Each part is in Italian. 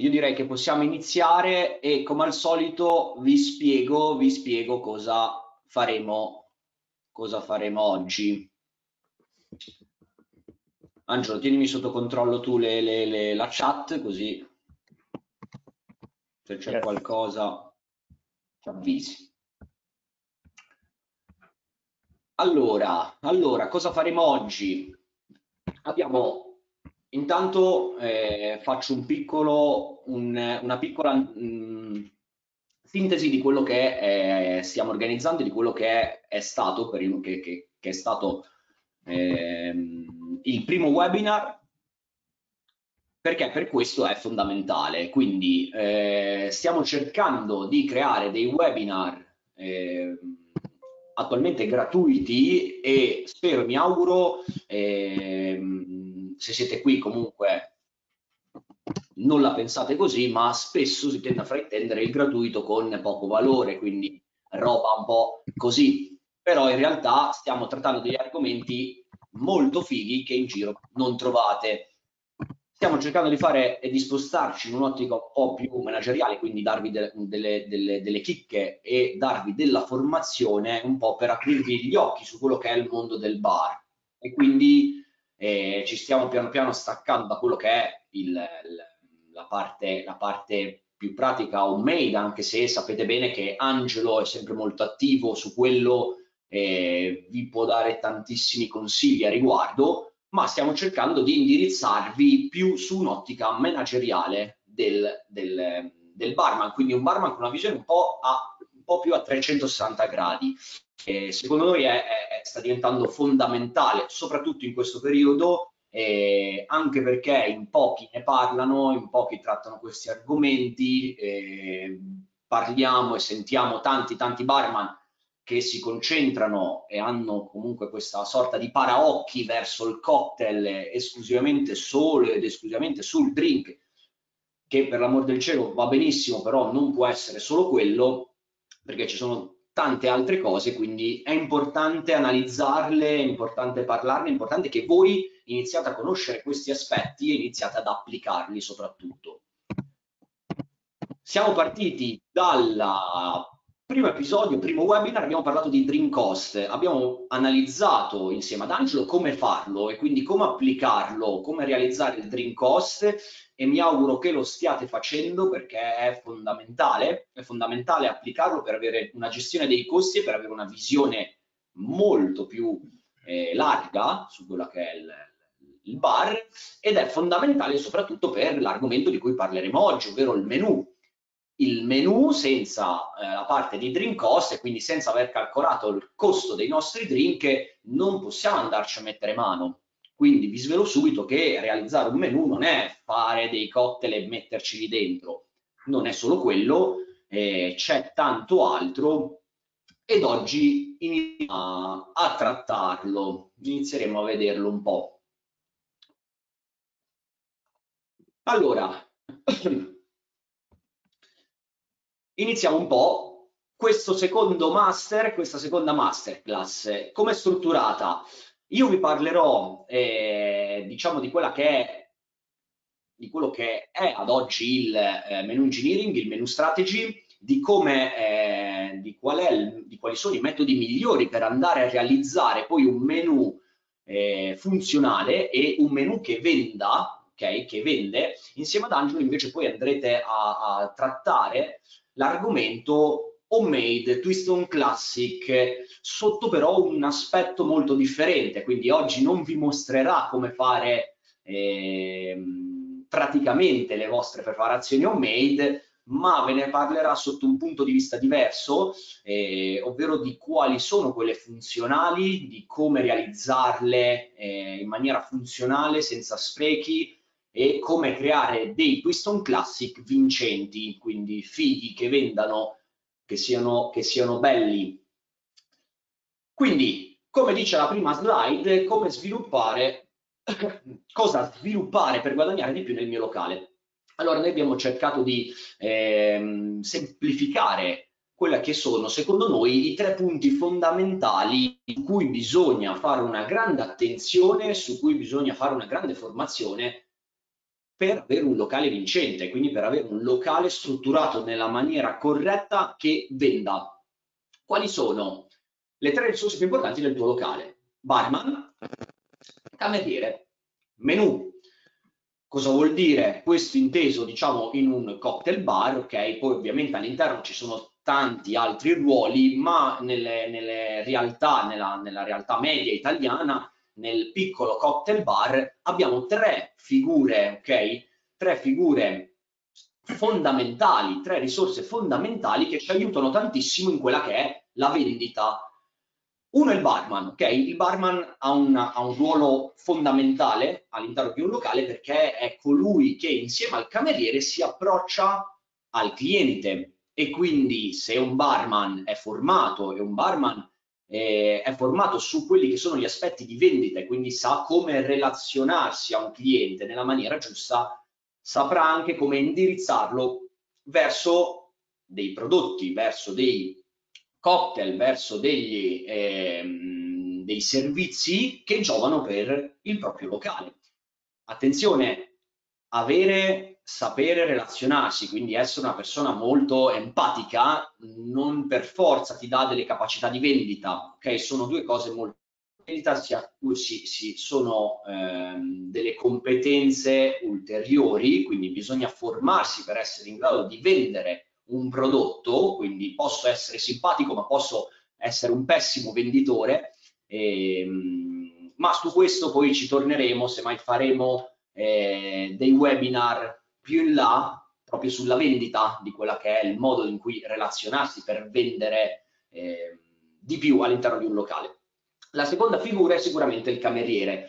io direi che possiamo iniziare e come al solito vi spiego, vi spiego cosa faremo, cosa faremo oggi. Angelo, tienimi sotto controllo tu le, le, le, la chat così se c'è yes. qualcosa ci avvisi. Allora, allora, cosa faremo oggi? Abbiamo Intanto eh, faccio un piccolo, un, una piccola mh, mm, sintesi di quello che eh, stiamo organizzando di quello che è, è stato, per il, che, che, che, è stato eh, il primo webinar, perché per questo è fondamentale. Quindi eh, stiamo cercando di creare dei webinar ehm, attualmente gratuiti e spero, mi auguro, ehm, se siete qui comunque non la pensate così, ma spesso si tende a fraintendere il gratuito con poco valore, quindi roba un po' così. Però in realtà stiamo trattando degli argomenti molto fighi che in giro non trovate. Stiamo cercando di fare e di spostarci in un'ottica un po' più manageriale, quindi darvi de delle, delle, delle chicche e darvi della formazione un po' per aprirvi gli occhi su quello che è il mondo del bar. E quindi eh, ci stiamo piano piano staccando da quello che è il, la, parte, la parte più pratica homemade, anche se sapete bene che Angelo è sempre molto attivo su quello, eh, vi può dare tantissimi consigli a riguardo, ma stiamo cercando di indirizzarvi più su un'ottica manageriale del, del, del, barman, quindi un barman con una visione un po', a, po più a 360 gradi eh, secondo noi è, è, sta diventando fondamentale, soprattutto in questo periodo, eh, anche perché in pochi ne parlano, in pochi trattano questi argomenti, eh, parliamo e sentiamo tanti tanti barman che si concentrano e hanno comunque questa sorta di paraocchi verso il cocktail esclusivamente solo ed esclusivamente sul drink, che per l'amor del cielo va benissimo, però non può essere solo quello, perché ci sono tante altre cose, quindi è importante analizzarle, è importante parlarne, è importante che voi iniziate a conoscere questi aspetti e iniziate ad applicarli soprattutto. Siamo partiti dal primo episodio, primo webinar, abbiamo parlato di Dream Cost, abbiamo analizzato insieme ad Angelo come farlo e quindi come applicarlo, come realizzare il Dream Cost e mi auguro che lo stiate facendo perché è fondamentale, è fondamentale applicarlo per avere una gestione dei costi e per avere una visione molto più eh, larga su quello che è il, il bar ed è fondamentale soprattutto per l'argomento di cui parleremo oggi, ovvero il menu. Il menu senza eh, la parte di drink cost e quindi senza aver calcolato il costo dei nostri drink non possiamo andarci a mettere mano quindi vi svelo subito che realizzare un menu non è fare dei cocktail e metterci lì dentro, non è solo quello, eh, c'è tanto altro ed oggi iniziamo a, trattarlo, inizieremo a vederlo un po'. Allora, iniziamo un po' questo secondo master, questa seconda masterclass. Come è strutturata? Io vi parlerò, eh, diciamo, di quella che è di quello che è ad oggi il eh, menu engineering, il menu strategy, di come, eh, di, qual il, di, quali sono i metodi migliori per andare a realizzare poi un menu eh, funzionale e un menu che venda, ok, che vende. Insieme ad Angelo invece poi andrete a, a trattare l'argomento homemade, twist on classic, sotto però un aspetto molto differente, quindi oggi non vi mostrerà come fare eh, praticamente le vostre preparazioni homemade, ma ve ne parlerà sotto un punto di vista diverso, eh, ovvero di quali sono quelle funzionali, di come realizzarle eh, in maniera funzionale, senza sprechi, e come creare dei twist on classic vincenti, quindi fighi che vendano che siano, che siano belli. Quindi, come dice la prima slide, come sviluppare, cosa sviluppare per guadagnare di più nel mio locale. Allora, noi abbiamo cercato di ehm, semplificare quelle che sono, secondo noi, i tre punti fondamentali su cui bisogna fare una grande attenzione, su cui bisogna fare una grande formazione per avere un locale vincente, quindi per avere un locale strutturato nella maniera corretta che venda. Quali sono le tre risorse più importanti del tuo locale? Barman, cameriere, menù. Cosa vuol dire questo inteso, diciamo, in un cocktail bar, ok? Poi ovviamente all'interno ci sono tanti altri ruoli, ma nelle, nelle realtà, nella, nella realtà media italiana nel piccolo cocktail bar abbiamo tre figure, ok? Tre figure fondamentali, tre risorse fondamentali che ci aiutano tantissimo in quella che è la vendita. Uno è il barman, ok? Il barman ha, una, ha un ruolo fondamentale all'interno di un locale perché è colui che insieme al cameriere si approccia al cliente e quindi se un barman è formato e un barman eh, è formato su quelli che sono gli aspetti di vendita e quindi sa come relazionarsi a un cliente nella maniera giusta, saprà anche come indirizzarlo verso dei prodotti, verso dei cocktail, verso degli, ehm, dei servizi che giovano per il proprio locale. Attenzione, avere sapere relazionarsi, quindi essere una persona molto empatica, non per forza ti dà delle capacità di vendita, ok? Sono due cose molto vendita si, si, si sono ehm, delle competenze ulteriori, quindi bisogna formarsi per essere in grado di vendere un prodotto, quindi posso essere simpatico ma posso essere un pessimo venditore, ehm, ma su questo poi ci torneremo, se mai faremo eh, dei webinar più in là proprio sulla vendita di quella che è il modo in cui relazionarsi per vendere eh, di più all'interno di un locale. La seconda figura è sicuramente il cameriere.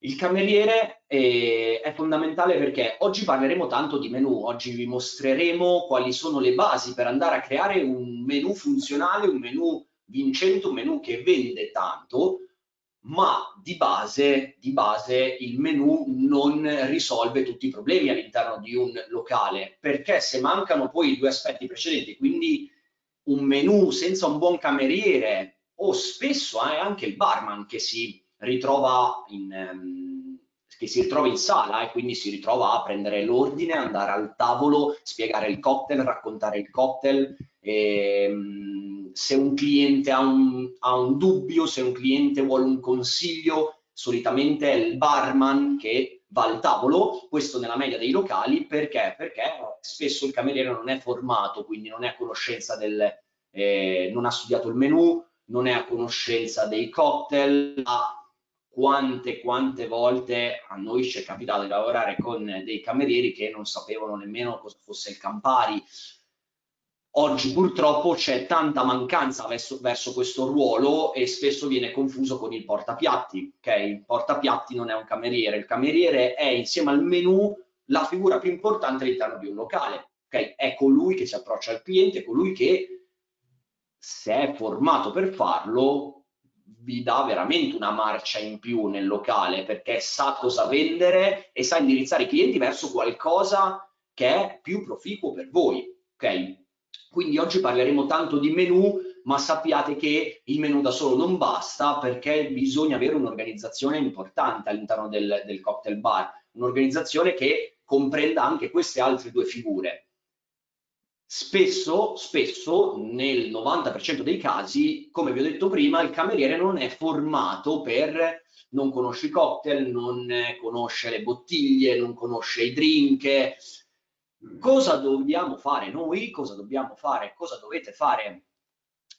Il cameriere eh, è fondamentale perché oggi parleremo tanto di menu, oggi vi mostreremo quali sono le basi per andare a creare un menu funzionale, un menu vincente, un menu che vende tanto, ma di base, di base il menu non risolve tutti i problemi all'interno di un locale, perché se mancano poi i due aspetti precedenti, quindi un menu senza un buon cameriere o spesso è anche il barman che si ritrova in, um, che si ritrova in sala e quindi si ritrova a prendere l'ordine, andare al tavolo, spiegare il cocktail, raccontare il cocktail. E, um, se un cliente ha un, ha un dubbio, se un cliente vuole un consiglio, solitamente è il barman che va al tavolo, questo nella media dei locali, perché? Perché spesso il cameriere non è formato, quindi non è a conoscenza del, eh, non ha studiato il menù, non è a conoscenza dei cocktail, quante, quante volte a noi ci è capitato di lavorare con dei camerieri che non sapevano nemmeno cosa fosse il Campari, Oggi purtroppo c'è tanta mancanza verso, verso, questo ruolo e spesso viene confuso con il portapiatti. Okay? Il portapiatti non è un cameriere, il cameriere è insieme al menù la figura più importante all'interno di un locale. Okay? È colui che si approccia al cliente, è colui che se è formato per farlo vi dà veramente una marcia in più nel locale perché sa cosa vendere e sa indirizzare i clienti verso qualcosa che è più proficuo per voi. Okay? Quindi oggi parleremo tanto di menu, ma sappiate che il menu da solo non basta perché bisogna avere un'organizzazione importante all'interno del, del cocktail bar, un'organizzazione che comprenda anche queste altre due figure. Spesso, spesso, nel 90% dei casi, come vi ho detto prima, il cameriere non è formato per, non conosce i cocktail, non conosce le bottiglie, non conosce i drink, Cosa dobbiamo fare noi? Cosa dobbiamo fare? Cosa dovete fare?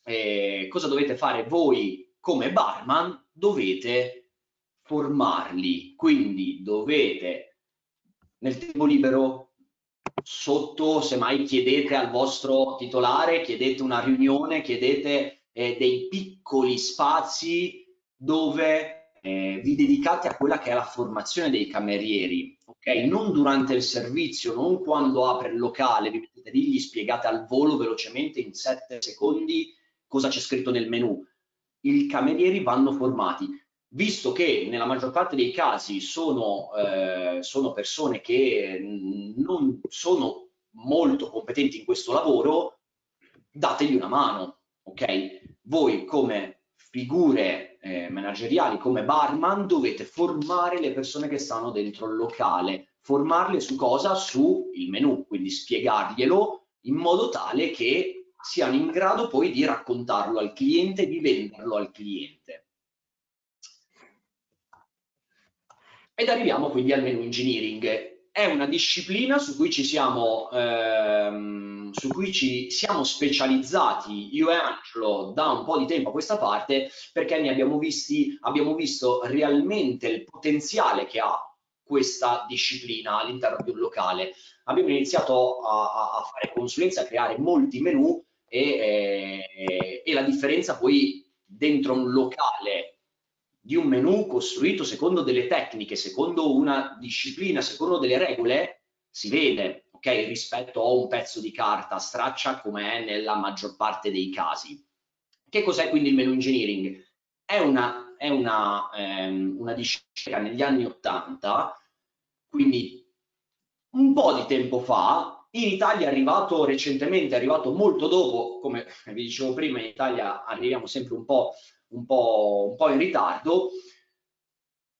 Eh, cosa dovete fare voi come barman? Dovete formarli, quindi dovete nel tempo libero sotto, semmai chiedete al vostro titolare, chiedete una riunione, chiedete eh, dei piccoli spazi dove eh, vi dedicate a quella che è la formazione dei camerieri, ok? Non durante il servizio, non quando apre il locale, vi mettete lì, gli spiegate al volo velocemente in 7 secondi cosa c'è scritto nel menu. I camerieri vanno formati. Visto che nella maggior parte dei casi sono, eh, sono persone che non sono molto competenti in questo lavoro, dategli una mano, ok? Voi come figure eh, manageriali come barman dovete formare le persone che stanno dentro il locale, formarle su cosa? Su il menu, quindi spiegarglielo in modo tale che siano in grado poi di raccontarlo al cliente, di venderlo al cliente. Ed arriviamo quindi al menu engineering. È una disciplina su cui ci siamo, ehm, su cui ci siamo specializzati io e Angelo da un po' di tempo a questa parte perché ne abbiamo, visti, abbiamo visto realmente il potenziale che ha questa disciplina all'interno di un locale. Abbiamo iniziato a, a fare consulenza, a creare molti menu e, e, e la differenza poi dentro un locale di un menu costruito secondo delle tecniche, secondo una disciplina, secondo delle regole, si vede, ok, rispetto a un pezzo di carta straccia come è nella maggior parte dei casi. Che cos'è quindi il menu engineering? È una, è una, ehm, una disciplina negli anni 80, quindi un po' di tempo fa, in Italia è arrivato recentemente, è arrivato molto dopo, come vi dicevo prima, in Italia arriviamo sempre un po', un po', un po in ritardo.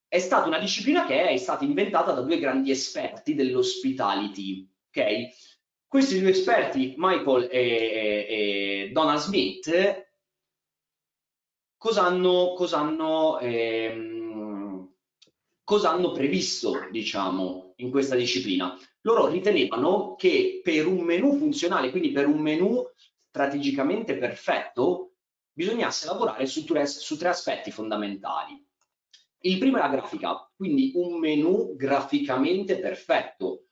È stata una disciplina che è stata inventata da due grandi esperti dell'hospitality. Okay? Questi due esperti, Michael e, e Donald Smith, cosa hanno, cosa hanno, ehm, cosa hanno previsto, diciamo, in questa disciplina? loro ritenevano che per un menu funzionale, quindi per un menu strategicamente perfetto, bisognasse lavorare su tre, su tre aspetti fondamentali. Il primo è la grafica, quindi un menu graficamente perfetto.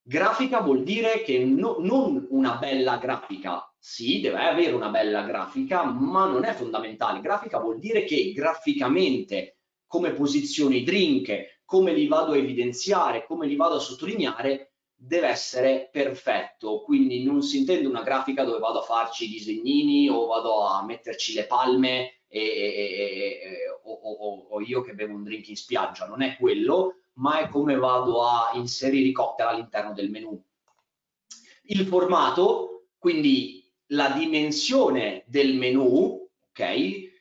Grafica vuol dire che no, non una bella grafica, sì, deve avere una bella grafica, ma non è fondamentale. Grafica vuol dire che graficamente, come posizioni drink, come li vado a evidenziare, come li vado a sottolineare, deve essere perfetto. Quindi non si intende una grafica dove vado a farci i disegnini o vado a metterci le palme e, e, e, o, o, o io che bevo un drink in spiaggia. Non è quello, ma è come vado a inserire i cocktail all'interno del menu. Il formato, quindi la dimensione del menu, ok?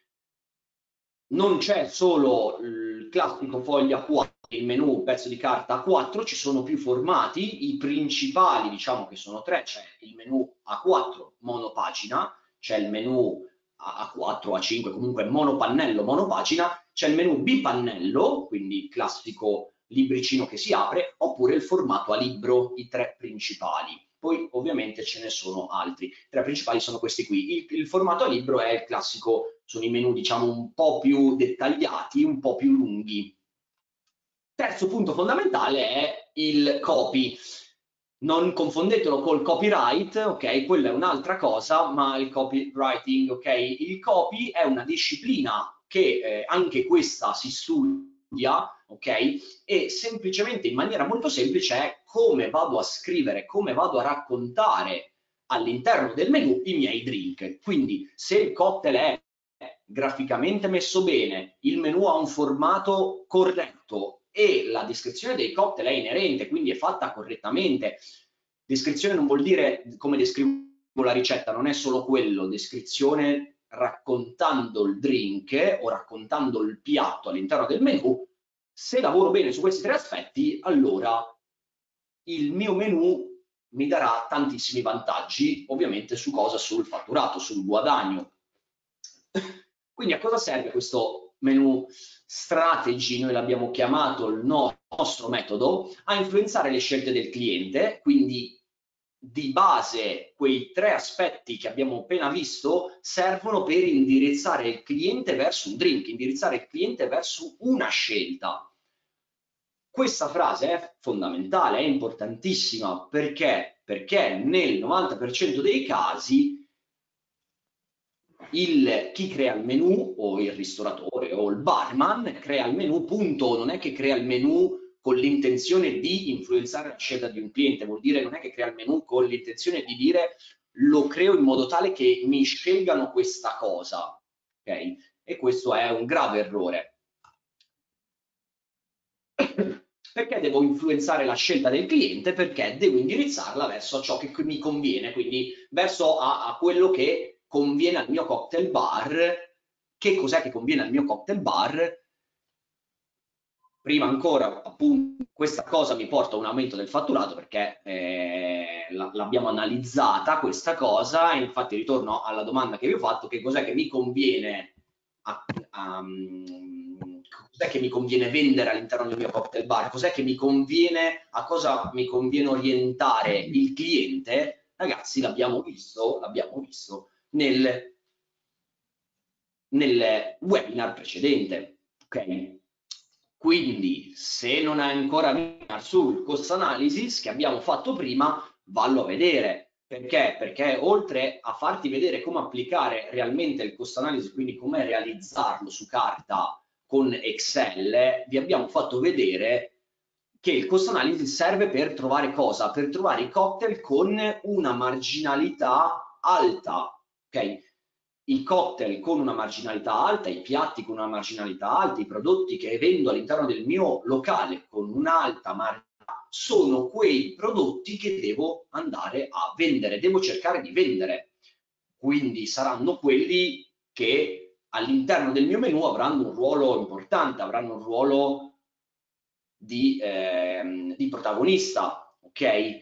Non c'è solo il classico foglia 4 il menu pezzo di carta A4 ci sono più formati, i principali diciamo che sono tre, c'è il menu A4 monopagina, c'è il menu A4, A5, comunque monopannello, monopagina, c'è il menu bipannello, quindi classico libricino che si apre, oppure il formato a libro, i tre principali. Poi ovviamente ce ne sono altri. I tre principali sono questi qui. Il, il formato a libro è il classico, sono i menu diciamo un po' più dettagliati, un po' più lunghi. Terzo punto fondamentale è il copy. Non confondetelo col copyright, ok? Quella è un'altra cosa, ma il copywriting, ok? Il copy è una disciplina che eh, anche questa si studia, ok? E semplicemente in maniera molto semplice è come vado a scrivere, come vado a raccontare all'interno del menu i miei drink. Quindi se il cocktail è graficamente messo bene, il menu ha un formato corretto e la descrizione dei cocktail è inerente, quindi è fatta correttamente. Descrizione non vuol dire come descrivo la ricetta, non è solo quello, descrizione raccontando il drink o raccontando il piatto all'interno del menu. Se lavoro bene su questi tre aspetti, allora il mio menu mi darà tantissimi vantaggi, ovviamente su cosa? Sul fatturato, sul guadagno. Quindi a cosa serve questo menu strategy, noi l'abbiamo chiamato il nostro metodo, a influenzare le scelte del cliente, quindi di base quei tre aspetti che abbiamo appena visto servono per indirizzare il cliente verso un drink, indirizzare il cliente verso una scelta. Questa frase è fondamentale, è importantissima. Perché, perché nel 90% dei casi il, chi crea il menu o il ristoratore o il barman crea il menu, punto, non è che crea il menu con l'intenzione di influenzare la scelta di un cliente, vuol dire non è che crea il menu con l'intenzione di dire lo creo in modo tale che mi scelgano questa cosa, ok? E questo è un grave errore. Perché devo influenzare la scelta del cliente? Perché devo indirizzarla verso ciò che mi conviene, quindi verso a, a quello che conviene al mio cocktail bar. Che cos'è che conviene al mio cocktail bar, prima ancora appunto questa cosa mi porta a un aumento del fatturato perché eh, l'abbiamo analizzata questa cosa infatti ritorno alla domanda che vi ho fatto che cos'è che mi conviene a, a, cos'è che mi conviene vendere all'interno del mio cocktail bar? Cos'è che mi conviene a cosa mi conviene orientare il cliente? Ragazzi l'abbiamo visto l'abbiamo visto nel nel webinar precedente ok quindi, se non hai ancora visto sul cost analysis che abbiamo fatto prima, vallo a vedere. Perché? Perché oltre a farti vedere come applicare realmente il cost analysis, quindi come realizzarlo su carta con Excel, vi abbiamo fatto vedere che il cost analysis serve per trovare cosa? Per trovare i cocktail con una marginalità alta, ok? i cocktail con una marginalità alta, i piatti con una marginalità alta, i prodotti che vendo all'interno del mio locale con un'alta marginalità, sono quei prodotti che devo andare a vendere, devo cercare di vendere. Quindi saranno quelli che all'interno del mio menu avranno un ruolo importante, avranno un ruolo di, eh, di protagonista, ok?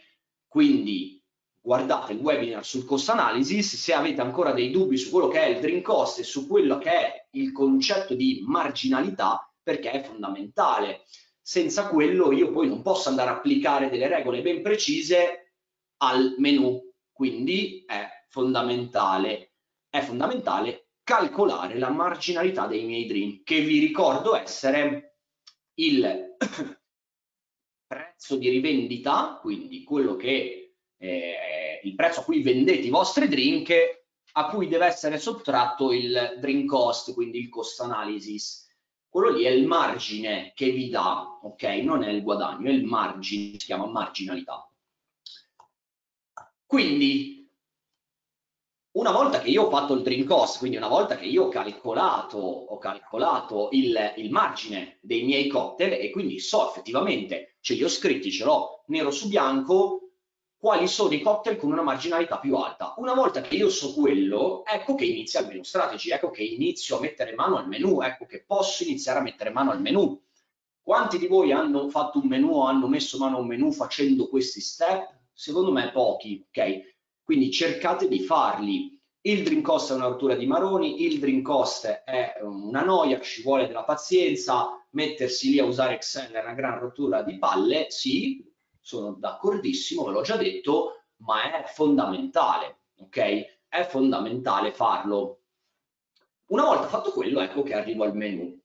Quindi guardate il webinar sul cost analysis, se avete ancora dei dubbi su quello che è il drink cost e su quello che è il concetto di marginalità, perché è fondamentale. Senza quello io poi non posso andare a applicare delle regole ben precise al menu, quindi è fondamentale, è fondamentale calcolare la marginalità dei miei drink, che vi ricordo essere il prezzo di rivendita, quindi quello che eh, il prezzo a cui vendete i vostri drink, a cui deve essere sottratto il drink cost, quindi il cost analysis. Quello lì è il margine che vi dà, ok? Non è il guadagno, è il margine, si chiama marginalità. Quindi, una volta che io ho fatto il drink cost, quindi una volta che io ho calcolato, ho calcolato il, il margine dei miei cocktail e quindi so effettivamente, ce li ho scritti, ce l'ho nero su bianco, quali sono i cocktail con una marginalità più alta. Una volta che io so quello, ecco che inizia il menu strategy, ecco che inizio a mettere mano al menu, ecco che posso iniziare a mettere mano al menu. Quanti di voi hanno fatto un menu o hanno messo mano a un menu facendo questi step? Secondo me pochi, ok? Quindi cercate di farli. Il drink cost è una rottura di maroni, il drink cost è una noia, ci vuole della pazienza, mettersi lì a usare Excel è una gran rottura di palle, sì, sono d'accordissimo, ve l'ho già detto, ma è fondamentale, ok? È fondamentale farlo. Una volta fatto quello, ecco che arrivo al menu.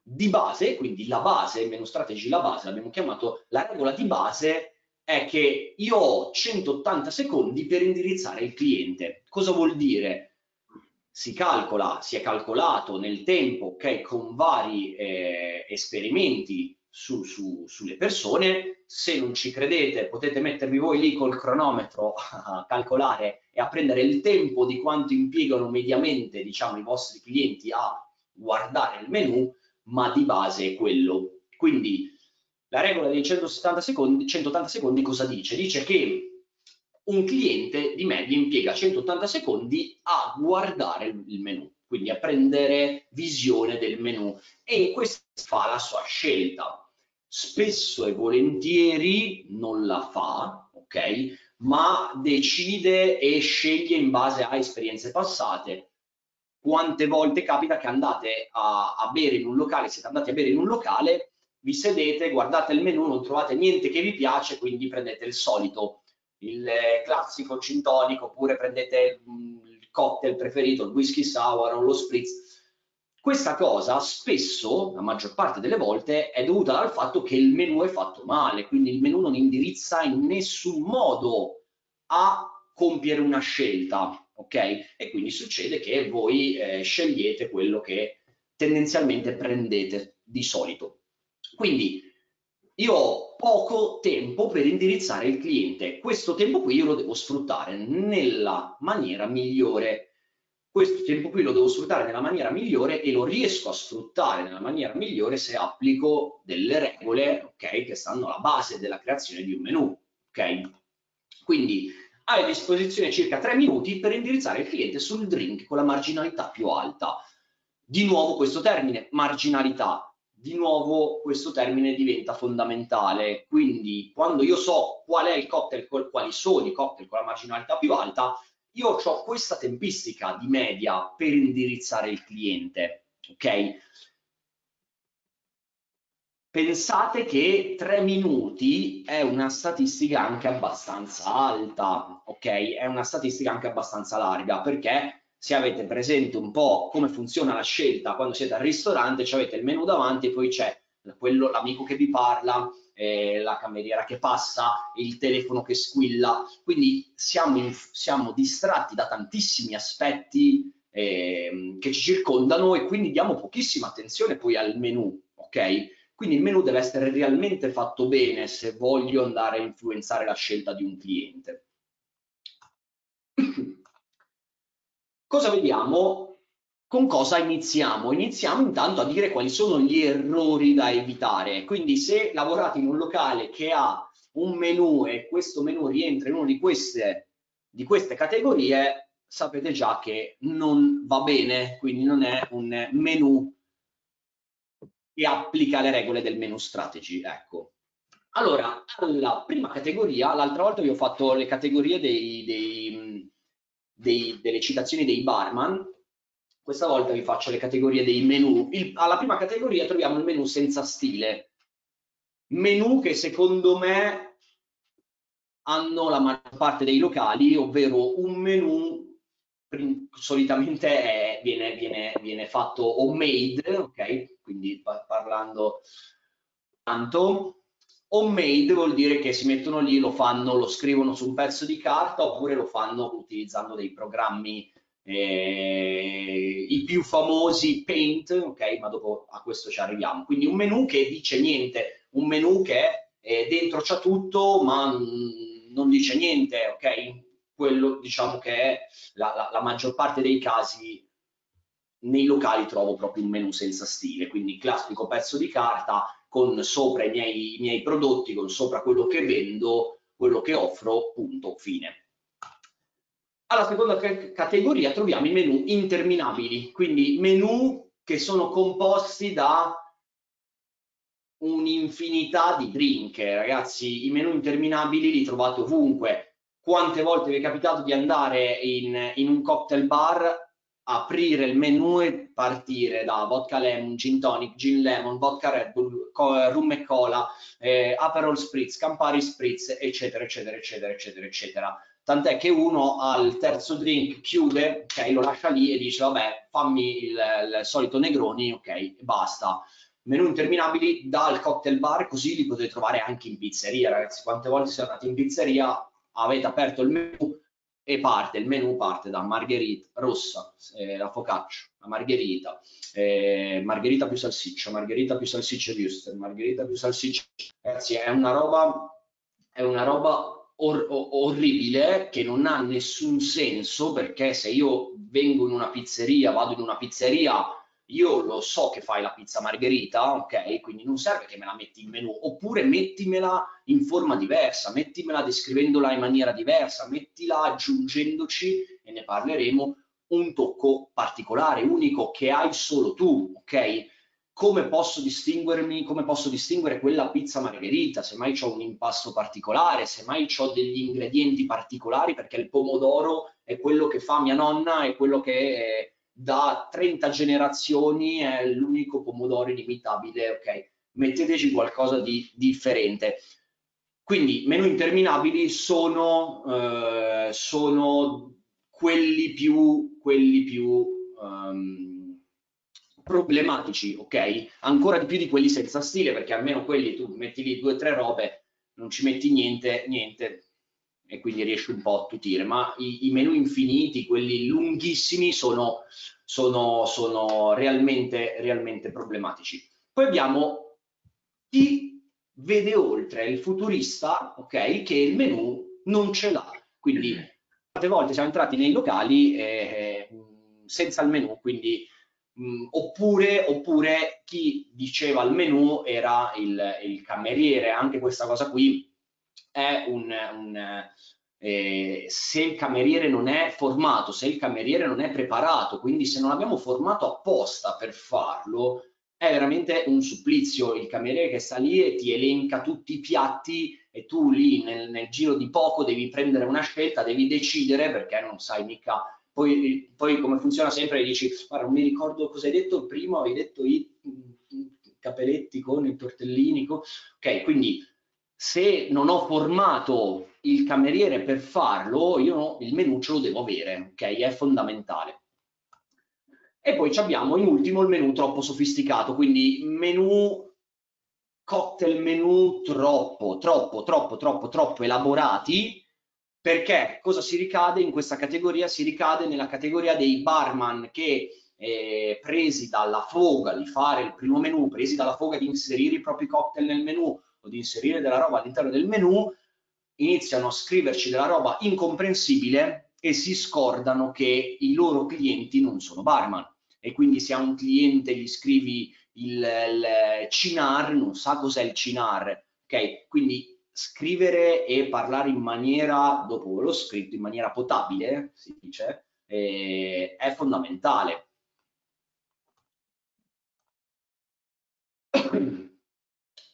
Di base, quindi la base, menu strategy, la base, l'abbiamo chiamato, la regola di base è che io ho 180 secondi per indirizzare il cliente. Cosa vuol dire? Si calcola, si è calcolato nel tempo, ok, con vari eh, esperimenti su, su, sulle persone. Se non ci credete, potete mettervi voi lì col cronometro a calcolare e a prendere il tempo di quanto impiegano mediamente, diciamo, i vostri clienti a guardare il menu, ma di base è quello. Quindi la regola dei 170 secondi, 180 secondi cosa dice? Dice che un cliente di media impiega 180 secondi a guardare il menu, quindi a prendere visione del menu e questo fa la sua scelta spesso e volentieri non la fa, ok? Ma decide e sceglie in base a esperienze passate. Quante volte capita che andate a, a bere in un locale, siete andati a bere in un locale, vi sedete, guardate il menù, non trovate niente che vi piace, quindi prendete il solito, il classico gin tonic, oppure prendete il cocktail preferito, il whisky sour o lo spritz questa cosa spesso, la maggior parte delle volte, è dovuta dal fatto che il menu è fatto male, quindi il menu non indirizza in nessun modo a compiere una scelta, ok? E quindi succede che voi eh, scegliete quello che tendenzialmente prendete di solito. Quindi io ho poco tempo per indirizzare il cliente, questo tempo qui io lo devo sfruttare nella maniera migliore questo tempo qui lo devo sfruttare nella maniera migliore e lo riesco a sfruttare nella maniera migliore se applico delle regole okay, che stanno alla base della creazione di un menu. Okay? Quindi hai a disposizione circa tre minuti per indirizzare il cliente sul drink con la marginalità più alta. di nuovo questo termine, marginalità, di nuovo questo termine diventa fondamentale. Quindi quando io so qual è il cocktail, quali sono i cocktail con la marginalità più alta, io ho questa tempistica di media per indirizzare il cliente, ok? Pensate che tre minuti è una statistica anche abbastanza alta, ok? È una statistica anche abbastanza larga perché se avete presente un po' come funziona la scelta quando siete al ristorante, avete il menu davanti e poi c'è l'amico che vi parla, eh, la cameriera che passa, il telefono che squilla, quindi siamo, in, siamo distratti da tantissimi aspetti eh, che ci circondano e quindi diamo pochissima attenzione poi al menu, ok? Quindi il menu deve essere realmente fatto bene se voglio andare a influenzare la scelta di un cliente. Cosa vediamo? Con cosa iniziamo? Iniziamo intanto a dire quali sono gli errori da evitare. Quindi se lavorate in un locale che ha un menu e questo menu rientra in una di queste, di queste categorie, sapete già che non va bene, quindi non è un menu che applica le regole del menu strategy. Ecco. Allora, alla prima categoria, l'altra volta vi ho fatto le categorie dei, dei dei, delle citazioni dei barman, questa volta vi faccio le categorie dei menu. Il, alla prima categoria troviamo il menu senza stile, menu che secondo me hanno la maggior parte dei locali, ovvero un menu solitamente è, viene, viene, viene, fatto homemade, ok? Quindi parlando tanto, Homemade vuol dire che si mettono lì, lo fanno, lo scrivono su un pezzo di carta oppure lo fanno utilizzando dei programmi, eh, i più famosi Paint, ok? Ma dopo a questo ci arriviamo. Quindi un menu che dice niente, un menu che eh, dentro c'ha tutto ma non dice niente, ok? Quello diciamo che è la, la, la maggior parte dei casi nei locali trovo proprio un menu senza stile, quindi classico pezzo di carta con sopra i miei, i miei prodotti, con sopra quello che vendo, quello che offro, punto, fine. Alla seconda categoria troviamo i menu interminabili, quindi menu che sono composti da un'infinità di drink. Ragazzi, i menu interminabili li trovate ovunque. Quante volte vi è capitato di andare in, in un cocktail bar aprire il menu e partire da vodka lemon, gin tonic, gin lemon, vodka red bull, rum e cola, eh, aperol spritz, campari spritz, eccetera, eccetera, eccetera, eccetera, eccetera. Tant'è che uno al terzo drink chiude, ok, lo lascia lì e dice, vabbè, fammi il, il solito Negroni, ok, basta. Menù interminabili dal cocktail bar, così li potete trovare anche in pizzeria, ragazzi. Quante volte siete andati in pizzeria, avete aperto il menù, e parte, il menù parte da margherita rossa, eh, la focaccia, la margherita, eh, margherita più salsiccia, margherita più salsiccia e wuster, margherita più salsiccia. Ragazzi, è una roba, è una roba or orribile che non ha nessun senso perché se io vengo in una pizzeria, vado in una pizzeria io lo so che fai la pizza margherita, ok? Quindi non serve che me la metti in menù, oppure mettimela in forma diversa, mettimela descrivendola in maniera diversa, mettila aggiungendoci, e ne parleremo, un tocco particolare, unico, che hai solo tu, ok? Come posso distinguermi, come posso distinguere quella pizza margherita, se mai ho un impasto particolare, se mai ho degli ingredienti particolari, perché il pomodoro è quello che fa mia nonna, è quello che... È, da 30 generazioni è l'unico pomodoro inimitabile, ok? Metteteci qualcosa di differente. Quindi menu interminabili sono, eh, sono quelli più, quelli più um, problematici, ok? Ancora di più di quelli senza stile, perché almeno quelli tu metti lì due o tre robe, non ci metti niente, niente, e quindi riesci un po' a tutire, ma i, i menu infiniti, quelli lunghissimi, sono, sono, sono realmente, realmente problematici. Poi abbiamo chi vede oltre, il futurista, ok, che il menu non ce l'ha. Quindi tante volte siamo entrati nei locali eh, senza il menu, quindi mh, oppure, oppure chi diceva il menu era il, il cameriere, anche questa cosa qui è un, un eh, se il cameriere non è formato, se il cameriere non è preparato, quindi se non abbiamo formato apposta per farlo, è veramente un supplizio. Il cameriere che sta lì e ti elenca tutti i piatti e tu lì nel, nel giro di poco devi prendere una scelta, devi decidere perché non sai mica poi, poi, come funziona sempre dici guarda non mi ricordo cosa hai detto prima avevi detto i, i capelletti con i tortellini con... ok quindi se non ho formato il cameriere per farlo io il menù ce lo devo avere ok? È fondamentale. E poi abbiamo in ultimo il menu troppo sofisticato, quindi menu, cocktail menu troppo, troppo, troppo, troppo, troppo elaborati, perché cosa si ricade in questa categoria? Si ricade nella categoria dei barman che eh, presi dalla foga di fare il primo menu, presi dalla foga di inserire i propri cocktail nel menu o di inserire della roba all'interno del menu, iniziano a scriverci della roba incomprensibile e si scordano che i loro clienti non sono barman e quindi se a un cliente gli scrivi il, il CINAR non sa cos'è il CINAR, ok? Quindi scrivere e parlare in maniera, dopo l'ho scritto, in maniera potabile, si dice, eh, è fondamentale.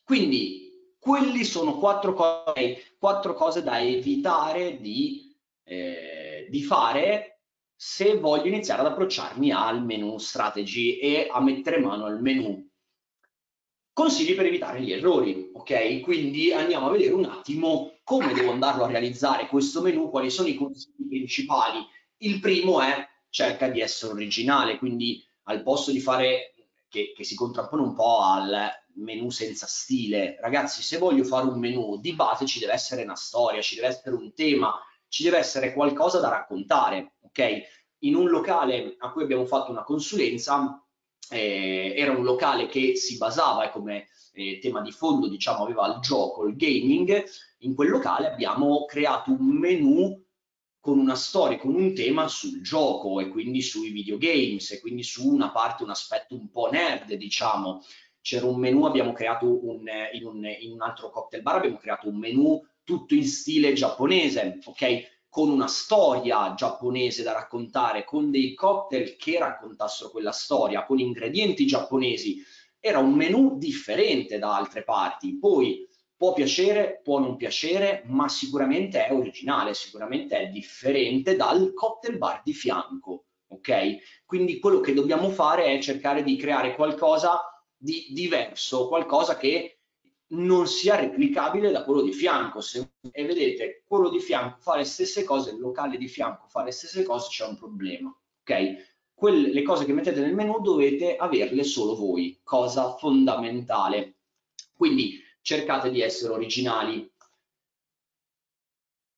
Quindi quelli sono quattro cose, quattro cose da evitare di, eh, di fare se voglio iniziare ad approcciarmi al menu strategy e a mettere mano al menu. Consigli per evitare gli errori, ok? Quindi andiamo a vedere un attimo come devo andarlo a realizzare questo menu, quali sono i consigli principali. Il primo è cerca di essere originale, quindi al posto di fare che, che si contrappone un po' al menu senza stile. Ragazzi, se voglio fare un menu di base ci deve essere una storia, ci deve essere un tema, ci deve essere qualcosa da raccontare, ok? In un locale a cui abbiamo fatto una consulenza, eh, era un locale che si basava e come eh, tema di fondo, diciamo, aveva il gioco, il gaming. In quel locale abbiamo creato un menu con una storia, con un tema sul gioco e quindi sui videogames e quindi su una parte, un aspetto un po' nerd, diciamo. C'era un menu, abbiamo creato un, in, un, in un altro cocktail bar, abbiamo creato un menu tutto in stile giapponese, ok? Con una storia giapponese da raccontare, con dei cocktail che raccontassero quella storia, con ingredienti giapponesi. Era un menù differente da altre parti. Poi può piacere, può non piacere, ma sicuramente è originale, sicuramente è differente dal cocktail bar di fianco, ok? Quindi quello che dobbiamo fare è cercare di creare qualcosa di diverso, qualcosa che non sia replicabile da quello di fianco. Se, e vedete, quello di fianco fa le stesse cose, il locale di fianco fa le stesse cose, c'è un problema. Ok? Quelle, le cose che mettete nel menu dovete averle solo voi, cosa fondamentale. Quindi cercate di essere originali.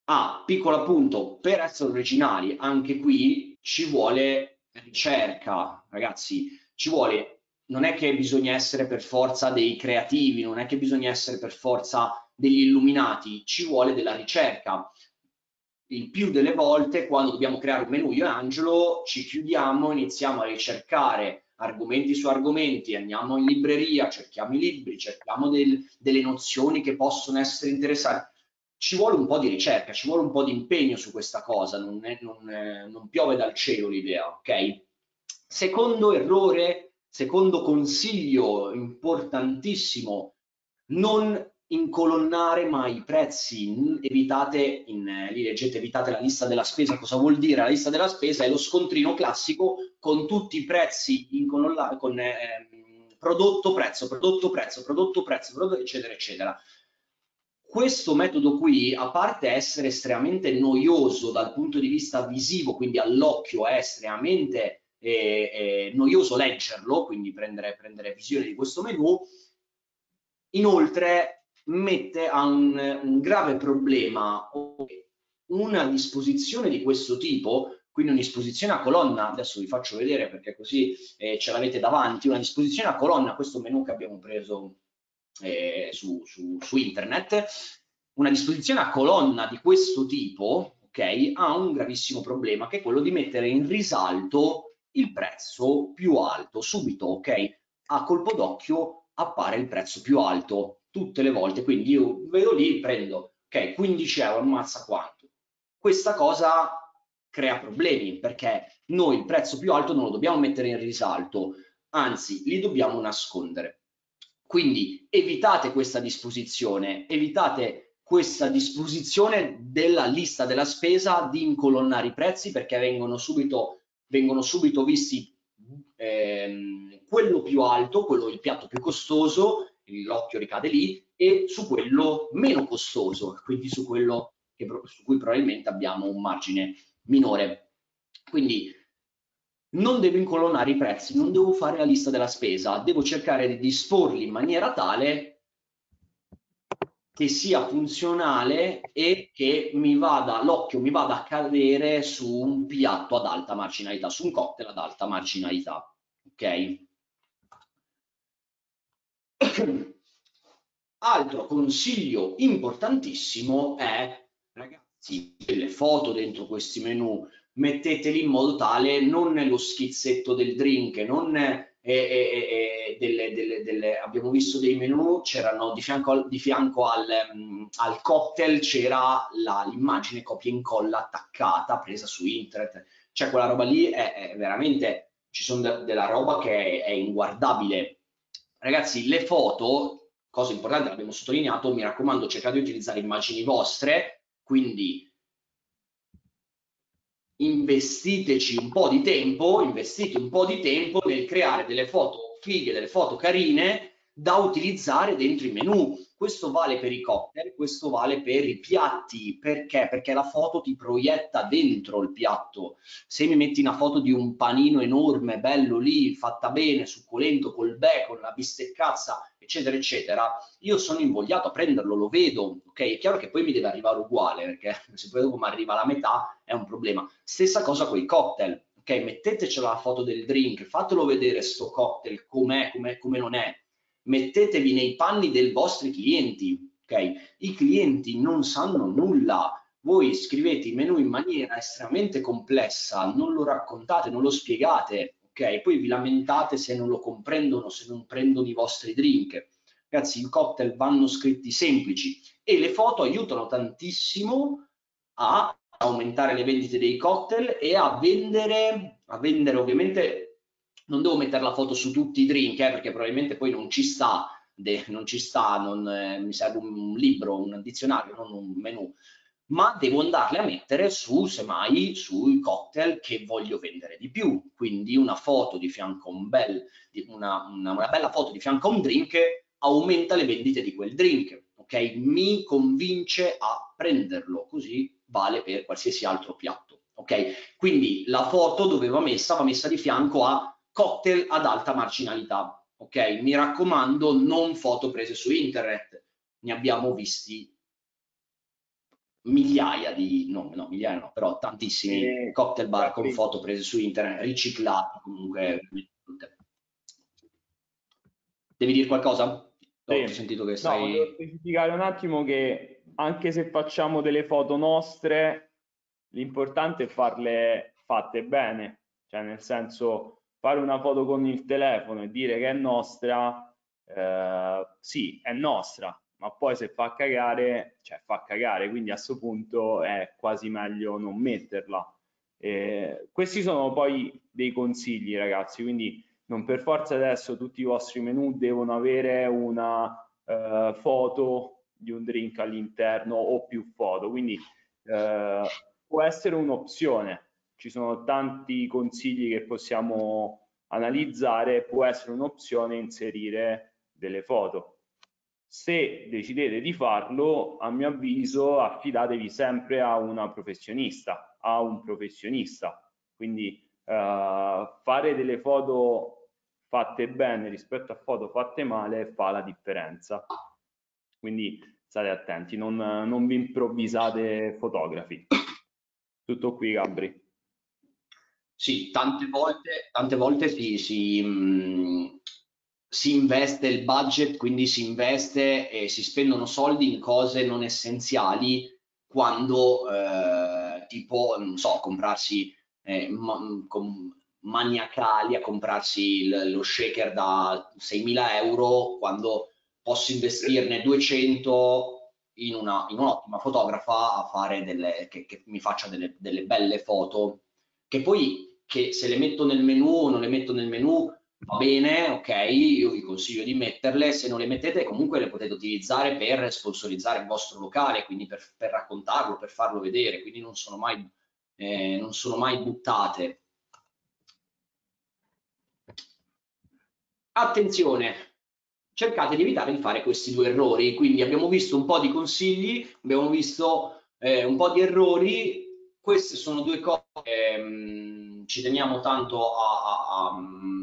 Ah, piccolo appunto, per essere originali, anche qui ci vuole ricerca, ragazzi, ci vuole non è che bisogna essere per forza dei creativi, non è che bisogna essere per forza degli illuminati, ci vuole della ricerca. Il più delle volte quando dobbiamo creare un menu io e Angelo ci chiudiamo, iniziamo a ricercare argomenti su argomenti, andiamo in libreria, cerchiamo i libri, cerchiamo del, delle nozioni che possono essere interessanti. Ci vuole un po' di ricerca, ci vuole un po' di impegno su questa cosa, non, è, non, non piove dal cielo l'idea, ok? Secondo errore Secondo consiglio importantissimo, non incolonnare mai i prezzi, evitate, in, lì leggete, evitate la lista della spesa, cosa vuol dire? La lista della spesa è lo scontrino classico con tutti i prezzi incolonnati, con eh, prodotto, prezzo, prodotto, prezzo, prodotto, prezzo, prodotto, eccetera, eccetera. Questo metodo qui, a parte essere estremamente noioso dal punto di vista visivo, quindi all'occhio è estremamente è noioso leggerlo, quindi prendere, prendere visione di questo menu. Inoltre mette a un, un grave problema una disposizione di questo tipo, quindi una disposizione a colonna, adesso vi faccio vedere perché così eh, ce l'avete davanti, una disposizione a colonna, questo menu che abbiamo preso eh, su, su, su, internet, una disposizione a colonna di questo tipo, ok, ha un gravissimo problema che è quello di mettere in risalto il prezzo più alto subito, ok? A colpo d'occhio appare il prezzo più alto tutte le volte, quindi io vedo lì, prendo, ok, 15 euro, ammazza quanto? questa cosa crea problemi perché noi il prezzo più alto non lo dobbiamo mettere in risalto, anzi li dobbiamo nascondere. Quindi evitate questa disposizione, evitate questa disposizione della lista della spesa di incolonnare i prezzi perché vengono subito, vengono subito visti ehm, quello più alto, quello il piatto più costoso, l'occhio ricade lì, e su quello meno costoso, quindi su quello che, su cui probabilmente abbiamo un margine minore. Quindi non devo incolonnare i prezzi, non devo fare la lista della spesa, devo cercare di disporli in maniera tale che sia funzionale e che mi vada, l'occhio mi vada a cadere su un piatto ad alta marginalità, su un cocktail ad alta marginalità. Ok? Altro consiglio importantissimo è, ragazzi, le foto dentro questi menu metteteli in modo tale non nello schizzetto del drink, non eh, eh, eh, delle, delle, delle, abbiamo visto dei menu, c'erano di fianco, di fianco al, um, al, cocktail c'era l'immagine copia e incolla attaccata, presa su internet, cioè quella roba lì è, è veramente, ci sono de della roba che è, è inguardabile. Ragazzi, le foto, cosa importante, l'abbiamo sottolineato, mi raccomando, cercate di utilizzare immagini vostre, quindi investiteci un po' di tempo, investite un po' di tempo nel creare delle foto fighe, delle foto carine da utilizzare dentro i menu. Questo vale per i cocktail, questo vale per i piatti. Perché? Perché la foto ti proietta dentro il piatto. Se mi metti una foto di un panino enorme, bello lì, fatta bene, succolento, col bacon, la bisteccazza, eccetera, eccetera, io sono invogliato a prenderlo, lo vedo, ok? È chiaro che poi mi deve arrivare uguale, perché se poi dopo mi arriva la metà è un problema. Stessa cosa con i cocktail, ok? Mettetecela la foto del drink, fatelo vedere sto cocktail com'è, com'è, come non è mettetevi nei panni dei vostri clienti, ok? I clienti non sanno nulla, voi scrivete il menu in maniera estremamente complessa, non lo raccontate, non lo spiegate, ok? Poi vi lamentate se non lo comprendono, se non prendono i vostri drink. Ragazzi, i cocktail vanno scritti semplici e le foto aiutano tantissimo a aumentare le vendite dei cocktail e a vendere, a vendere ovviamente non devo mettere la foto su tutti i drink eh, perché probabilmente poi non ci sta, de, non ci sta, non, eh, mi serve un libro, un dizionario, non un menu, ma devo andarle a mettere su, semmai, sui cocktail che voglio vendere di più. Quindi una foto di fianco a un bel, una, una, una bella foto di fianco a un drink aumenta le vendite di quel drink, ok? Mi convince a prenderlo, così vale per qualsiasi altro piatto, ok? Quindi la foto dove va messa, va messa di fianco a cocktail ad alta marginalità. Ok, mi raccomando, non foto prese su internet. Ne abbiamo visti migliaia di, no, no migliaia no, però tantissimi eh, cocktail bar con foto prese su internet, riciclati comunque. Devi dire qualcosa? Sì. Ho sentito che stai... No, voglio specificare un attimo che anche se facciamo delle foto nostre, l'importante è farle fatte bene, cioè nel senso fare una foto con il telefono e dire che è nostra, eh, sì, è nostra, ma poi se fa cagare, cioè fa cagare, quindi a questo punto è quasi meglio non metterla. Eh, questi sono poi dei consigli, ragazzi, quindi non per forza adesso tutti i vostri menu devono avere una eh, foto di un drink all'interno o più foto, quindi eh, può essere un'opzione, ci sono tanti consigli che possiamo analizzare, può essere un'opzione inserire delle foto. Se decidete di farlo, a mio avviso, affidatevi sempre a una professionista, a un professionista. Quindi uh, fare delle foto fatte bene rispetto a foto fatte male fa la differenza. Quindi state attenti, non, non vi improvvisate fotografi. Tutto qui, Gabri. Sì, tante volte, tante volte si, si, mh, si investe il budget, quindi si investe e si spendono soldi in cose non essenziali quando eh, tipo, non so, comprarsi eh, ma, com, maniacali a comprarsi il, lo shaker da 6.000 euro quando posso investirne 200 in, una, in un'ottima fotografa a fare delle, che, che mi faccia delle, delle, belle foto, che poi che se le metto nel menu o non le metto nel menu va bene, ok, io vi consiglio di metterle, se non le mettete comunque le potete utilizzare per sponsorizzare il vostro locale, quindi per, per raccontarlo, per farlo vedere, quindi non sono mai, eh, non sono mai buttate. Attenzione, cercate di evitare di fare questi due errori. Quindi abbiamo visto un po' di consigli, abbiamo visto eh, un po' di errori. Queste sono due cose che ehm, ci teniamo tanto a, a,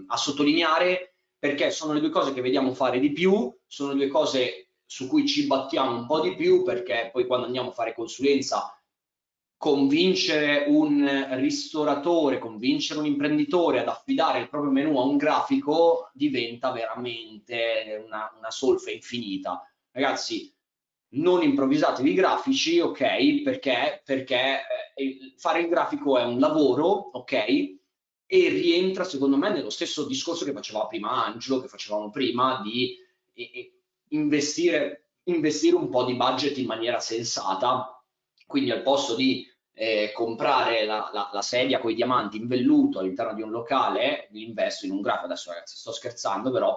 a, sottolineare perché sono le due cose che vediamo fare di più, sono due cose su cui ci battiamo un po' di più perché poi quando andiamo a fare consulenza convincere un ristoratore, convincere un imprenditore ad affidare il proprio menu a un grafico diventa veramente una, una solfa infinita. Ragazzi, non improvvisatevi i grafici, ok? Perché, perché eh, fare il grafico è un lavoro, ok? E rientra secondo me nello stesso discorso che faceva prima Angelo, che facevamo prima, di investire, investire un po' di budget in maniera sensata quindi al posto di eh, comprare la, la, la, sedia con i diamanti in velluto all'interno di un locale, li investo in un grafico. Adesso ragazzi sto scherzando, però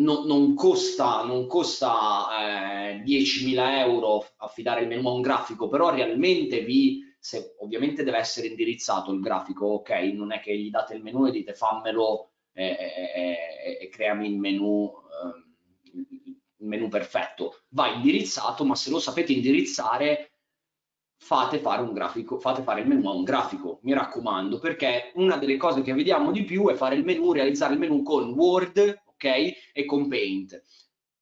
no, non costa, non costa eh, 10.000 euro affidare il menu a un grafico, però realmente vi, se, ovviamente deve essere indirizzato il grafico, ok? Non è che gli date il menu e dite fammelo e, e, e creami il menu. Eh, il menu perfetto, va indirizzato, ma se lo sapete indirizzare fate fare un grafico, fate fare il menu a un grafico, mi raccomando, perché una delle cose che vediamo di più è fare il menu, realizzare il menu con Word, ok, e con Paint.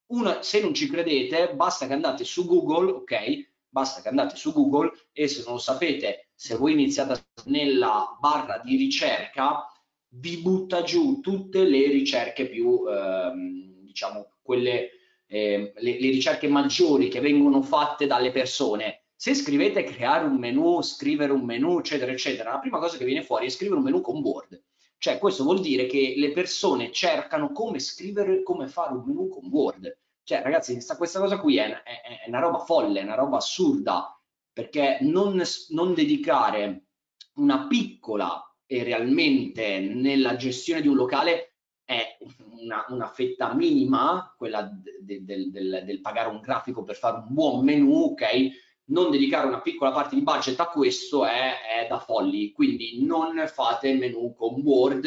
Una, se non ci credete, basta che andate su Google, ok, basta che andate su Google e se non lo sapete, se voi iniziate nella barra di ricerca, vi butta giù tutte le ricerche più, ehm, diciamo, quelle eh, le, le ricerche maggiori che vengono fatte dalle persone. Se scrivete creare un menu, scrivere un menu, eccetera, eccetera, la prima cosa che viene fuori è scrivere un menu con Word. Cioè, questo vuol dire che le persone cercano come scrivere, come fare un menu con Word. Cioè, ragazzi, questa, questa cosa qui è, è, è, una roba folle, è una roba assurda, perché non, non dedicare una piccola e realmente nella gestione di un locale è una, una fetta minima, quella de, de, del, del, pagare un grafico per fare un buon menu, ok? Non dedicare una piccola parte di budget a questo è, è da folli, quindi non fate menu con Word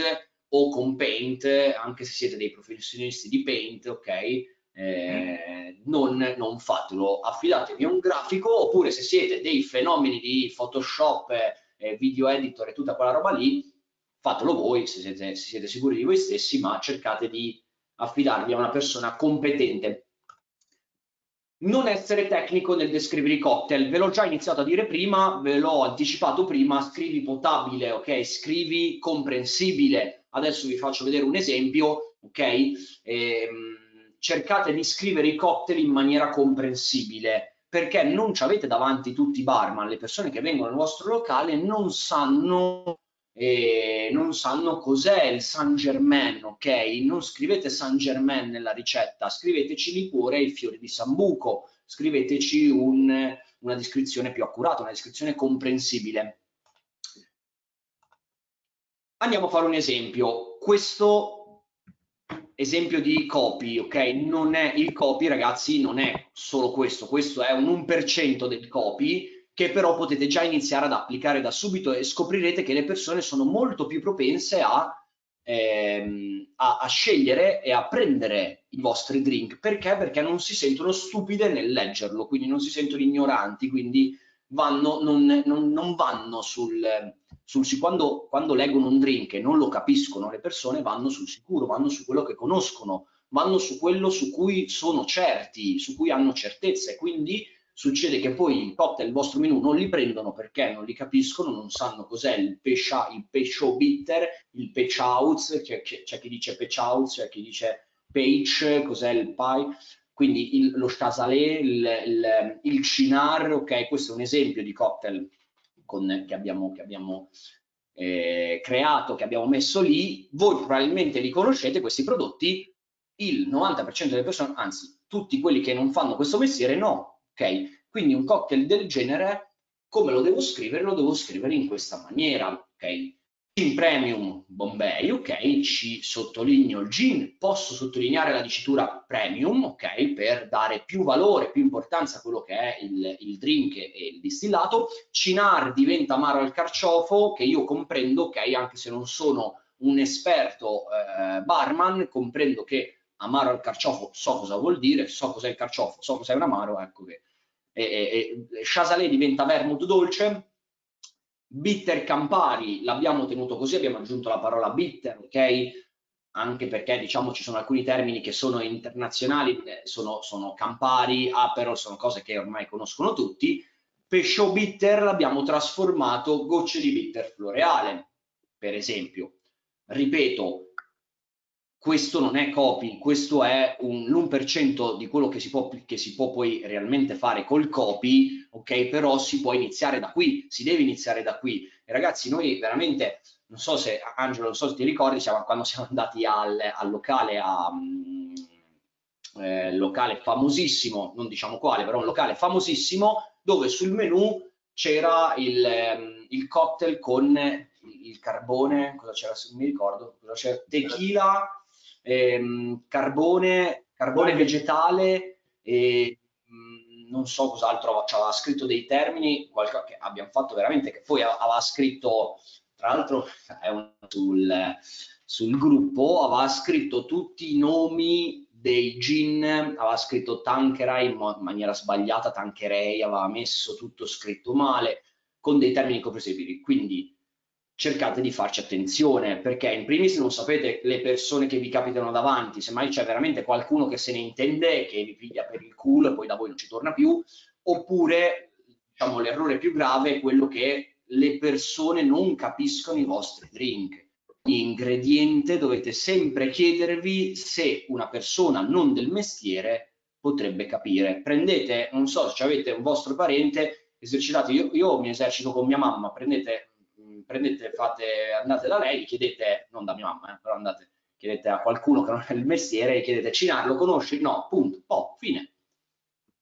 o con Paint, anche se siete dei professionisti di Paint, ok? Eh, non, non, fatelo, affidatevi a un grafico oppure se siete dei fenomeni di Photoshop, eh, video editor e tutta quella roba lì, fatelo voi se siete, se siete sicuri di voi stessi, ma cercate di affidarvi a una persona competente. Non essere tecnico nel descrivere i cocktail, ve l'ho già iniziato a dire prima, ve l'ho anticipato prima, scrivi potabile, ok? Scrivi comprensibile. Adesso vi faccio vedere un esempio, ok? Ehm, cercate di scrivere i cocktail in maniera comprensibile, perché non ci avete davanti tutti i barman, le persone che vengono nel vostro locale non sanno e non sanno cos'è il Saint Germain, ok? Non scrivete Saint Germain nella ricetta, scriveteci liquore e i fiori di sambuco, scriveteci un, una descrizione più accurata, una descrizione comprensibile. Andiamo a fare un esempio. Questo esempio di copy, ok? Non è il copy, ragazzi, non è solo questo, questo è un 1% del copy che però potete già iniziare ad applicare da subito e scoprirete che le persone sono molto più propense a, ehm, a, a scegliere e a prendere i vostri drink. Perché? Perché non si sentono stupide nel leggerlo, quindi non si sentono ignoranti, quindi vanno, non, non, non vanno sul, sul quando, quando leggono un drink e non lo capiscono, le persone vanno sul sicuro, vanno su quello che conoscono, vanno su quello su cui sono certi, su cui hanno certezze, quindi succede che poi i cocktail, il vostro menù, non li prendono perché non li capiscono, non sanno cos'è il pesce, il pescio bitter, il pechauts, c'è, c'è chi dice pechauts, c'è chi dice page, cos'è il pie, quindi il, lo chasalé, il, il, il cinar, ok, questo è un esempio di cocktail con, che abbiamo, che abbiamo eh, creato, che abbiamo messo lì, voi probabilmente li conoscete questi prodotti, il 90% delle persone, anzi tutti quelli che non fanno questo mestiere no, ok? Quindi un cocktail del genere, come lo devo scrivere? Lo devo scrivere in questa maniera, ok? Gin Premium Bombay, ok, ci sottolineo il gin, posso sottolineare la dicitura premium, ok, per dare più valore, più importanza a quello che è il, il drink e il distillato. Cinar diventa amaro al carciofo, che io comprendo, ok, anche se non sono un esperto eh, barman, comprendo che amaro al carciofo so cosa vuol dire, so cos'è il carciofo, so cos'è un amaro, ecco che e, e, e Chasalet diventa vermouth dolce, bitter Campari l'abbiamo tenuto così, abbiamo aggiunto la parola bitter, ok? Anche perché diciamo ci sono alcuni termini che sono internazionali, eh, sono, sono Campari, Aperol, sono cose che ormai conoscono tutti. Pescio bitter l'abbiamo trasformato gocce di bitter floreale, per esempio. Ripeto, questo non è copy, questo è un, l'1% di quello che si, può, che si può poi realmente fare col copy, ok? Però si può iniziare da qui, si deve iniziare da qui. E ragazzi, noi veramente, non so se, Angelo, non so se ti ricordi, siamo, quando siamo andati al, al locale a... Mm, eh, locale famosissimo, non diciamo quale, però un locale famosissimo, dove sul menù c'era il, ehm, il cocktail con il carbone, cosa c'era, mi ricordo, cosa c'era, tequila, ehm, carbone, carbone vegetale e mh, mm, non so cos'altro, ci aveva scritto dei termini qualcosa che abbiamo fatto veramente, che poi aveva scritto, tra l'altro sul, sul gruppo, aveva scritto tutti i nomi dei gin, aveva scritto Tanqueray in maniera sbagliata, Tanqueray, aveva messo tutto scritto male, con dei termini comprensibili. Quindi cercate di farci attenzione perché in primis non sapete le persone che vi capitano davanti, semmai c'è veramente qualcuno che se ne intende, che vi piglia per il culo e poi da voi non ci torna più, oppure diciamo l'errore più grave è quello che le persone non capiscono i vostri drink. L'ingrediente dovete sempre chiedervi se una persona non del mestiere potrebbe capire. Prendete, non so, se avete un vostro parente, esercitate, io, io mi esercito con mia mamma, prendete prendete, fate, andate da lei, chiedete, non da mia mamma, eh, però andate, chiedete a qualcuno che non è il mestiere, chiedete Cinar, lo conosci? No, punto, oh, fine.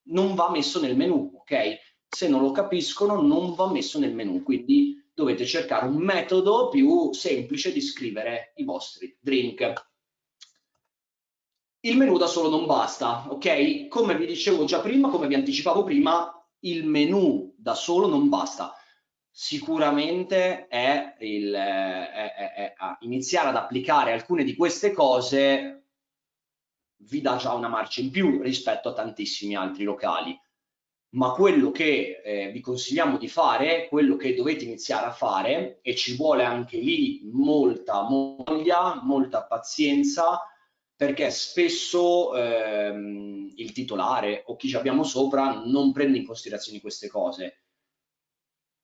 Non va messo nel menu, ok? Se non lo capiscono non va messo nel menu, quindi dovete cercare un metodo più semplice di scrivere i vostri drink. Il menu da solo non basta, ok? Come vi dicevo già prima, come vi anticipavo prima, il menu da solo non basta sicuramente è, il, è, è, è iniziare ad applicare alcune di queste cose vi dà già una marcia in più rispetto a tantissimi altri locali. Ma quello che eh, vi consigliamo di fare, quello che dovete iniziare a fare, e ci vuole anche lì molta voglia, molta pazienza, perché spesso ehm, il titolare o chi ci abbiamo sopra non prende in considerazione queste cose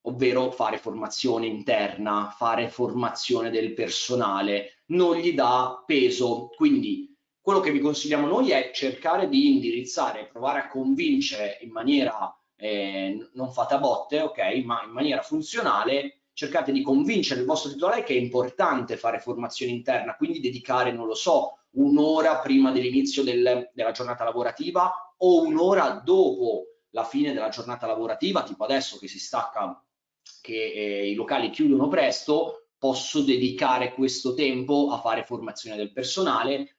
ovvero fare formazione interna, fare formazione del personale, non gli dà peso. Quindi quello che vi consigliamo noi è cercare di indirizzare, provare a convincere in maniera, eh, non fate a botte, ok, ma in maniera funzionale, cercate di convincere il vostro titolare che è importante fare formazione interna, quindi dedicare, non lo so, un'ora prima dell'inizio del, della giornata lavorativa o un'ora dopo la fine della giornata lavorativa, tipo adesso che si stacca che eh, i locali chiudono presto, posso dedicare questo tempo a fare formazione del personale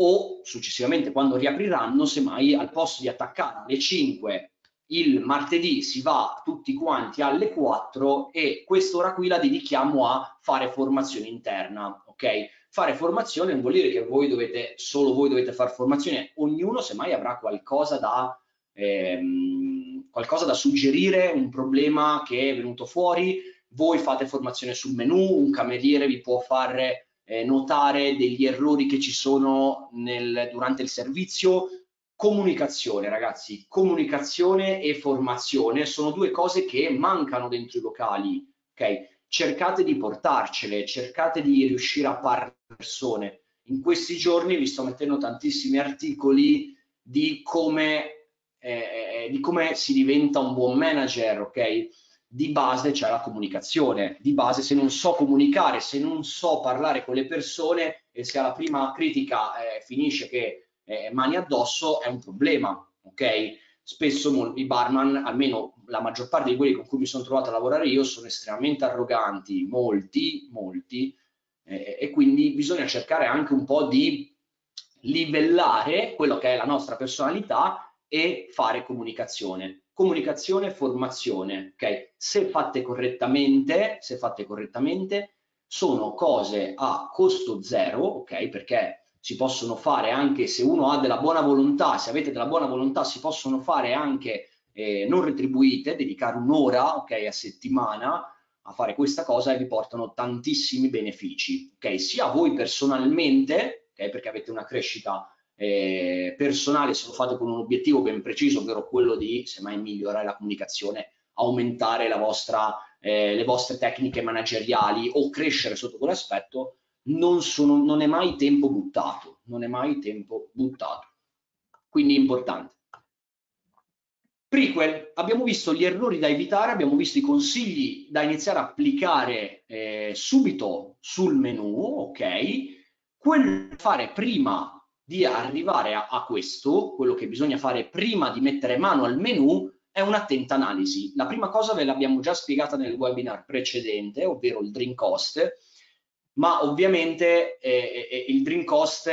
o successivamente quando riapriranno, semmai al posto di attaccare alle 5 il martedì si va tutti quanti alle 4 e quest'ora qui la dedichiamo a fare formazione interna, ok? Fare formazione non vuol dire che voi dovete, solo voi dovete fare formazione, ognuno semmai avrà qualcosa da ehm, qualcosa da suggerire, un problema che è venuto fuori, voi fate formazione sul menu, un cameriere vi può fare eh, notare degli errori che ci sono nel, durante il servizio. Comunicazione, ragazzi, comunicazione e formazione sono due cose che mancano dentro i locali, ok? Cercate di portarcele, cercate di riuscire a parlare persone. In questi giorni vi sto mettendo tantissimi articoli di come eh, di come si diventa un buon manager, ok? Di base c'è la comunicazione, di base se non so comunicare, se non so parlare con le persone e se alla prima critica eh, finisce che eh, mani addosso è un problema, ok? Spesso i barman, almeno la maggior parte di quelli con cui mi sono trovato a lavorare io, sono estremamente arroganti, molti, molti, e quindi bisogna cercare anche un po' di livellare quello che è la nostra personalità e fare comunicazione. Comunicazione, formazione, ok? Se fatte correttamente, se fatte correttamente, sono cose a costo zero, ok? Perché si possono fare anche se uno ha della buona volontà, se avete della buona volontà, si possono fare anche eh, non retribuite, dedicare un'ora, ok, a settimana a fare questa cosa e vi portano tantissimi benefici, ok? Sia voi personalmente, ok? Perché avete una crescita eh, personale se lo fate con un obiettivo ben preciso, ovvero quello di semmai migliorare la comunicazione, aumentare la vostra, eh, le vostre tecniche manageriali o crescere sotto quell'aspetto, non, sono, non è mai tempo buttato, non è mai tempo buttato. Quindi importante. Prequel, abbiamo visto gli errori da evitare, abbiamo visto i consigli da iniziare a applicare eh, subito sul menu, ok? Quello da fare prima di arrivare a, a, questo, quello che bisogna fare prima di mettere mano al menu è un'attenta analisi. La prima cosa ve l'abbiamo già spiegata nel webinar precedente, ovvero il drink cost, ma ovviamente eh, eh, eh il drink cost,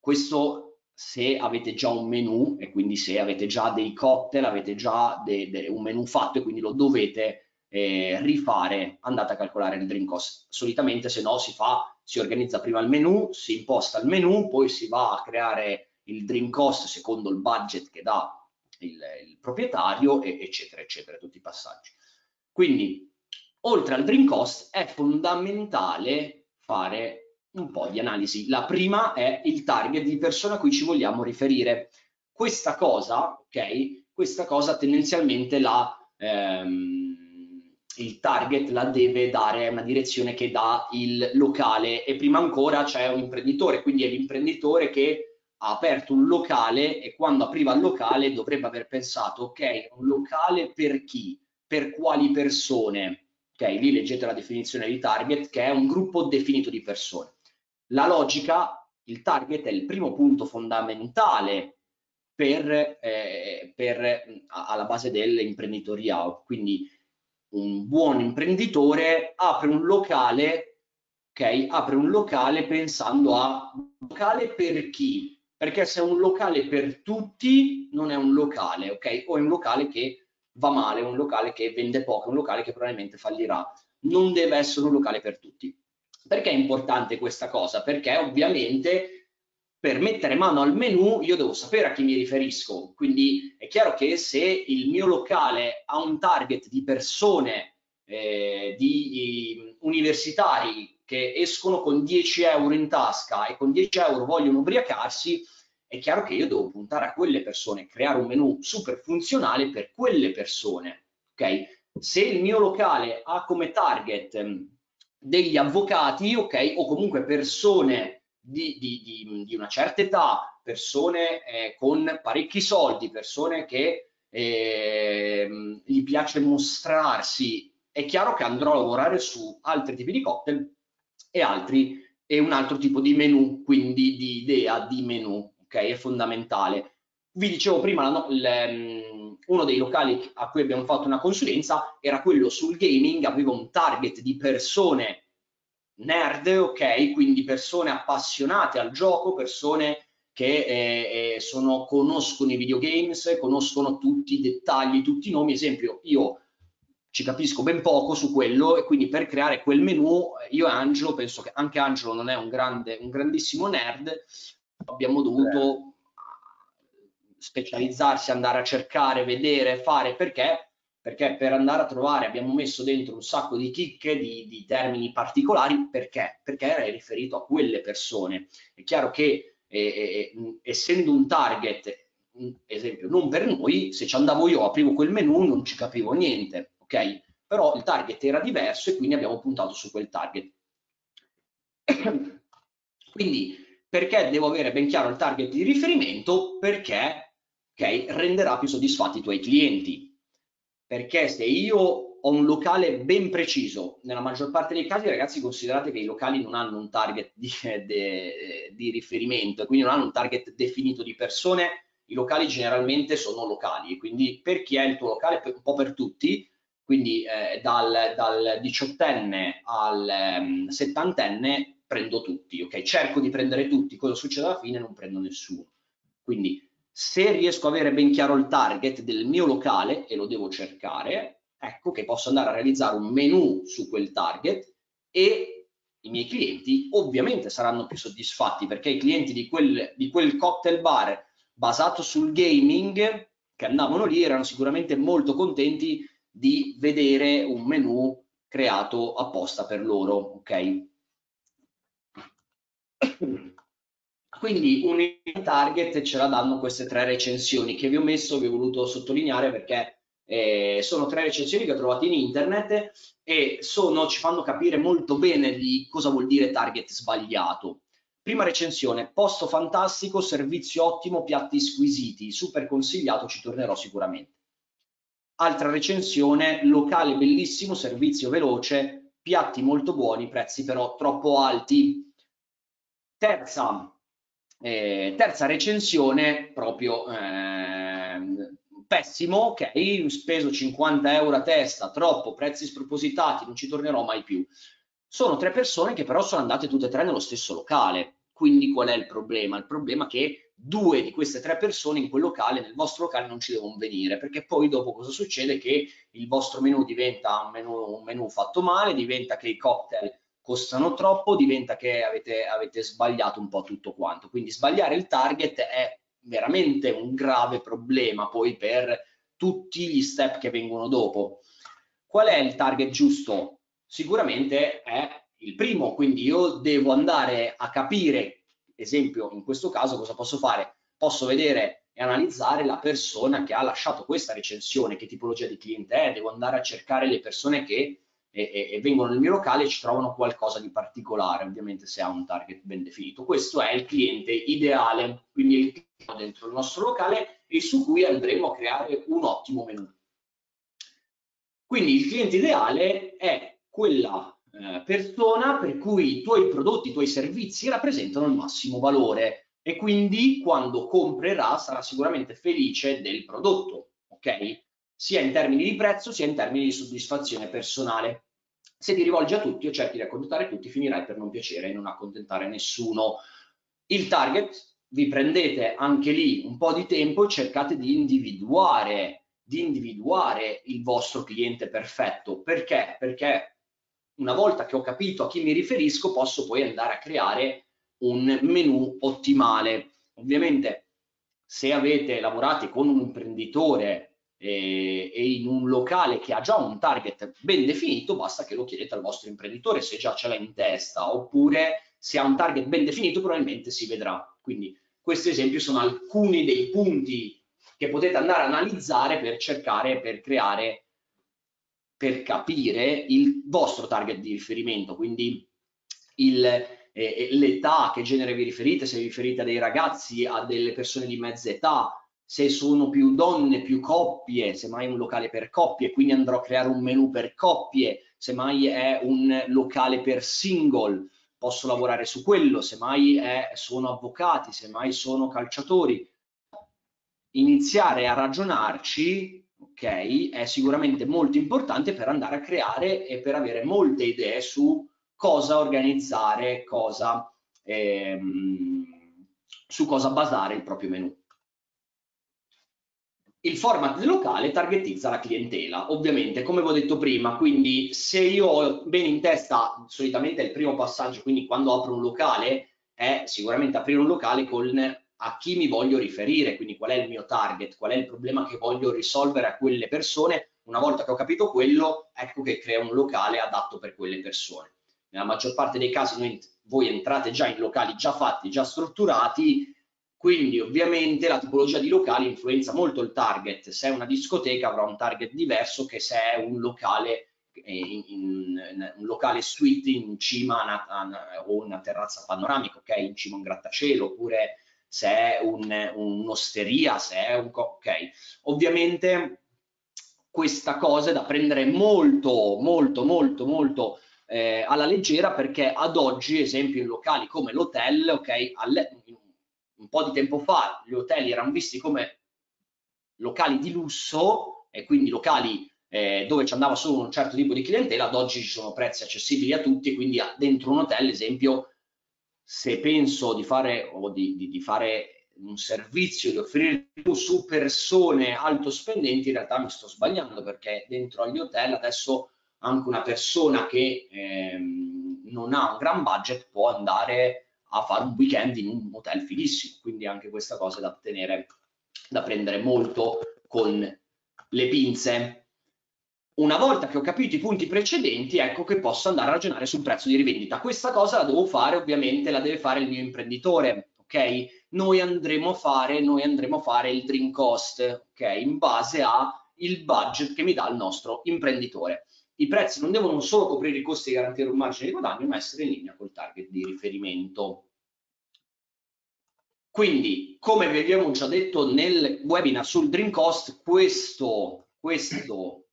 questo se avete già un menu e quindi se avete già dei cocktail, avete già de, de, un menu fatto e quindi lo dovete eh, rifare, andate a calcolare il drink cost. Solitamente se no si fa, si organizza prima il menu, si imposta il menu, poi si va a creare il drink cost secondo il budget che dà il, il proprietario, e, eccetera, eccetera, tutti i passaggi. Quindi, oltre al drink cost, è fondamentale fare un po' di analisi. La prima è il target di persona a cui ci vogliamo riferire. Questa cosa, ok? Questa cosa tendenzialmente la, ehm, il target la deve dare una direzione che dà il locale e prima ancora c'è un imprenditore, quindi è l'imprenditore che ha aperto un locale e quando apriva il locale dovrebbe aver pensato, ok, un locale per chi? Per quali persone? Ok, lì leggete la definizione di target che è un gruppo definito di persone. La logica, il target è il primo punto fondamentale per, eh, per, alla base dell'imprenditoria. Quindi un buon imprenditore apre un locale, ok? Apre un locale pensando a locale per chi? Perché se è un locale per tutti non è un locale, ok? O è un locale che va male, un locale che vende poco, un locale che probabilmente fallirà. Non deve essere un locale per tutti. Perché è importante questa cosa? Perché ovviamente per mettere mano al menu io devo sapere a chi mi riferisco, quindi è chiaro che se il mio locale ha un target di persone, eh, di, universitari che escono con 10 euro in tasca e con 10 euro vogliono ubriacarsi, è chiaro che io devo puntare a quelle persone, creare un menu super funzionale per quelle persone. Okay? Se il mio locale ha come target degli avvocati, ok, o comunque persone di, di, di, di una certa età, persone eh, con parecchi soldi, persone che eh, gli piace mostrarsi, è chiaro che andrò a lavorare su altri tipi di cocktail e altri e un altro tipo di menu, quindi di idea di menu, ok? È fondamentale. Vi dicevo prima, no, il, um, uno dei locali a cui abbiamo fatto una consulenza era quello sul gaming, aveva un target di persone nerd, ok? Quindi persone appassionate al gioco, persone che eh, eh, sono, conoscono i videogames, conoscono tutti i dettagli, tutti i nomi. Esempio, io ci capisco ben poco su quello e quindi per creare quel menu, io e Angelo, penso che anche Angelo non è un, grande, un grandissimo nerd, abbiamo dovuto specializzarsi, andare a cercare, vedere, fare, perché? Perché per andare a trovare abbiamo messo dentro un sacco di chicche, di, di termini particolari, perché? Perché era riferito a quelle persone. È chiaro che eh, eh, essendo un target, esempio, non per noi, se ci andavo io, aprivo quel menu, non ci capivo niente, ok? Però il target era diverso e quindi abbiamo puntato su quel target. quindi perché devo avere ben chiaro il target di riferimento? Perché okay, renderà più soddisfatti i tuoi clienti. Perché se io ho un locale ben preciso, nella maggior parte dei casi ragazzi considerate che i locali non hanno un target di, de, di riferimento quindi non hanno un target definito di persone, i locali generalmente sono locali, quindi per chi è il tuo locale, un po' per tutti, quindi eh, dal, dal, diciottenne al um, settantenne prendo tutti, ok? Cerco di prendere tutti, cosa succede alla fine? Non prendo nessuno. Quindi se riesco a avere ben chiaro il target del mio locale e lo devo cercare, ecco che posso andare a realizzare un menu su quel target e i miei clienti ovviamente saranno più soddisfatti perché i clienti di quel, di quel cocktail bar basato sul gaming che andavano lì erano sicuramente molto contenti di vedere un menu creato apposta per loro, ok? Quindi un target ce la danno queste tre recensioni che vi ho messo, vi ho voluto sottolineare perché eh, sono tre recensioni che ho trovato in internet e sono, ci fanno capire molto bene di cosa vuol dire target sbagliato. Prima recensione, posto fantastico, servizio ottimo, piatti squisiti, super consigliato, ci tornerò sicuramente. Altra recensione, locale bellissimo, servizio veloce, piatti molto buoni, prezzi però troppo alti. Terza, eh, terza recensione, proprio eh, pessimo, ok, speso 50 euro a testa, troppo, prezzi spropositati, non ci tornerò mai più. Sono tre persone che però sono andate tutte e tre nello stesso locale. Quindi qual è il problema? Il problema è che due di queste tre persone in quel locale, nel vostro locale, non ci devono venire, perché poi dopo cosa succede? Che il vostro menu diventa un menu, un menu fatto male, diventa che i cocktail costano troppo, diventa che avete, avete sbagliato un po' tutto quanto. Quindi sbagliare il target è veramente un grave problema poi per tutti gli step che vengono dopo. Qual è il target giusto? Sicuramente è il primo, quindi io devo andare a capire, esempio in questo caso cosa posso fare? Posso vedere e analizzare la persona che ha lasciato questa recensione, che tipologia di cliente è, devo andare a cercare le persone che e, e, vengono nel mio locale e ci trovano qualcosa di particolare, ovviamente se ha un target ben definito. Questo è il cliente ideale, quindi il cliente dentro il nostro locale e su cui andremo a creare un ottimo menu. Quindi il cliente ideale è quella eh, persona per cui i tuoi prodotti, i tuoi servizi rappresentano il massimo valore e quindi quando comprerà sarà sicuramente felice del prodotto, ok? Sia in termini di prezzo sia in termini di soddisfazione personale. Se ti rivolgi a tutti o cerchi di accontentare tutti, finirai per non piacere e non accontentare nessuno. Il target, vi prendete anche lì un po' di tempo e cercate di individuare, di individuare il vostro cliente perfetto. Perché? Perché una volta che ho capito a chi mi riferisco, posso poi andare a creare un menu ottimale. Ovviamente, se avete lavorato con un imprenditore e, in un locale che ha già un target ben definito, basta che lo chiedete al vostro imprenditore se già ce l'ha in testa, oppure se ha un target ben definito probabilmente si vedrà. Quindi questi esempi sono alcuni dei punti che potete andare a analizzare per cercare, per creare, per capire il vostro target di riferimento, quindi l'età, che genere vi riferite, se vi riferite a dei ragazzi, a delle persone di mezza età, se sono più donne, più coppie, se mai è un locale per coppie, quindi andrò a creare un menu per coppie, se mai è un locale per single, posso lavorare su quello, se mai è, sono avvocati, se mai sono calciatori. Iniziare a ragionarci, ok, è sicuramente molto importante per andare a creare e per avere molte idee su cosa organizzare, cosa, ehm, su cosa basare il proprio menu il format locale targetizza la clientela, ovviamente, come vi ho detto prima, quindi se io ho bene in testa, solitamente è il primo passaggio, quindi quando apro un locale, è sicuramente aprire un locale con a chi mi voglio riferire, quindi qual è il mio target, qual è il problema che voglio risolvere a quelle persone. Una volta che ho capito quello, ecco che crea un locale adatto per quelle persone. Nella maggior parte dei casi noi, voi entrate già in locali già fatti, già strutturati, quindi ovviamente la tipologia di locali influenza molto il target. Se è una discoteca avrà un target diverso che se è un locale, eh, in, in, un locale suite in cima a una, o una terrazza panoramica, ok? In cima a un grattacielo, oppure se è un'osteria, un se è un... ok. Ovviamente questa cosa è da prendere molto, molto, molto, molto eh, alla leggera perché ad oggi, esempio in locali come l'hotel, ok, alle, un po' di tempo fa gli hotel erano visti come locali di lusso e quindi locali eh, dove ci andava solo un certo tipo di clientela, ad oggi ci sono prezzi accessibili a tutti quindi dentro un hotel, esempio, se penso di fare o di, di, di fare un servizio, di offrire su persone alto spendenti, in realtà mi sto sbagliando perché dentro agli hotel adesso anche una persona che ehm, non ha un gran budget può andare a fare un weekend in un hotel fighissimo, quindi anche questa cosa è da tenere, da prendere molto con le pinze. Una volta che ho capito i punti precedenti, ecco che posso andare a ragionare sul prezzo di rivendita. Questa cosa la devo fare, ovviamente la deve fare il mio imprenditore, ok? Noi andremo a fare, noi andremo a fare il dream cost, ok? In base al budget che mi dà il nostro imprenditore. I prezzi non devono solo coprire i costi e garantire un margine di guadagno, ma essere in linea col target di riferimento. Quindi, come vi abbiamo già detto nel webinar sul Dream Cost, questo, questo,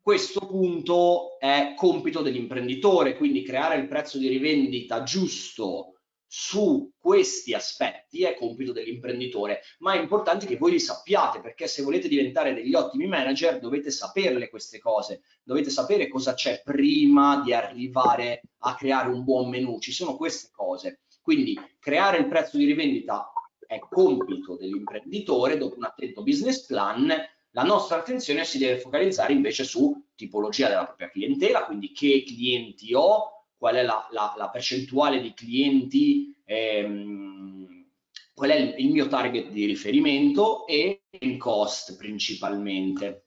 questo punto è compito dell'imprenditore, quindi creare il prezzo di rivendita giusto su questi aspetti è compito dell'imprenditore, ma è importante che voi li sappiate perché se volete diventare degli ottimi manager dovete saperle queste cose, dovete sapere cosa c'è prima di arrivare a creare un buon menu, ci sono queste cose. Quindi creare il prezzo di rivendita è compito dell'imprenditore dopo un attento business plan, la nostra attenzione si deve focalizzare invece su tipologia della propria clientela, quindi che clienti ho, qual è la, la, la percentuale di clienti, ehm, qual è il, il, mio target di riferimento e il cost principalmente.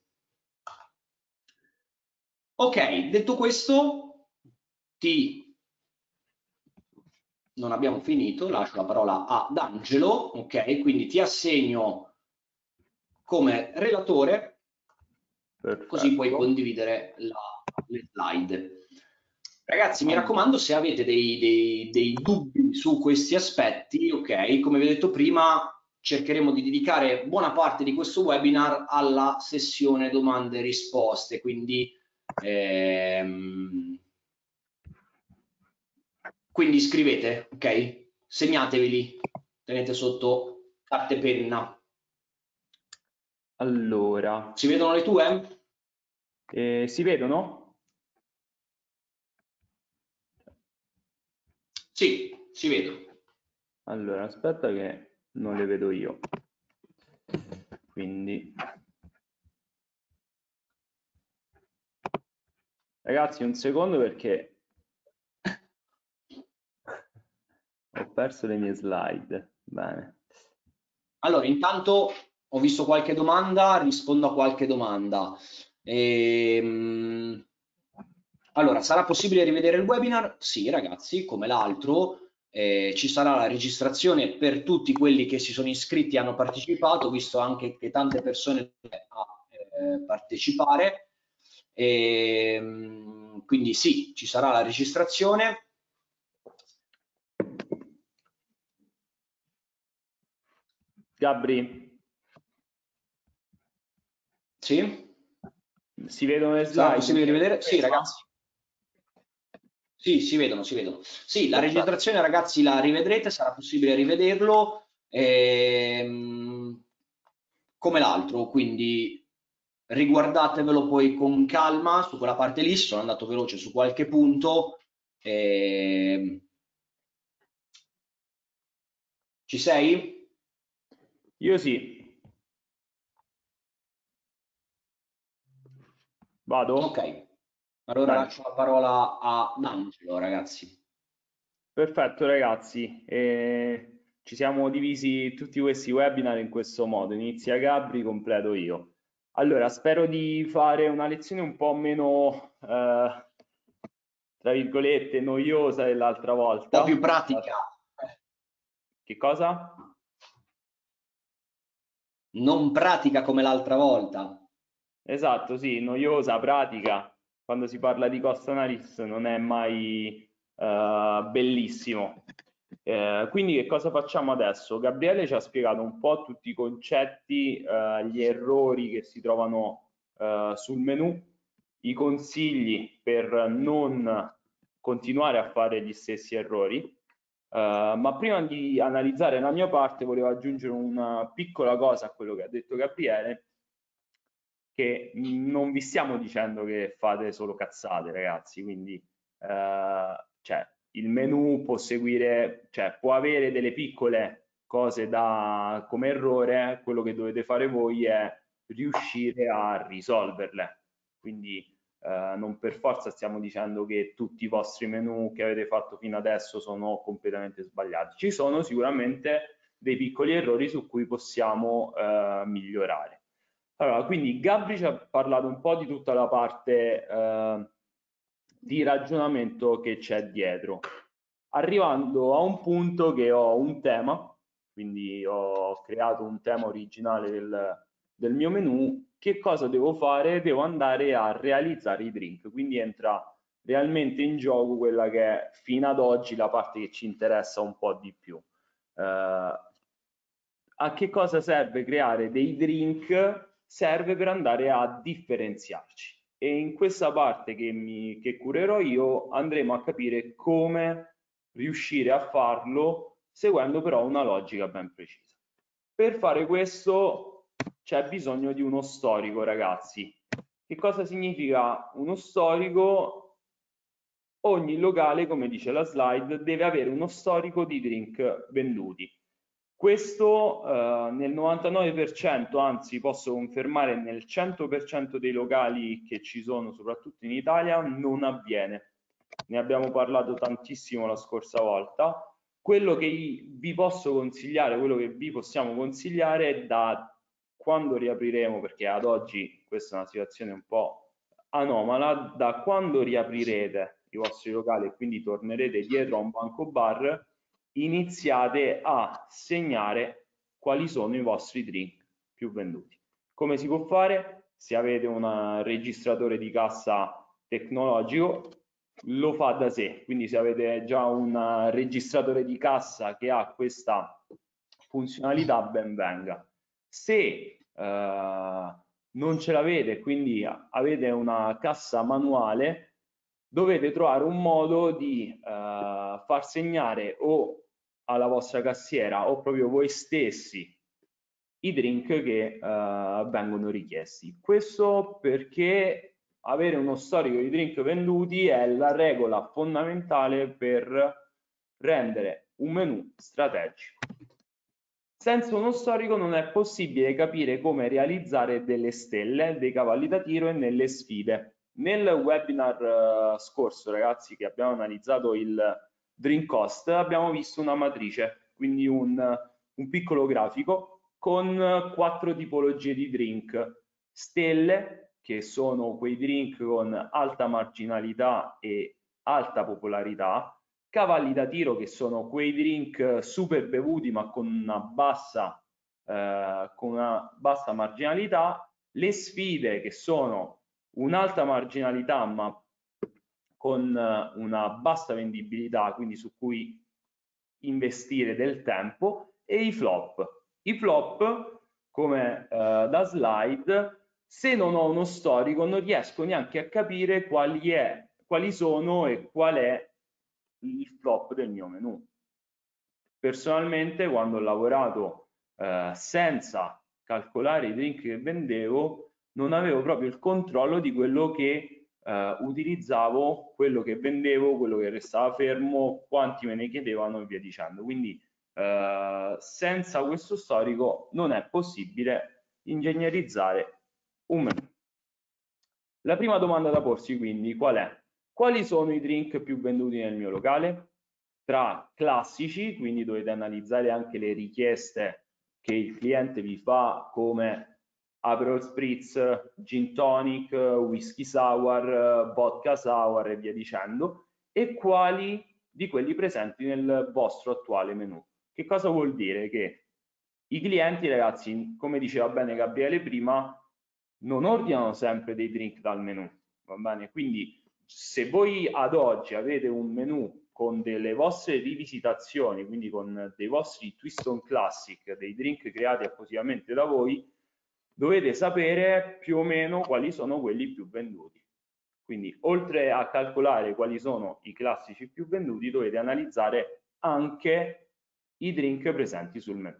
Ok, detto questo, ti non abbiamo finito, lascio la parola ad Angelo, ok? Quindi ti assegno come relatore, Perfetto. così puoi condividere la, le slide. Ragazzi, mi raccomando, se avete dei, dei, dei, dubbi su questi aspetti, ok, come vi ho detto prima, cercheremo di dedicare buona parte di questo webinar alla sessione domande e risposte, quindi, ehm, quindi scrivete, ok? Segnateveli, tenete sotto carta e penna. Allora. Si vedono le tue? Eh, si vedono? Sì, si vedo. Allora, aspetta che non le vedo io. Quindi... Ragazzi, un secondo perché ho perso le mie slide. Bene. Allora, intanto ho visto qualche domanda, rispondo a qualche domanda. Ehm, allora, sarà possibile rivedere il webinar? Sì, ragazzi, come l'altro. Eh, ci sarà la registrazione per tutti quelli che si sono iscritti e hanno partecipato, visto anche che tante persone a eh, partecipare. E, ehm, quindi sì, ci sarà la registrazione. Gabri. Sì? Si vedono le slide? Sarà possibile rivedere? Sì, ragazzi. Sì, si vedono, si vedono. Sì, la registrazione ragazzi la rivedrete, sarà possibile rivederlo ehm, come l'altro, quindi riguardatevelo poi con calma su quella parte lì, sono andato veloce su qualche punto. Ehm, ci sei? Io sì. Vado? Ok. Allora Dai. lascio la parola a Angelo, ragazzi. Perfetto, ragazzi. Eh, ci siamo divisi tutti questi webinar in questo modo. Inizia Gabri, completo io. Allora, spero di fare una lezione un po' meno, eh, tra virgolette, noiosa dell'altra volta. Un po' più pratica. Che cosa? Non pratica come l'altra volta. Esatto, sì, noiosa, pratica quando si parla di cost analysis non è mai uh, bellissimo. Eh, quindi che cosa facciamo adesso? Gabriele ci ha spiegato un po' tutti i concetti, uh, gli errori che si trovano uh, sul menu, i consigli per non continuare a fare gli stessi errori, uh, ma prima di analizzare la mia parte volevo aggiungere una piccola cosa a quello che ha detto Gabriele, che non vi stiamo dicendo che fate solo cazzate ragazzi, quindi uh, cioè, il menu può seguire, cioè può avere delle piccole cose da, come errore, quello che dovete fare voi è riuscire a risolverle. Quindi eh, non per forza stiamo dicendo che tutti i vostri menu che avete fatto fino adesso sono completamente sbagliati. Ci sono sicuramente dei piccoli errori su cui possiamo eh, migliorare. Allora, quindi Gabri ci ha parlato un po' di tutta la parte eh, di ragionamento che c'è dietro, arrivando a un punto che ho un tema, quindi ho creato un tema originale del, del mio menu, che cosa devo fare? Devo andare a realizzare i drink, quindi entra realmente in gioco quella che è fino ad oggi la parte che ci interessa un po' di più. Uh, a che cosa serve creare dei drink? Serve per andare a differenziarci e in questa parte che, mi, che curerò io andremo a capire come riuscire a farlo seguendo però una logica ben precisa. Per fare questo c'è bisogno di uno storico, ragazzi. Che cosa significa uno storico? Ogni locale, come dice la slide, deve avere uno storico di drink venduti. Questo eh, nel 99%, anzi posso confermare nel 100% dei locali che ci sono, soprattutto in Italia, non avviene. Ne abbiamo parlato tantissimo la scorsa volta. Quello che vi posso consigliare, quello che vi possiamo consigliare da quando riapriremo, perché ad oggi questa è una situazione un po' anomala, da quando riaprirete i vostri locali e quindi tornerete dietro a un banco bar, iniziate a segnare quali sono i vostri drink più venduti. Come si può fare? Se avete un registratore di cassa tecnologico, lo fa da sé. Quindi se avete già un registratore di cassa che ha questa funzionalità, ben venga. Se uh, non ce l'avete, quindi avete una cassa manuale, dovete trovare un modo di uh, far segnare o alla vostra cassiera o proprio voi stessi i drink che uh, vengono richiesti. Questo perché avere uno storico di drink venduti è la regola fondamentale per rendere un menu strategico. Senza uno storico non è possibile capire come realizzare delle stelle, dei cavalli da tiro e nelle sfide. Nel webinar uh, scorso, ragazzi, che abbiamo analizzato il Drink Cost abbiamo visto una matrice, quindi un, un piccolo grafico con quattro tipologie di drink. Stelle, che sono quei drink con alta marginalità e alta popolarità, cavalli da tiro che sono quei drink super bevuti ma con una bassa, eh, con una bassa marginalità, le sfide che sono un'alta marginalità ma con eh, una bassa vendibilità, quindi su cui investire del tempo, e i flop. I flop, come eh, da slide, se non ho uno storico non riesco neanche a capire quali, è, quali sono e qual è il flop del mio menu. Personalmente, quando ho lavorato eh, senza calcolare i drink che vendevo, non avevo proprio il controllo di quello che eh, utilizzavo quello che vendevo, quello che restava fermo, quanti me ne chiedevano e via dicendo. Quindi eh, senza questo storico non è possibile ingegnerizzare un menu. La prima domanda da porsi quindi qual è? Quali sono i drink più venduti nel mio locale? Tra classici, quindi dovete analizzare anche le richieste che il cliente vi fa come Aperol Spritz, Gin Tonic, Whisky Sour, Vodka Sour e via dicendo, e quali di quelli presenti nel vostro attuale menu. Che cosa vuol dire? Che i clienti, ragazzi, come diceva bene Gabriele prima, non ordinano sempre dei drink dal menu, va bene? Quindi se voi ad oggi avete un menu con delle vostre rivisitazioni, quindi con dei vostri twist on classic, dei drink creati appositamente da voi, dovete sapere più o meno quali sono quelli più venduti. Quindi oltre a calcolare quali sono i classici più venduti, dovete analizzare anche i drink presenti sul menù.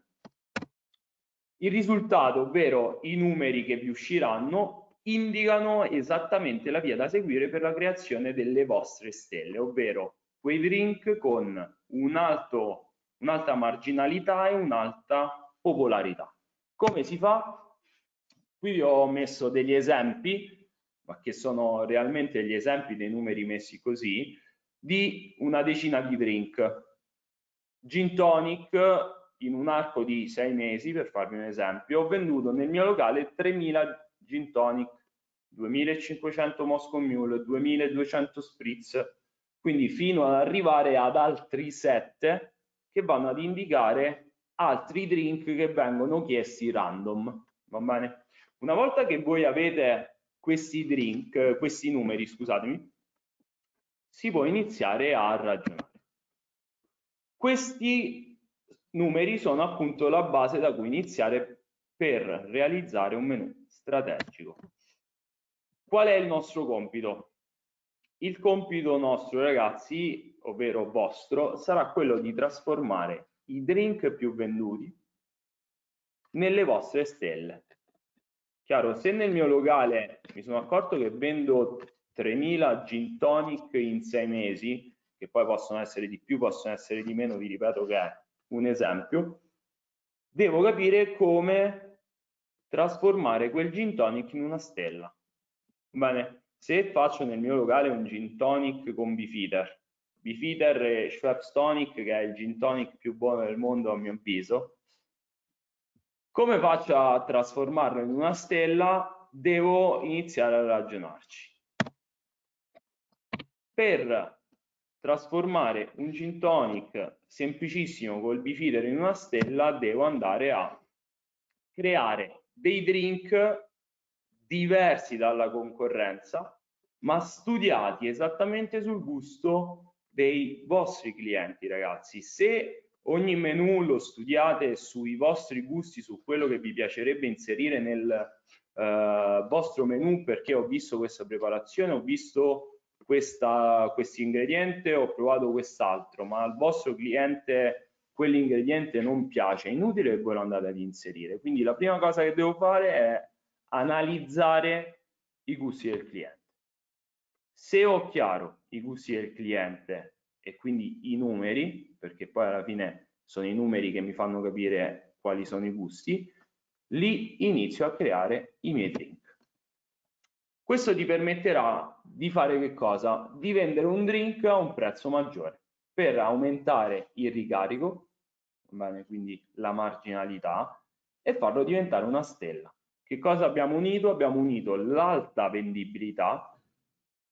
Il risultato, ovvero i numeri che vi usciranno, indicano esattamente la via da seguire per la creazione delle vostre stelle, ovvero quei drink con un un'alta marginalità e un'alta popolarità. Come si fa? Qui vi ho messo degli esempi, ma che sono realmente gli esempi dei numeri messi così, di una decina di drink. Gin tonic in un arco di sei mesi, per farvi un esempio, ho venduto nel mio locale 3000 gin tonic, 2500 Moscow Mule, 2200 spritz, quindi fino ad arrivare ad altri 7 che vanno ad indicare altri drink che vengono chiesti random, va bene? Una volta che voi avete questi drink, questi numeri, scusatemi, si può iniziare a ragionare. Questi numeri sono appunto la base da cui iniziare per realizzare un menu strategico. Qual è il nostro compito? Il compito nostro, ragazzi, ovvero vostro, sarà quello di trasformare i drink più venduti nelle vostre stelle. Chiaro, se nel mio locale mi sono accorto che vendo 3000 gin tonic in sei mesi, che poi possono essere di più, possono essere di meno, vi ripeto che è un esempio, devo capire come trasformare quel gin tonic in una stella. Bene, se faccio nel mio locale un gin tonic con Beefeater, Beefeater e Schweppes Tonic, che è il gin tonic più buono del mondo a mio avviso, come faccio a trasformarlo in una stella? Devo iniziare a ragionarci. Per trasformare un gin tonic semplicissimo col bifidere in una stella, devo andare a creare dei drink diversi dalla concorrenza, ma studiati esattamente sul gusto dei vostri clienti, ragazzi. Se ogni menu lo studiate sui vostri gusti, su quello che vi piacerebbe inserire nel uh, vostro menu perché ho visto questa preparazione, ho visto questo ingrediente, ho provato quest'altro, ma al vostro cliente quell'ingrediente non piace, è inutile che voi lo andate ad inserire. Quindi la prima cosa che devo fare è analizzare i gusti del cliente. Se ho chiaro i gusti del cliente e quindi i numeri, perché poi alla fine sono i numeri che mi fanno capire quali sono i gusti, lì inizio a creare i miei drink. Questo ti permetterà di fare che cosa? Di vendere un drink a un prezzo maggiore per aumentare il ricarico, bene, quindi la marginalità, e farlo diventare una stella. Che cosa abbiamo unito? Abbiamo unito l'alta vendibilità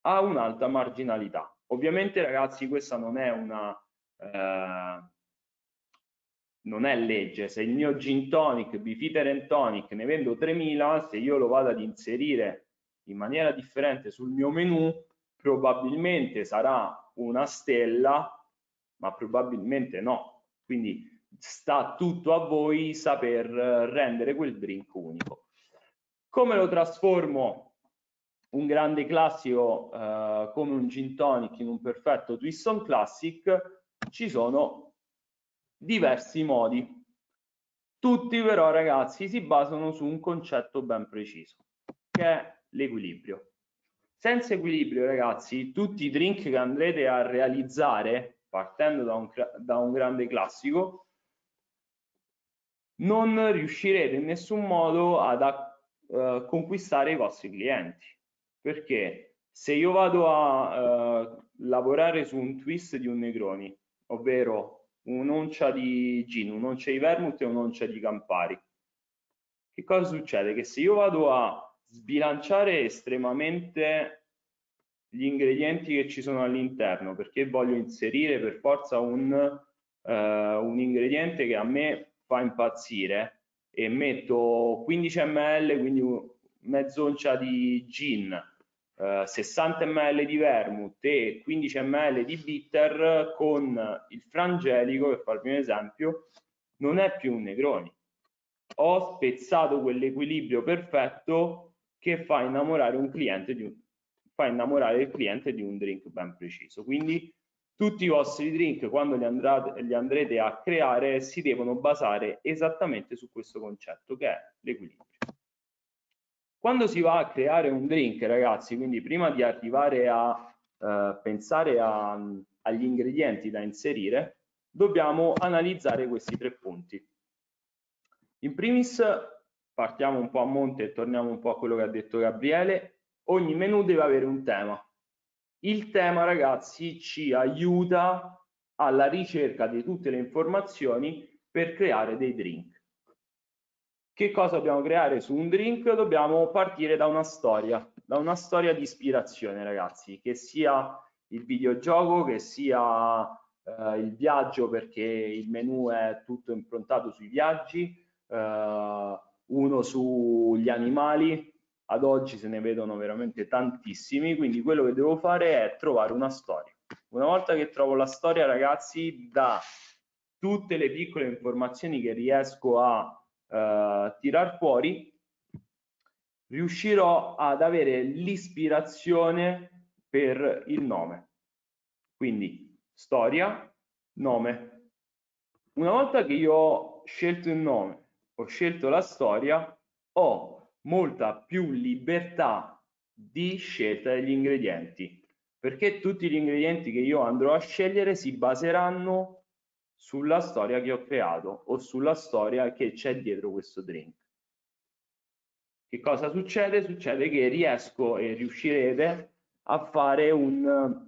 a un'alta marginalità. Ovviamente ragazzi questa non è una eh, non è legge, se il mio gin tonic, bifitter and tonic ne vendo 3000, se io lo vado ad inserire in maniera differente sul mio menu, probabilmente sarà una stella, ma probabilmente no. Quindi sta tutto a voi saper rendere quel drink unico. Come lo trasformo un grande classico eh, come un gin tonic in un perfetto twist on classic ci sono diversi modi. Tutti però ragazzi si basano su un concetto ben preciso che è l'equilibrio. Senza equilibrio ragazzi tutti i drink che andrete a realizzare partendo da un, da un grande classico non riuscirete in nessun modo ad uh, conquistare i vostri clienti perché se io vado a uh, lavorare su un twist di un Negroni, ovvero un'oncia di gin, un'oncia di vermouth e un'oncia di Campari, che cosa succede? Che se io vado a sbilanciare estremamente gli ingredienti che ci sono all'interno, perché voglio inserire per forza un, uh, un ingrediente che a me fa impazzire e metto 15 ml, quindi mezz'oncia di gin, eh, 60 ml di vermouth e 15 ml di bitter con il frangelico, per farvi un esempio, non è più un Negroni. ho spezzato quell'equilibrio perfetto che fa innamorare un cliente di un, fa innamorare il cliente di un drink ben preciso. Quindi tutti i vostri drink quando li, andrete, li andrete a creare si devono basare esattamente su questo concetto che è l'equilibrio. Quando si va a creare un drink, ragazzi, quindi prima di arrivare a eh, pensare a, agli ingredienti da inserire, dobbiamo analizzare questi tre punti. In primis, partiamo un po' a monte e torniamo un po' a quello che ha detto Gabriele, ogni menu deve avere un tema. Il tema, ragazzi, ci aiuta alla ricerca di tutte le informazioni per creare dei drink. Che cosa dobbiamo creare su un drink? Dobbiamo partire da una storia, da una storia di ispirazione, ragazzi, che sia il videogioco, che sia eh, il viaggio, perché il menu è tutto improntato sui viaggi, eh, uno sugli animali, ad oggi se ne vedono veramente tantissimi, quindi quello che devo fare è trovare una storia. Una volta che trovo la storia, ragazzi, da tutte le piccole informazioni che riesco a eh, tirar fuori, riuscirò ad avere l'ispirazione per il nome. Quindi storia, nome. Una volta che io ho scelto il nome, ho scelto la storia, ho molta più libertà di scelta degli ingredienti, perché tutti gli ingredienti che io andrò a scegliere si baseranno sulla storia che ho creato o sulla storia che c'è dietro questo drink. Che cosa succede? Succede che riesco e riuscirete a fare un,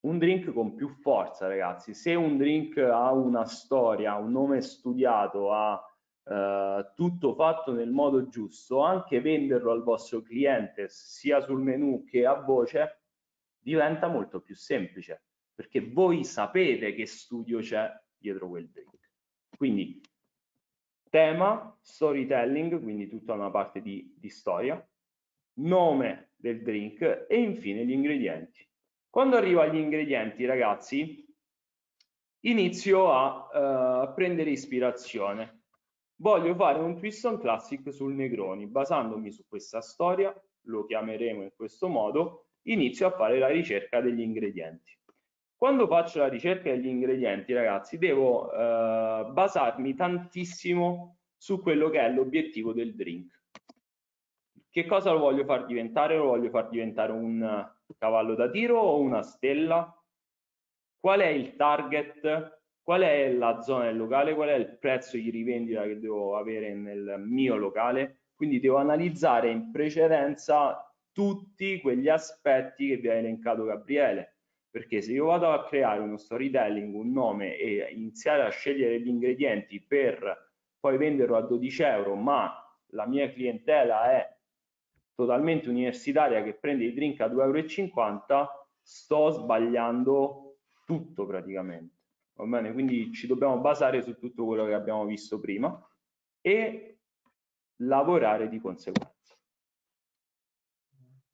un drink con più forza, ragazzi. Se un drink ha una storia, un nome studiato, ha eh, tutto fatto nel modo giusto, anche venderlo al vostro cliente sia sul menu che a voce diventa molto più semplice perché voi sapete che studio c'è dietro quel drink. Quindi tema, storytelling, quindi tutta una parte di, di storia, nome del drink e infine gli ingredienti. Quando arrivo agli ingredienti, ragazzi, inizio a uh, prendere ispirazione. Voglio fare un twist on classic sul Negroni, basandomi su questa storia, lo chiameremo in questo modo, inizio a fare la ricerca degli ingredienti. Quando faccio la ricerca degli ingredienti, ragazzi, devo eh, basarmi tantissimo su quello che è l'obiettivo del drink. Che cosa lo voglio far diventare? Lo voglio far diventare un cavallo da tiro o una stella? Qual è il target? Qual è la zona del locale? Qual è il prezzo di rivendita che devo avere nel mio locale? Quindi devo analizzare in precedenza tutti quegli aspetti che vi ha elencato Gabriele perché se io vado a creare uno storytelling, un nome e iniziare a scegliere gli ingredienti per poi venderlo a 12 euro, ma la mia clientela è totalmente universitaria che prende i drink a 2,50 euro, sto sbagliando tutto praticamente. Va bene? Quindi ci dobbiamo basare su tutto quello che abbiamo visto prima e lavorare di conseguenza.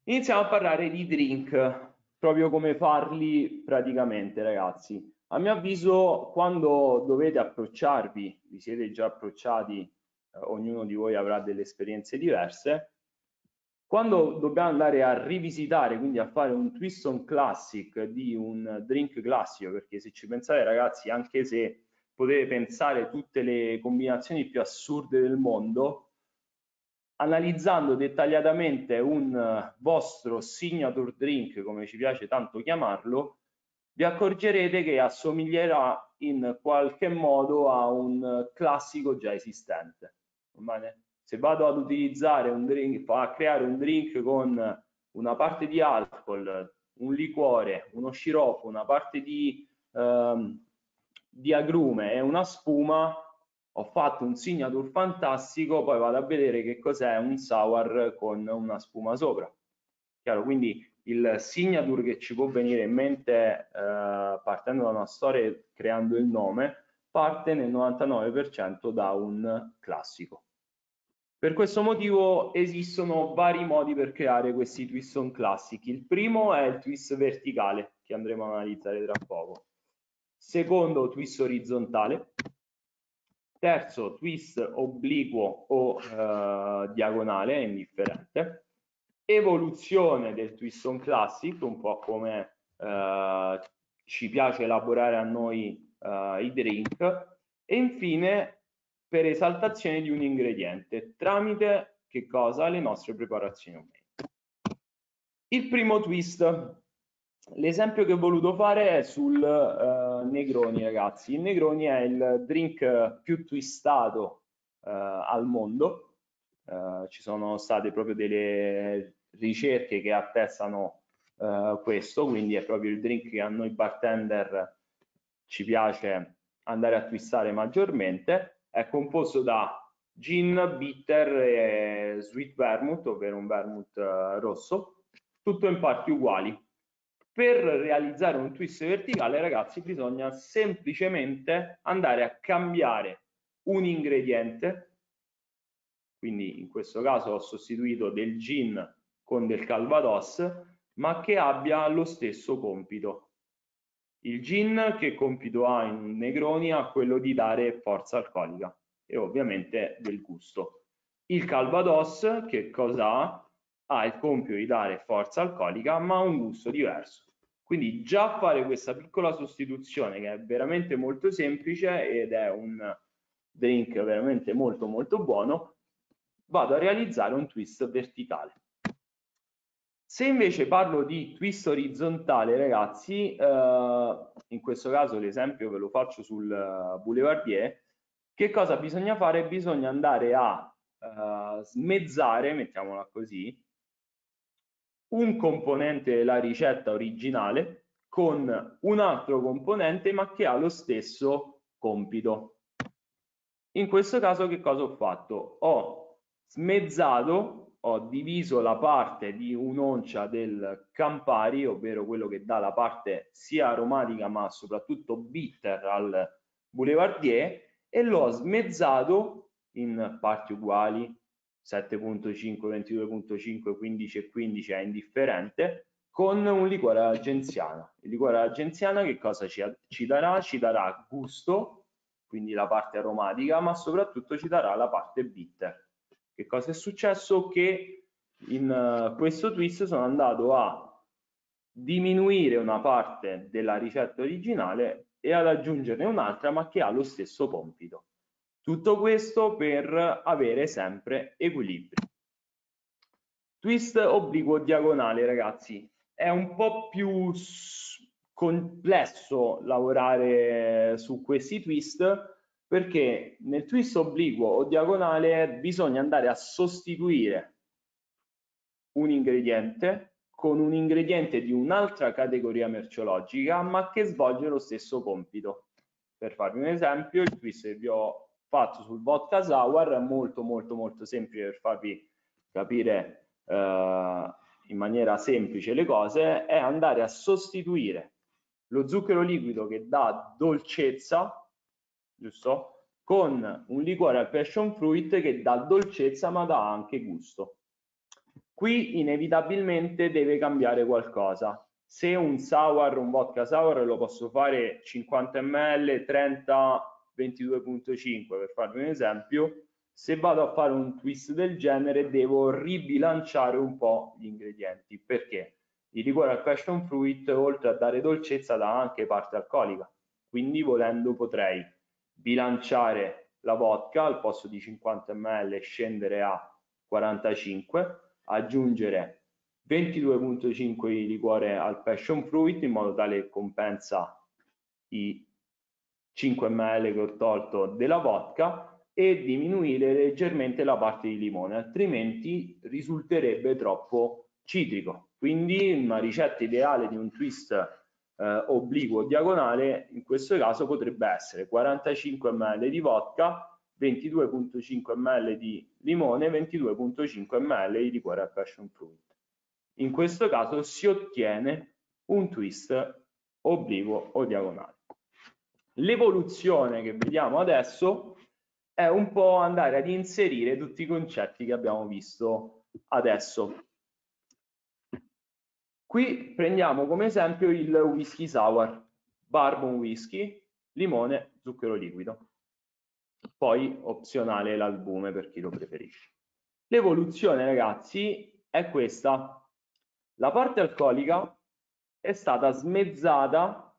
Iniziamo a parlare di drink proprio come farli praticamente, ragazzi. A mio avviso, quando dovete approcciarvi, vi siete già approcciati, eh, ognuno di voi avrà delle esperienze diverse, quando dobbiamo andare a rivisitare, quindi a fare un twist on classic di un drink classico, perché se ci pensate ragazzi, anche se potete pensare tutte le combinazioni più assurde del mondo, analizzando dettagliatamente un eh, vostro signature drink, come ci piace tanto chiamarlo, vi accorgerete che assomiglierà in qualche modo a un classico già esistente. Se vado ad utilizzare un drink, a creare un drink con una parte di alcol, un liquore, uno sciroppo, una parte di, ehm, di agrume e una spuma, ho fatto un signature fantastico, poi vado a vedere che cos'è un sour con una spuma sopra. Chiaro? Quindi il signature che ci può venire in mente eh, partendo da una storia e creando il nome parte nel 99% da un classico. Per questo motivo esistono vari modi per creare questi twist on classic. Il primo è il twist verticale che andremo a analizzare tra poco. Secondo twist orizzontale, terzo twist obliquo o eh, diagonale, è indifferente, evoluzione del twist on classic, un po' come eh, ci piace elaborare a noi eh, i drink, e infine per esaltazione di un ingrediente tramite che cosa? Le nostre preparazioni. Il primo twist, l'esempio che ho voluto fare è sul uh, Negroni, ragazzi. Il Negroni è il drink più twistato uh, al mondo. Uh, ci sono state proprio delle ricerche che attestano questo, quindi è proprio il drink che a noi bartender ci piace andare a twistare maggiormente. È composto da gin, bitter e sweet vermouth, ovvero un vermouth rosso, tutto in parti uguali. Per realizzare un twist verticale, ragazzi, bisogna semplicemente andare a cambiare un ingrediente, quindi in questo caso ho sostituito del gin con del calvados, ma che abbia lo stesso compito. Il gin che compito ha in Negroni ha quello di dare forza alcolica e ovviamente del gusto. Il Calvados che cosa ha? Ha il compito di dare forza alcolica ma un gusto diverso. Quindi già fare questa piccola sostituzione che è veramente molto semplice ed è un drink veramente molto molto buono, vado a realizzare un twist verticale. Se invece parlo di twist orizzontale, ragazzi, eh, in questo caso l'esempio ve lo faccio sul Boulevardier, che cosa bisogna fare? Bisogna andare a uh, smezzare, mettiamola così, un componente della ricetta originale con un altro componente ma che ha lo stesso compito. In questo caso che cosa ho fatto? Ho smezzato, ho diviso la parte di un'oncia del Campari, ovvero quello che dà la parte sia aromatica ma soprattutto bitter al Boulevardier e l'ho smezzato in parti uguali 7.5, 22.5, 15 e 15 è indifferente con un liquore agenziana. Il liquore agenziana che cosa ci, ci darà? Ci darà gusto, quindi la parte aromatica, ma soprattutto ci darà la parte bitter. Che cosa è successo? Che in uh, questo twist sono andato a diminuire una parte della ricetta originale e ad aggiungerne un'altra ma che ha lo stesso compito. Tutto questo per avere sempre equilibrio. Twist obliquo diagonale, ragazzi, è un po' più complesso lavorare su questi twist perché nel twist obliquo o diagonale bisogna andare a sostituire un ingrediente con un ingrediente di un'altra categoria merceologica ma che svolge lo stesso compito. Per farvi un esempio, il twist che vi ho fatto sul vodka sour è molto molto molto semplice per farvi capire eh, in maniera semplice le cose, è andare a sostituire lo zucchero liquido che dà dolcezza, giusto? Con un liquore al passion fruit che dà dolcezza ma dà anche gusto. Qui inevitabilmente deve cambiare qualcosa. Se un sour, un vodka sour lo posso fare 50 ml, 30, 22.5 per farvi un esempio, se vado a fare un twist del genere devo ribilanciare un po' gli ingredienti. Perché? Il liquore al passion fruit oltre a dare dolcezza dà anche parte alcolica. Quindi volendo potrei bilanciare la vodka al posto di 50 ml scendere a 45 aggiungere 22.5 di liquore al passion fruit in modo tale che compensa i 5 ml che ho tolto della vodka e diminuire leggermente la parte di limone altrimenti risulterebbe troppo citrico quindi una ricetta ideale di un twist eh, obliquo diagonale in questo caso potrebbe essere 45 ml di vodka 22.5 ml di limone, 22.5 ml di liquore al passion fruit. In questo caso si ottiene un twist obliquo o diagonale. L'evoluzione che vediamo adesso è un po' andare ad inserire tutti i concetti che abbiamo visto adesso. Qui prendiamo come esempio il whisky sour, bourbon whisky, limone, zucchero liquido. poi opzionale l'albume per chi lo preferisce. L'evoluzione ragazzi è questa. La parte alcolica è stata smezzata,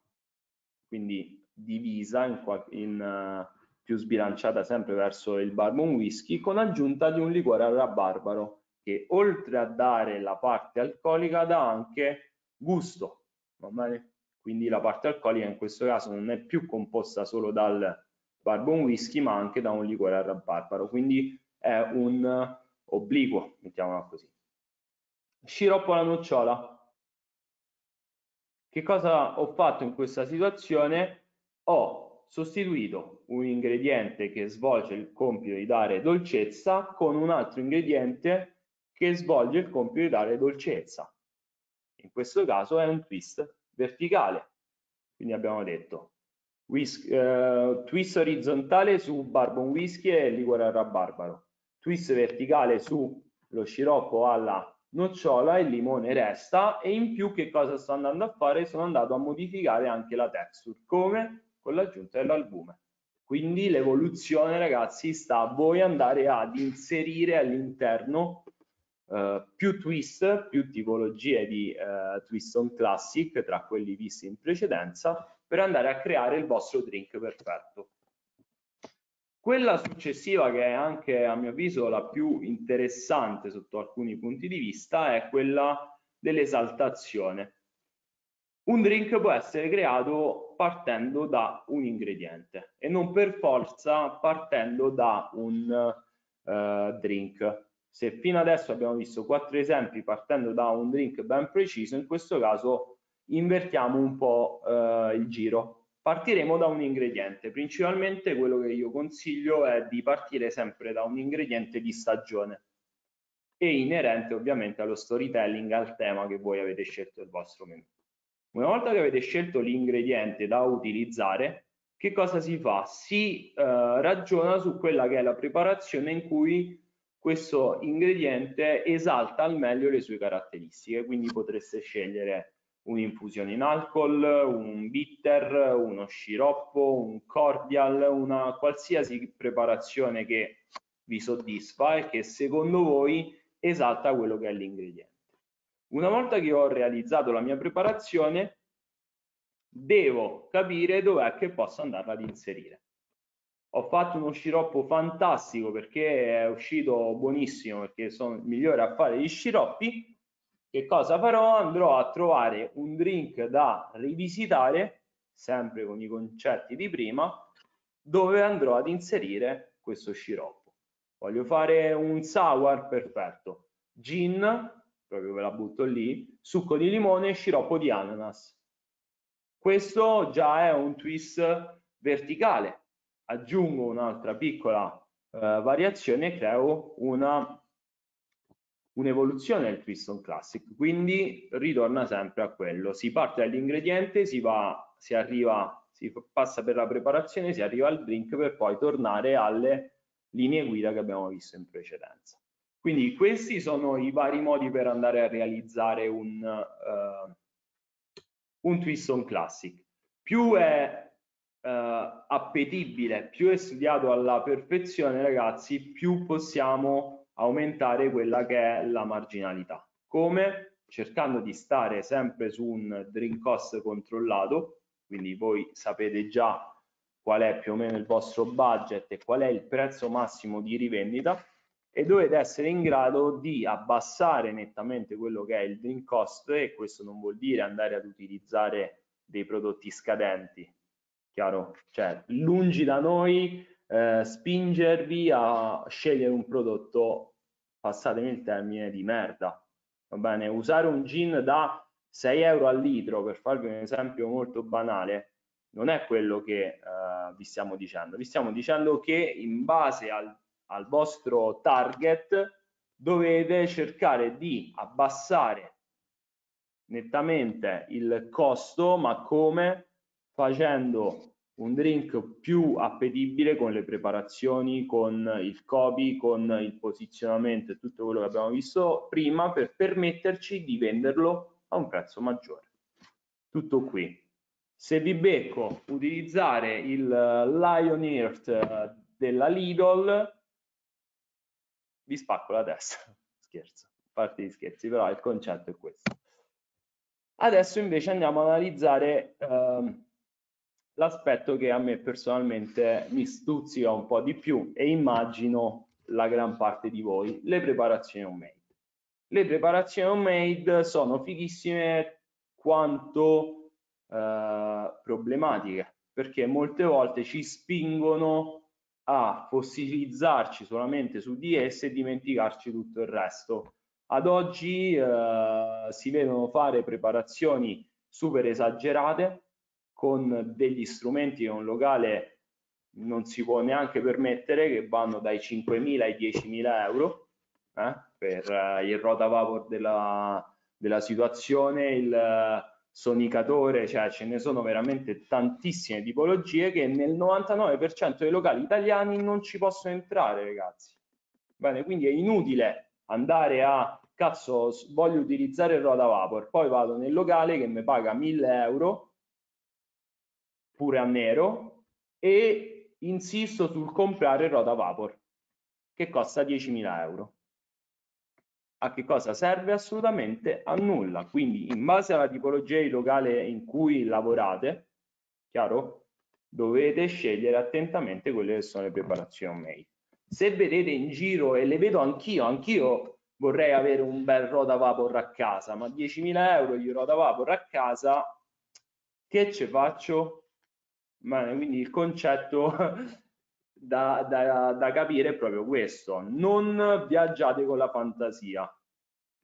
quindi divisa in, in uh, più sbilanciata sempre verso il bourbon whisky con aggiunta di un liquore al rabarbaro che oltre a dare la parte alcolica dà anche gusto, va bene? Quindi la parte alcolica in questo caso non è più composta solo dal bourbon whisky ma anche da un liquore al rabarbaro, quindi è un obliquo, mettiamola così. Sciroppo alla nocciola. Che cosa ho fatto in questa situazione? Ho sostituito un ingrediente che svolge il compito di dare dolcezza con un altro ingrediente che svolge il compito di dare dolcezza. In questo caso è un twist verticale. Quindi abbiamo detto whisk, eh, twist orizzontale su barbon whisky e liquore al rabarbaro, twist verticale sullo sciroppo alla nocciola, il limone resta e in più che cosa sto andando a fare? Sono andato a modificare anche la texture. Come? Con l'aggiunta dell'albume. Quindi l'evoluzione, ragazzi, sta a voi andare ad inserire all'interno uh, più twist, più tipologie di uh, twist on classic tra quelli visti in precedenza per andare a creare il vostro drink perfetto. Quella successiva, che è anche a mio avviso la più interessante sotto alcuni punti di vista, è quella dell'esaltazione. Un drink può essere creato partendo da un ingrediente e non per forza partendo da un uh, drink. Se fino adesso abbiamo visto quattro esempi partendo da un drink ben preciso, in questo caso invertiamo un po' uh, il giro Partiremo da un ingrediente, principalmente quello che io consiglio è di partire sempre da un ingrediente di stagione e inerente ovviamente allo storytelling, al tema che voi avete scelto il vostro menù. Una volta che avete scelto l'ingrediente da utilizzare, che cosa si fa? Si eh, ragiona su quella che è la preparazione in cui questo ingrediente esalta al meglio le sue caratteristiche, quindi potreste scegliere un'infusione in alcol, un bitter, uno sciroppo, un cordial, una qualsiasi preparazione che vi soddisfa e che secondo voi esalta quello che è l'ingrediente. Una volta che ho realizzato la mia preparazione, devo capire dov'è che posso andarla ad inserire. Ho fatto uno sciroppo fantastico perché è uscito buonissimo, perché sono il migliore a fare gli sciroppi, che cosa farò? Andrò a trovare un drink da rivisitare, sempre con i concetti di prima, dove andrò ad inserire questo sciroppo. Voglio fare un sour perfetto, gin, proprio ve la butto lì, succo di limone e sciroppo di ananas. Questo già è un twist verticale. Aggiungo un'altra piccola eh, variazione e creo una un'evoluzione del Twiston Classic, quindi ritorna sempre a quello. Si parte dall'ingrediente, si va, si arriva, si passa per la preparazione, si arriva al drink per poi tornare alle linee guida che abbiamo visto in precedenza. Quindi questi sono i vari modi per andare a realizzare un, uh, un Twiston Classic. Più è uh, appetibile, più è studiato alla perfezione, ragazzi, più possiamo aumentare quella che è la marginalità. Come? Cercando di stare sempre su un drink cost controllato, quindi voi sapete già qual è più o meno il vostro budget e qual è il prezzo massimo di rivendita e dovete essere in grado di abbassare nettamente quello che è il drink cost e questo non vuol dire andare ad utilizzare dei prodotti scadenti, chiaro? Cioè, lungi da noi eh, spingervi a scegliere un prodotto, passatemi il termine, di merda. Va bene? Usare un gin da 6 euro al litro, per farvi un esempio molto banale, non è quello che uh, vi stiamo dicendo. Vi stiamo dicendo che in base al, al vostro target dovete cercare di abbassare nettamente il costo, ma come? Facendo un drink più appetibile con le preparazioni, con il copy, con il posizionamento e tutto quello che abbiamo visto prima per permetterci di venderlo a un prezzo maggiore. Tutto qui. Se vi becco utilizzare il Lion Earth della Lidl, vi spacco la testa, scherzo, parte gli scherzi, però il concetto è questo. Adesso invece andiamo ad analizzare eh, l'aspetto che a me personalmente mi stuzzica un po' di più e immagino la gran parte di voi, le preparazioni homemade. Le preparazioni homemade sono fighissime quanto eh, problematiche, perché molte volte ci spingono a fossilizzarci solamente su di esse e dimenticarci tutto il resto. Ad oggi eh, si vedono fare preparazioni super esagerate con degli strumenti che un locale non si può neanche permettere che vanno dai 5.000 ai 10.000 euro eh, per eh, il rotavapor della, della situazione, il sonicatore, cioè ce ne sono veramente tantissime tipologie che nel 99% dei locali italiani non ci possono entrare, ragazzi. Bene, quindi è inutile andare a cazzo, voglio utilizzare il rotavapor, poi vado nel locale che mi paga 1000 euro pure a nero e insisto sul comprare il rotavapor che costa 10.000 euro a che cosa serve? Assolutamente a nulla. Quindi in base alla tipologia di locale in cui lavorate, chiaro? Dovete scegliere attentamente quelle che sono le preparazioni made. Se vedete in giro, e le vedo anch'io, anch'io vorrei avere un bel rotavapor a casa, ma 10.000 euro di rotavapor a casa, che ci faccio? Bene, quindi il concetto da, da, da capire è proprio questo, non viaggiate con la fantasia.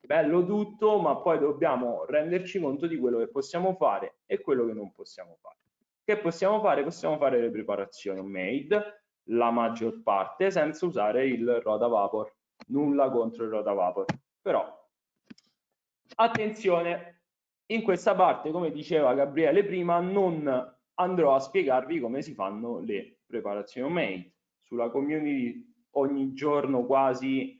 Bello tutto, ma poi dobbiamo renderci conto di quello che possiamo fare e quello che non possiamo fare. Che possiamo fare? Possiamo fare le preparazioni made, la maggior parte, senza usare il roda vapor. Nulla contro il roda vapor. Però, attenzione, in questa parte, come diceva Gabriele prima, non andrò a spiegarvi come si fanno le preparazione homemade. Sulla community ogni giorno quasi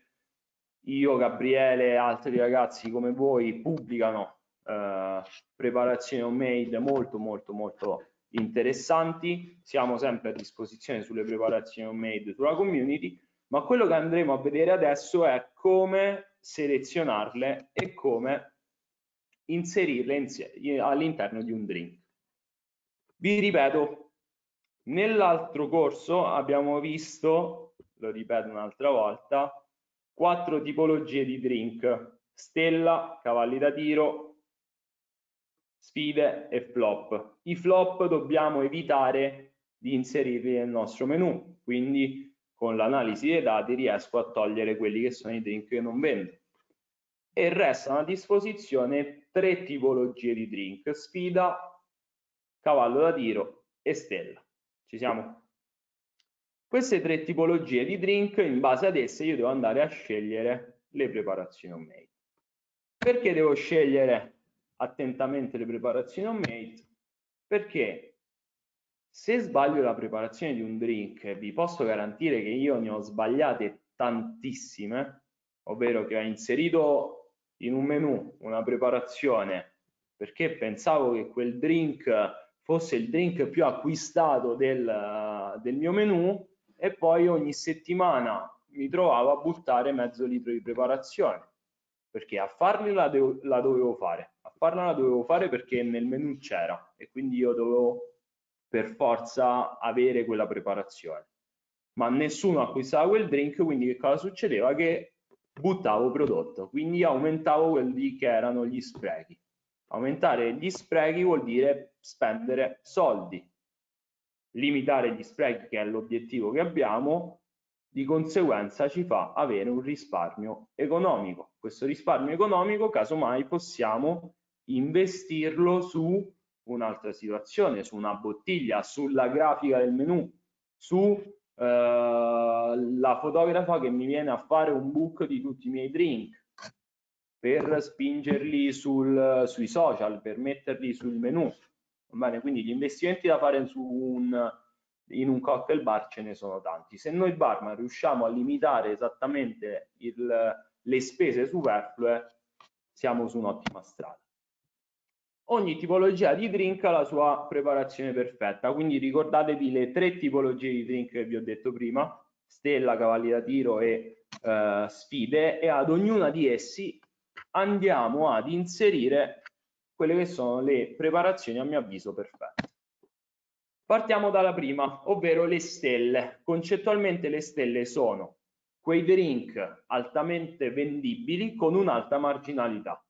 io, Gabriele e altri ragazzi come voi pubblicano eh, preparazioni homemade molto molto molto interessanti. Siamo sempre a disposizione sulle preparazioni homemade sulla community, ma quello che andremo a vedere adesso è come selezionarle e come inserirle all'interno di un drink. Vi ripeto, Nell'altro corso abbiamo visto, lo ripeto un'altra volta, quattro tipologie di drink, stella, cavalli da tiro, sfide e flop. I flop dobbiamo evitare di inserirli nel nostro menu, quindi con l'analisi dei dati riesco a togliere quelli che sono i drink che non vendo. E restano a disposizione tre tipologie di drink, sfida, cavallo da tiro e stella. Ci siamo? Queste tre tipologie di drink, in base ad esse io devo andare a scegliere le preparazioni homemade. Perché devo scegliere attentamente le preparazioni homemade? Perché se sbaglio la preparazione di un drink, vi posso garantire che io ne ho sbagliate tantissime, ovvero che ho inserito in un menu una preparazione perché pensavo che quel drink fosse il drink più acquistato del, del mio menù e poi ogni settimana mi trovavo a buttare mezzo litro di preparazione perché a farli la, la, dovevo fare. A farla la dovevo fare perché nel menù c'era e quindi io dovevo per forza avere quella preparazione. Ma nessuno acquistava quel drink quindi che cosa succedeva? Che buttavo prodotto quindi aumentavo quelli che erano gli sprechi Aumentare gli sprechi vuol dire spendere soldi. Limitare gli sprechi, che è l'obiettivo che abbiamo, di conseguenza ci fa avere un risparmio economico. Questo risparmio economico, casomai, possiamo investirlo su un'altra situazione, su una bottiglia, sulla grafica del menu, su eh, la fotografa che mi viene a fare un book di tutti i miei drink, per spingerli sul, sui social, per metterli sul menu. Bene, quindi gli investimenti da fare su un, in un cocktail bar ce ne sono tanti. Se noi barman riusciamo a limitare esattamente il, le spese superflue, siamo su un'ottima strada. ogni tipologia di drink ha la sua preparazione perfetta, quindi ricordatevi le tre tipologie di drink che vi ho detto prima, stella, cavalli da tiro e eh, sfide, e ad ognuna di essi andiamo ad inserire quelle che sono le preparazioni a mio avviso perfette. Partiamo dalla prima, ovvero le stelle. Concettualmente le stelle sono quei drink altamente vendibili con un'alta marginalità.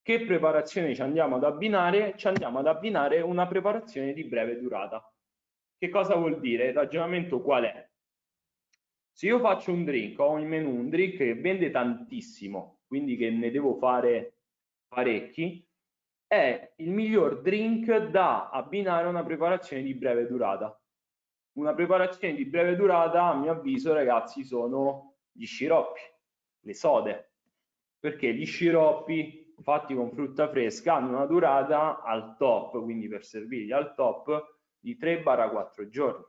Che preparazione ci andiamo ad abbinare? Ci andiamo ad abbinare una preparazione di breve durata. Che cosa vuol dire? Il ragionamento qual è? Se io faccio un drink, ho in menu un drink che vende tantissimo, quindi che ne devo fare parecchi, è il miglior drink da abbinare a una preparazione di breve durata. Una preparazione di breve durata, a mio avviso, ragazzi, sono gli sciroppi, le sode, perché gli sciroppi fatti con frutta fresca hanno una durata al top, quindi per servirli al top, di 3-4 giorni.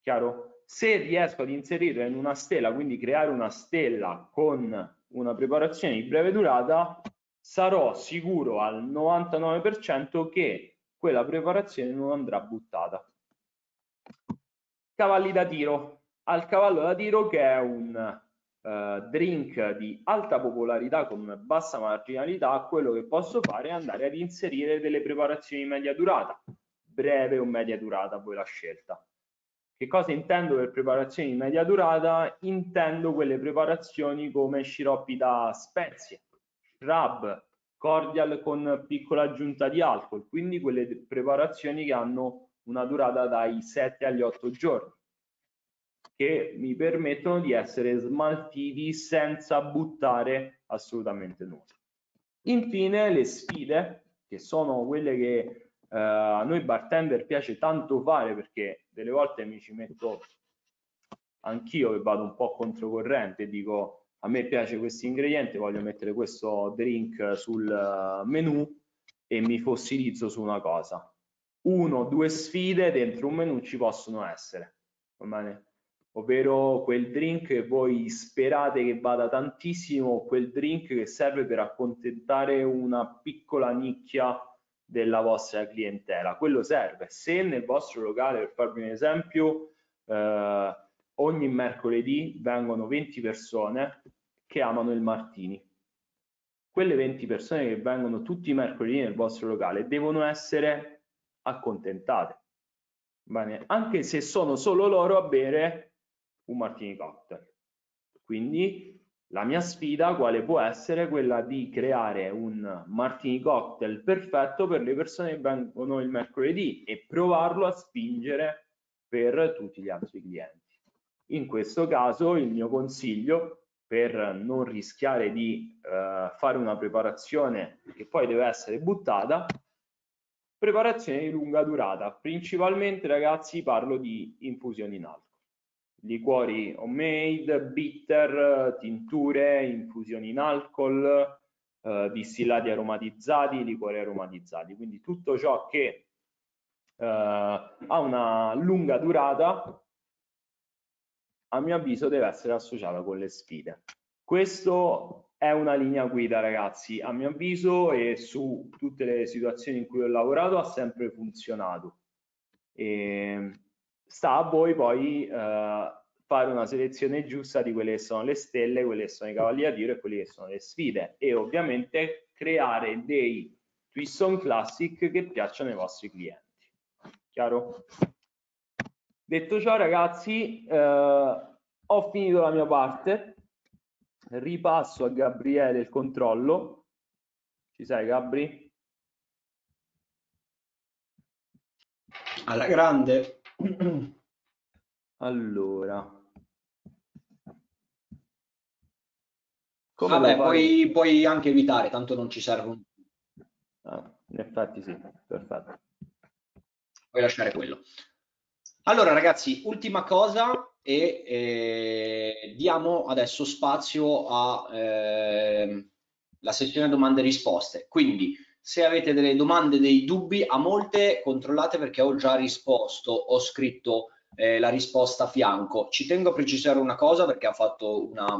Chiaro? Se riesco ad inserire in una stella, quindi creare una stella con una preparazione di breve durata, sarò sicuro al 99% che quella preparazione non andrà buttata. Cavalli da tiro. Al cavallo da tiro che è un eh, drink di alta popolarità con bassa marginalità, quello che posso fare è andare ad inserire delle preparazioni di media durata, breve o media durata, poi la scelta. Che cosa intendo per preparazioni di media durata? Intendo quelle preparazioni come sciroppi da spezie, shrub, cordial con piccola aggiunta di alcol, quindi quelle preparazioni che hanno una durata dai 7 agli 8 giorni che mi permettono di essere smaltiti senza buttare assolutamente nulla. Infine le sfide, che sono quelle che eh, a noi bartender piace tanto fare perché delle volte mi ci metto anch'io che vado un po' controcorrente e dico a me piace questo ingrediente, voglio mettere questo drink sul eh, menu e mi fossilizzo su una cosa. Uno, due sfide dentro un menu ci possono essere. Va bene? ovvero quel drink che voi sperate che vada tantissimo, quel drink che serve per accontentare una piccola nicchia della vostra clientela. Quello serve. Se nel vostro locale, per farvi un esempio, eh, ogni mercoledì vengono 20 persone che amano il martini. Quelle 20 persone che vengono tutti i mercoledì nel vostro locale devono essere accontentate. Bene. Anche se sono solo loro a bere un martini cocktail. Quindi la mia sfida quale può essere quella di creare un martini cocktail perfetto per le persone che vengono il mercoledì e provarlo a spingere per tutti gli altri clienti. In questo caso il mio consiglio per non rischiare di eh, fare una preparazione che poi deve essere buttata, preparazione di lunga durata. Principalmente ragazzi parlo di infusioni in alto liquori homemade, bitter, tinture, infusioni in alcol, eh, distillati aromatizzati, liquori aromatizzati. Quindi tutto ciò che eh, ha una lunga durata, a mio avviso, deve essere associata con le sfide. Questo è una linea guida, ragazzi, a mio avviso, e su tutte le situazioni in cui ho lavorato ha sempre funzionato. E sta a voi poi eh, fare una selezione giusta di quelle che sono le stelle, quelle che sono i cavalli a tiro e quelle che sono le sfide e ovviamente creare dei twist classic che piacciono ai vostri clienti. Chiaro? Detto ciò ragazzi, eh, ho finito la mia parte, ripasso a Gabriele il controllo. Ci sei Gabri? Alla grande. Allora. Come Vabbè, puoi, puoi, anche evitare, tanto non ci servono. Ah, in effetti sì, perfetto. Puoi lasciare quello. Allora ragazzi, ultima cosa e eh, diamo adesso spazio alla eh, sessione domande e risposte. Quindi se avete delle domande, dei dubbi, a molte controllate perché ho già risposto, ho scritto eh, la risposta a fianco. Ci tengo a precisare una cosa perché fatto una,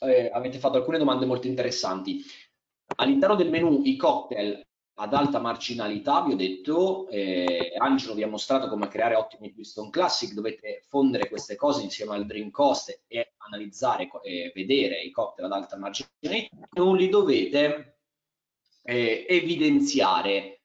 eh, avete fatto alcune domande molto interessanti. All'interno del menu i cocktail ad alta marginalità, vi ho detto, eh, Angelo vi ha mostrato come creare ottimi Twiston Classic, dovete fondere queste cose insieme al Dream Cost e analizzare e vedere i cocktail ad alta marginalità, non li dovete eh, evidenziare,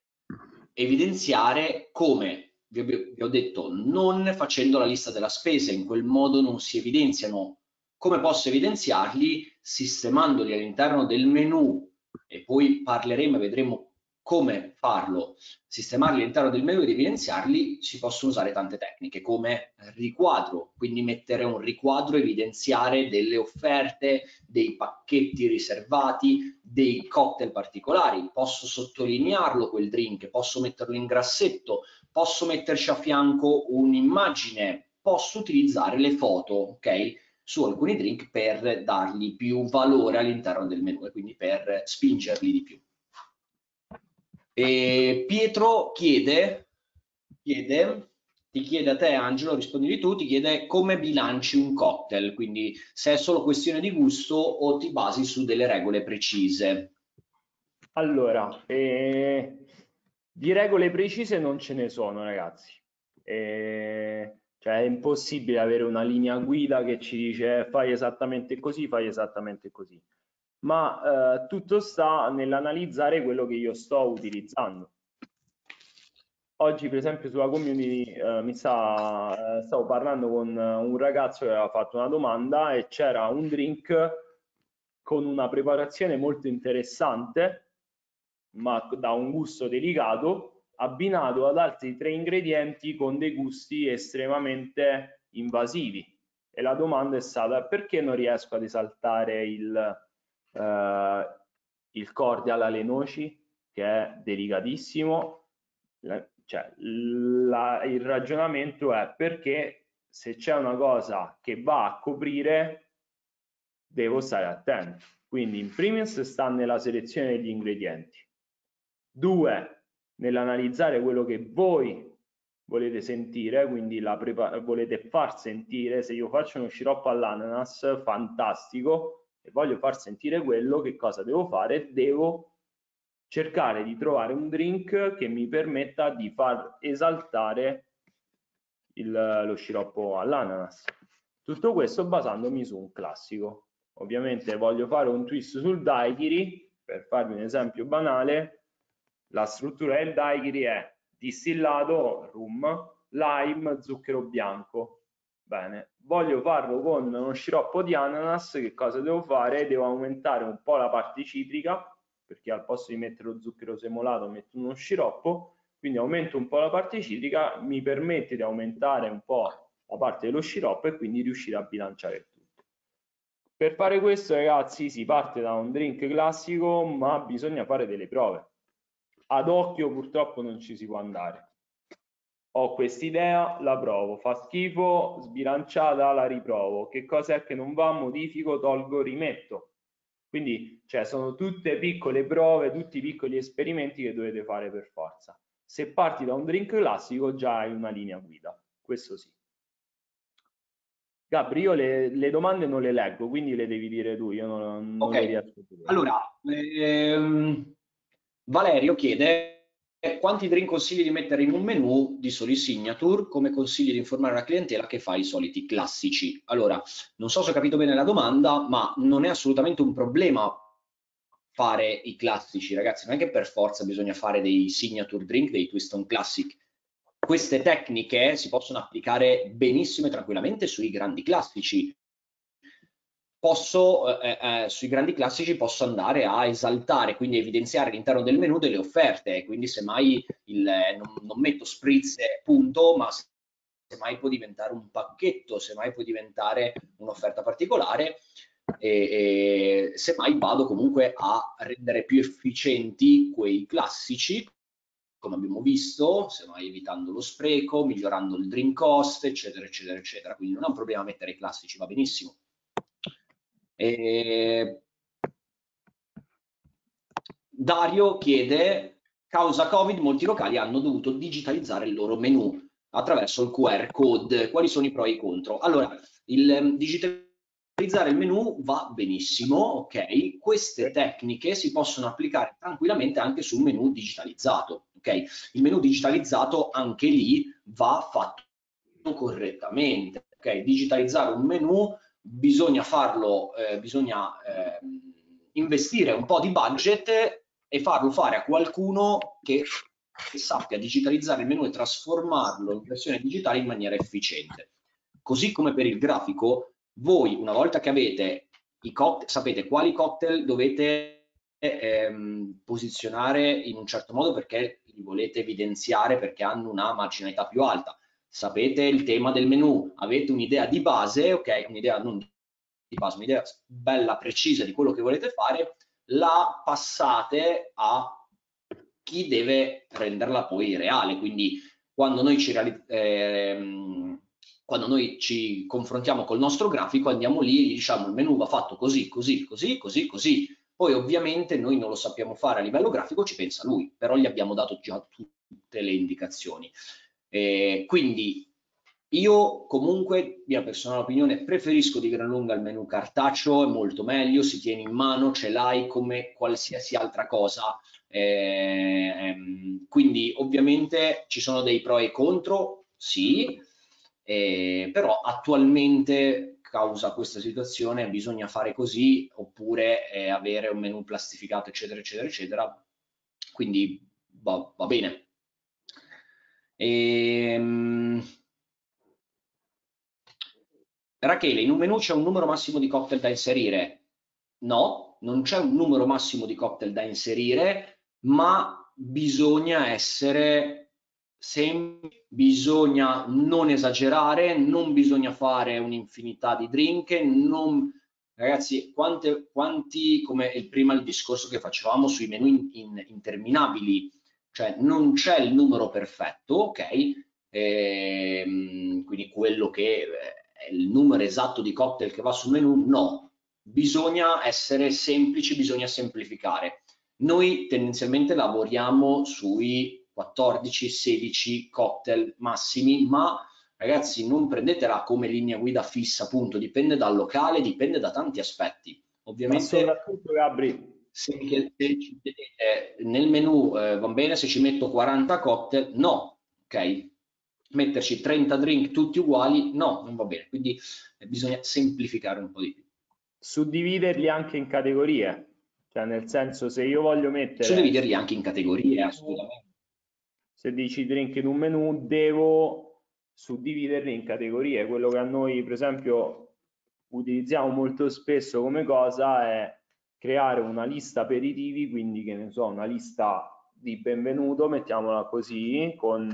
evidenziare come vi, ho detto, non facendo la lista della spesa, in quel modo non si evidenziano. Come posso evidenziarli? Sistemandoli all'interno del menu e poi parleremo e vedremo come farlo, sistemarli all'interno del menu ed evidenziarli, si possono usare tante tecniche come riquadro, quindi mettere un riquadro, evidenziare delle offerte, dei pacchetti riservati, dei cocktail particolari, posso sottolinearlo quel drink, posso metterlo in grassetto, posso metterci a fianco un'immagine, posso utilizzare le foto, ok? su alcuni drink per dargli più valore all'interno del menu e quindi per spingerli di più. E Pietro chiede, chiede, ti chiede a te Angelo, rispondi tu, ti chiede come bilanci un cocktail, quindi se è solo questione di gusto o ti basi su delle regole precise. Allora, eh, di regole precise non ce ne sono ragazzi, eh, cioè è impossibile avere una linea guida che ci dice fai esattamente così, fai esattamente così ma eh, tutto sta nell'analizzare quello che io sto utilizzando. Oggi, per esempio, sulla community eh, mi sta, eh, stavo parlando con un ragazzo che aveva fatto una domanda e c'era un drink con una preparazione molto interessante, ma da un gusto delicato, abbinato ad altri tre ingredienti con dei gusti estremamente invasivi. E la domanda è stata perché non riesco ad esaltare il, eh, il cordial alle noci che è delicatissimo, la, cioè, la, il ragionamento è perché se c'è una cosa che va a coprire devo stare attento. Quindi in primis sta nella selezione degli ingredienti. Due, nell'analizzare quello che voi volete sentire, quindi la volete far sentire. Se io faccio uno sciroppo all'ananas, fantastico, e voglio far sentire quello, che cosa devo fare? Devo cercare di trovare un drink che mi permetta di far esaltare il, lo sciroppo all'ananas. Tutto questo basandomi su un classico. Ovviamente voglio fare un twist sul daiquiri, per farvi un esempio banale, la struttura del daiquiri è distillato, rum, lime, zucchero bianco. Bene, voglio farlo con uno sciroppo di ananas, che cosa devo fare? Devo aumentare un po' la parte citrica, perché al posto di mettere lo zucchero semolato metto uno sciroppo, quindi aumento un po' la parte citrica, mi permette di aumentare un po' la parte dello sciroppo e quindi riuscire a bilanciare tutto. Per fare questo ragazzi si parte da un drink classico, ma bisogna fare delle prove. Ad occhio purtroppo non ci si può andare ho quest'idea, la provo, fa schifo, sbilanciata, la riprovo. Che cosa è che non va? Modifico, tolgo, rimetto. Quindi, cioè, sono tutte piccole prove, tutti piccoli esperimenti che dovete fare per forza. Se parti da un drink classico, già hai una linea guida. Questo sì. Gabri, io le, le domande non le leggo, quindi le devi dire tu, io non, non okay. le riesco a dire. Allora, ehm, Valerio chiede quanti drink consigli di mettere in un menu di soli signature, come consigli di informare la clientela che fa i soliti classici. Allora, non so se ho capito bene la domanda, ma non è assolutamente un problema fare i classici, ragazzi, non è che per forza bisogna fare dei signature drink, dei twist on classic. Queste tecniche si possono applicare benissimo e tranquillamente sui grandi classici posso, eh, eh, eh, sui grandi classici posso andare a esaltare, quindi evidenziare all'interno del menu delle offerte, quindi semmai il, eh, non, non metto spritz punto, ma semmai può diventare un pacchetto, semmai può diventare un'offerta particolare e, e semmai vado comunque a rendere più efficienti quei classici come abbiamo visto, semmai evitando lo spreco, migliorando il drink cost, eccetera, eccetera, eccetera. Quindi non è un problema mettere i classici, va benissimo. E... Dario chiede, causa Covid molti locali hanno dovuto digitalizzare il loro menu attraverso il QR code. Quali sono i pro e i contro? Allora, il ehm, digitalizzare il menu va benissimo, ok? Queste tecniche si possono applicare tranquillamente anche sul menu digitalizzato, ok? Il menu digitalizzato anche lì va fatto correttamente, ok? Digitalizzare un menu bisogna farlo, eh, bisogna eh, investire un po' di budget e farlo fare a qualcuno che, che sappia digitalizzare il menu e trasformarlo in versione digitale in maniera efficiente. Così come per il grafico, voi una volta che avete i cocktail, sapete quali cocktail dovete ehm, posizionare in un certo modo perché li volete evidenziare perché hanno una marginalità più alta. Sapete il tema del menu, avete un'idea di base, ok, un'idea non di base, un'idea bella, precisa di quello che volete fare, la passate a chi deve renderla poi reale. Quindi quando noi ci ehm, quando noi ci confrontiamo col nostro grafico andiamo lì e gli diciamo il menu va fatto così, così, così, così, così. Poi ovviamente noi non lo sappiamo fare a livello grafico, ci pensa lui, però gli abbiamo dato già tutte le indicazioni. Eh, quindi io comunque, mia personale opinione, preferisco di gran lunga il menu cartaceo, è molto meglio, si tiene in mano, ce l'hai come qualsiasi altra cosa. Eh, quindi ovviamente ci sono dei pro e contro, sì, eh, però attualmente causa questa situazione bisogna fare così oppure eh, avere un menu plastificato eccetera eccetera eccetera quindi va, va bene ehm... Rachele in un menu c'è un numero massimo di cocktail da inserire? No non c'è un numero massimo di cocktail da inserire ma bisogna essere sempre bisogna non esagerare, non bisogna fare un'infinità di drink, non, ragazzi, quante, quanti, come il prima il discorso che facevamo sui menu in, in, interminabili, cioè non c'è il numero perfetto, ok? E, ehm, quindi quello che è il numero esatto di cocktail che va sul menu, no, bisogna essere semplici, bisogna semplificare. Noi tendenzialmente lavoriamo sui 14-16 cocktail massimi, ma ragazzi non prendetela come linea guida fissa, appunto, dipende dal locale, dipende da tanti aspetti. Ovviamente, soprattutto Gabri, se, vedete nel menu eh, va bene se ci metto 40 cocktail, no, ok? Metterci 30 drink tutti uguali, no, non va bene. Quindi eh, bisogna semplificare un po' di più. Suddividerli anche in categorie, cioè nel senso se io voglio mettere... Suddividerli anche in categorie, assolutamente se dici drink in un menu devo suddividerli in categorie. Quello che a noi, per esempio, utilizziamo molto spesso come cosa è creare una lista aperitivi, quindi che ne so, una lista di benvenuto, mettiamola così, con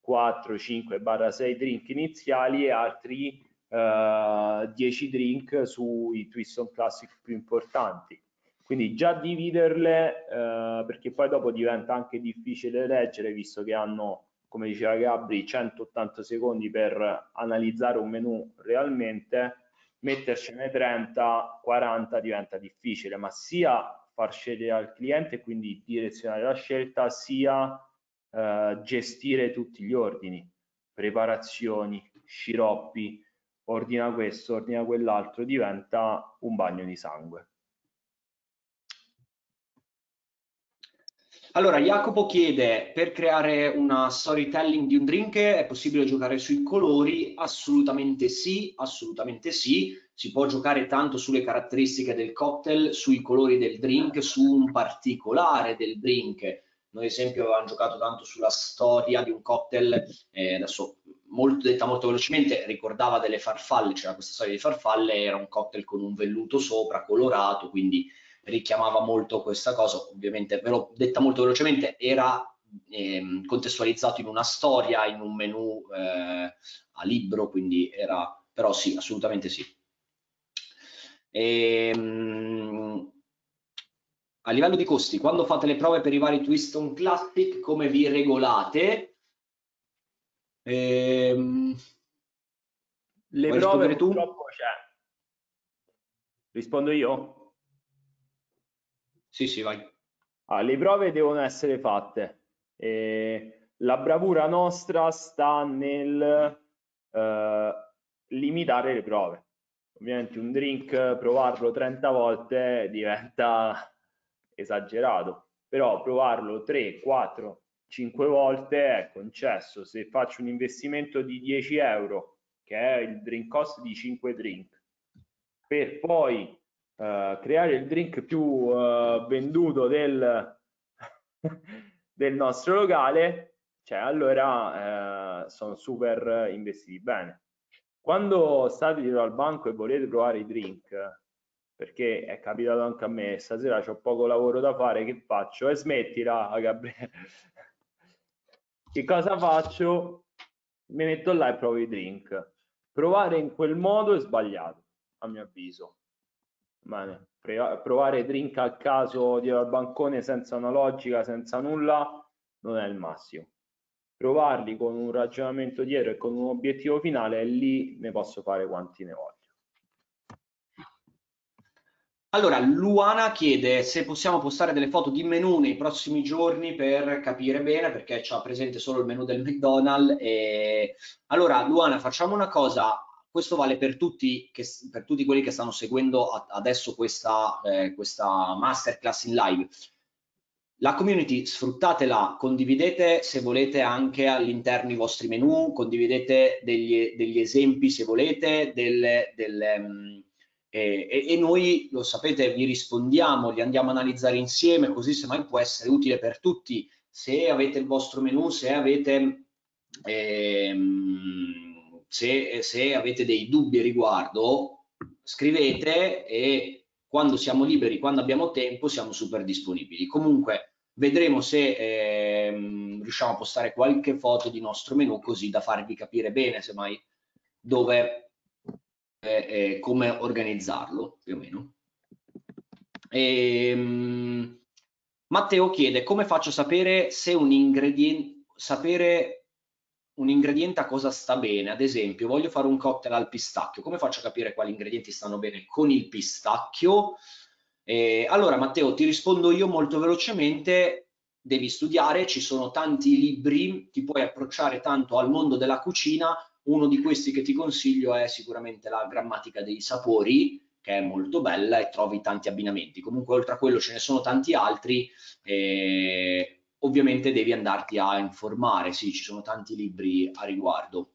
4, 5, 6 drink iniziali e altri uh, 10 drink sui Twiston Classic più importanti. Quindi già dividerle, eh, perché poi dopo diventa anche difficile leggere, visto che hanno, come diceva Gabri, 180 secondi per analizzare un menu realmente, mettercene 30, 40 diventa difficile, ma sia far scegliere al cliente e quindi direzionare la scelta, sia eh, gestire tutti gli ordini, preparazioni, sciroppi, ordina questo, ordina quell'altro, diventa un bagno di sangue. Allora, Jacopo chiede, per creare una storytelling di un drink è possibile giocare sui colori? Assolutamente sì, assolutamente sì. Si può giocare tanto sulle caratteristiche del cocktail, sui colori del drink, su un particolare del drink. Noi, ad esempio, avevamo giocato tanto sulla storia di un cocktail, eh, adesso molto, detta molto velocemente, ricordava delle farfalle, c'era questa storia di farfalle, era un cocktail con un velluto sopra, colorato, quindi richiamava molto questa cosa, ovviamente ve l'ho detta molto velocemente, era ehm, contestualizzato in una storia, in un menu eh, a libro, quindi era, però sì, assolutamente sì. Ehm, a livello di costi, quando fate le prove per i vari Twiston Classic, come vi regolate? Ehm, le prove tu? c'è. Rispondo io? Sì, sì, vai. Ah, le prove devono essere fatte. E la bravura nostra sta nel eh, limitare le prove. Ovviamente un drink, provarlo 30 volte diventa esagerato, però provarlo 3, 4, 5 volte è concesso. Se faccio un investimento di 10 euro, che è il drink cost di 5 drink, per poi uh, creare il drink più uh, venduto del, del nostro locale, cioè allora uh, sono super investiti bene. Quando state dietro al banco e volete provare i drink, perché è capitato anche a me, stasera ho poco lavoro da fare, che faccio? E smettila, Gabriele. che cosa faccio? Mi metto là e provo i drink. Provare in quel modo è sbagliato, a mio avviso. Bene. Provare drink a caso dietro al bancone senza una logica, senza nulla, non è il massimo provarli con un ragionamento dietro e con un obiettivo finale lì ne posso fare quanti ne voglio. Allora, Luana chiede se possiamo postare delle foto di menù nei prossimi giorni per capire bene, perché c'ha presente solo il menù del McDonald's. E... Allora, Luana, facciamo una cosa, questo vale per tutti, che, per tutti quelli che stanno seguendo adesso questa, eh, questa masterclass in live. La community sfruttatela, condividete se volete anche all'interno i vostri menu, condividete degli, degli esempi se volete, delle, delle, um, e, e, noi, lo sapete, vi rispondiamo, li andiamo a analizzare insieme, così semmai può essere utile per tutti. Se avete il vostro menu, se avete, ehm, se, se avete dei dubbi a riguardo, scrivete e quando siamo liberi, quando abbiamo tempo, siamo super disponibili. Comunque, Vedremo se ehm, riusciamo a postare qualche foto di nostro menu così da farvi capire bene semmai dove e eh, come organizzarlo più o meno. E, ehm, Matteo chiede come faccio a sapere se un ingrediente sapere un ingrediente a cosa sta bene. Ad esempio, voglio fare un cocktail al pistacchio. Come faccio a capire quali ingredienti stanno bene con il pistacchio? Eh, allora Matteo, ti rispondo io molto velocemente, devi studiare, ci sono tanti libri, ti puoi approcciare tanto al mondo della cucina, uno di questi che ti consiglio è sicuramente la grammatica dei sapori, che è molto bella e trovi tanti abbinamenti. Comunque oltre a quello ce ne sono tanti altri, eh, ovviamente devi andarti a informare, sì, ci sono tanti libri a riguardo.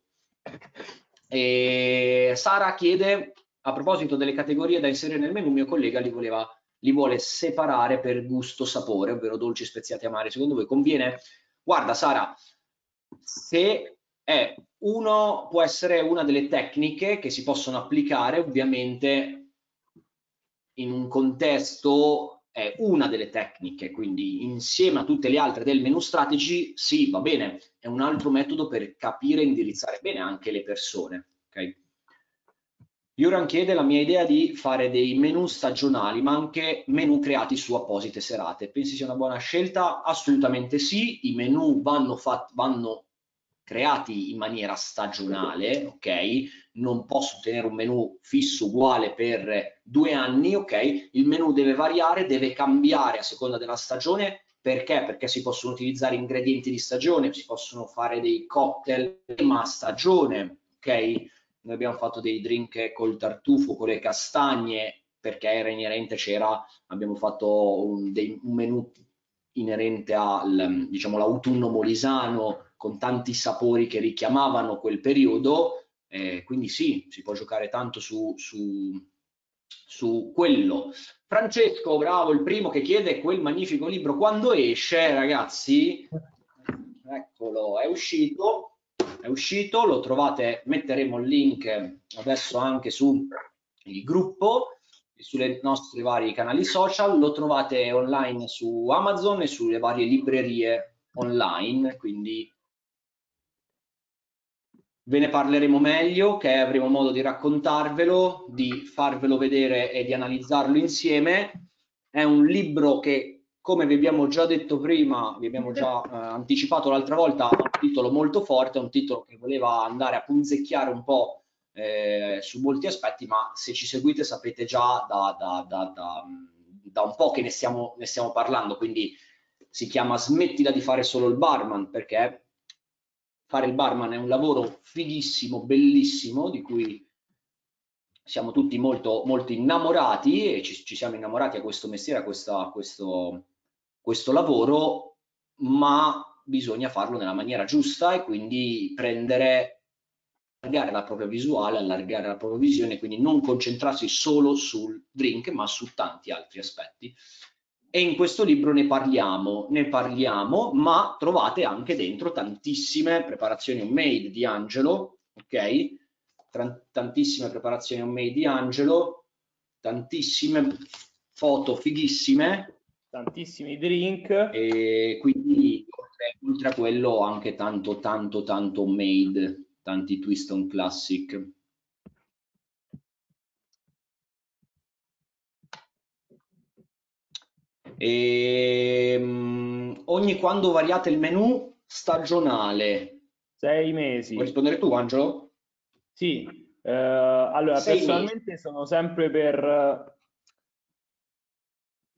E Sara chiede, a proposito delle categorie da inserire nel menu, mio collega li voleva li vuole separare per gusto sapore, ovvero dolci, speziati, amari. Secondo voi conviene? Guarda Sara, se è uno, può essere una delle tecniche che si possono applicare ovviamente in un contesto è una delle tecniche, quindi insieme a tutte le altre del menu strategy, sì, va bene, è un altro metodo per capire e indirizzare bene anche le persone. Okay? Juran chiede la mia idea di fare dei menu stagionali, ma anche menu creati su apposite serate. Pensi sia una buona scelta? Assolutamente sì, i menu vanno, fatti, vanno creati in maniera stagionale, ok? Non posso tenere un menu fisso uguale per due anni, ok? Il menu deve variare, deve cambiare a seconda della stagione. Perché? Perché si possono utilizzare ingredienti di stagione, si possono fare dei cocktail ma stagione, ok? noi abbiamo fatto dei drink col tartufo, con le castagne, perché era inerente, c'era, abbiamo fatto un, dei, un menù inerente al, diciamo, l'autunno molisano, con tanti sapori che richiamavano quel periodo, eh, quindi sì, si può giocare tanto su, su, su quello. Francesco, bravo, il primo che chiede quel magnifico libro. Quando esce, ragazzi, eccolo, è uscito, è uscito, lo trovate, metteremo il link adesso anche sul gruppo, sui nostri vari canali social, lo trovate online su Amazon e sulle varie librerie online, quindi ve ne parleremo meglio, che avremo modo di raccontarvelo, di farvelo vedere e di analizzarlo insieme. È un libro che come vi abbiamo già detto prima, vi abbiamo già eh, anticipato l'altra volta, ha un titolo molto forte, è un titolo che voleva andare a punzecchiare un po' eh, su molti aspetti, ma se ci seguite sapete già da, da, da, da un po' che ne stiamo, ne stiamo parlando, quindi si chiama Smettila di fare solo il barman, perché fare il barman è un lavoro fighissimo, bellissimo, di cui siamo tutti molto, molto innamorati e ci, ci, siamo innamorati a questo mestiere, a, questa, a questo, questo lavoro, ma bisogna farlo nella maniera giusta e quindi prendere, allargare la propria visuale, allargare la propria visione, quindi non concentrarsi solo sul drink, ma su tanti altri aspetti. E in questo libro ne parliamo, ne parliamo, ma trovate anche dentro tantissime preparazioni homemade di Angelo, ok? tantissime preparazioni homemade di Angelo, tantissime foto fighissime. Tantissimi drink. E quindi oltre a quello anche tanto, tanto, tanto homemade, tanti twist on classic. E, um, ogni quando variate il menu stagionale? Sei mesi. Vuoi rispondere tu, Angelo? Sì, eh, allora Sei personalmente mesi. sono sempre per eh,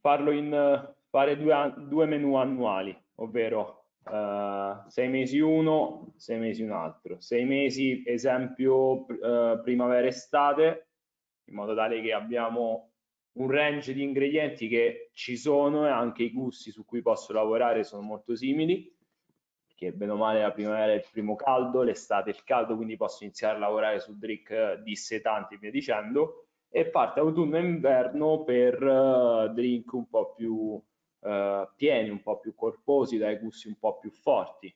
farlo in fare due, due menu annuali, ovvero uh, sei mesi uno, sei mesi un altro. Sei mesi, esempio, uh, primavera-estate, in modo tale che abbiamo un range di ingredienti che ci sono e anche i gusti su cui posso lavorare sono molto simili che bene o male la primavera è il primo caldo, l'estate è il caldo, quindi posso iniziare a lavorare su drink dissetanti e via dicendo, e parte autunno e inverno per uh, drink un po' più uh, pieni, un po' più corposi, dai gusti un po' più forti,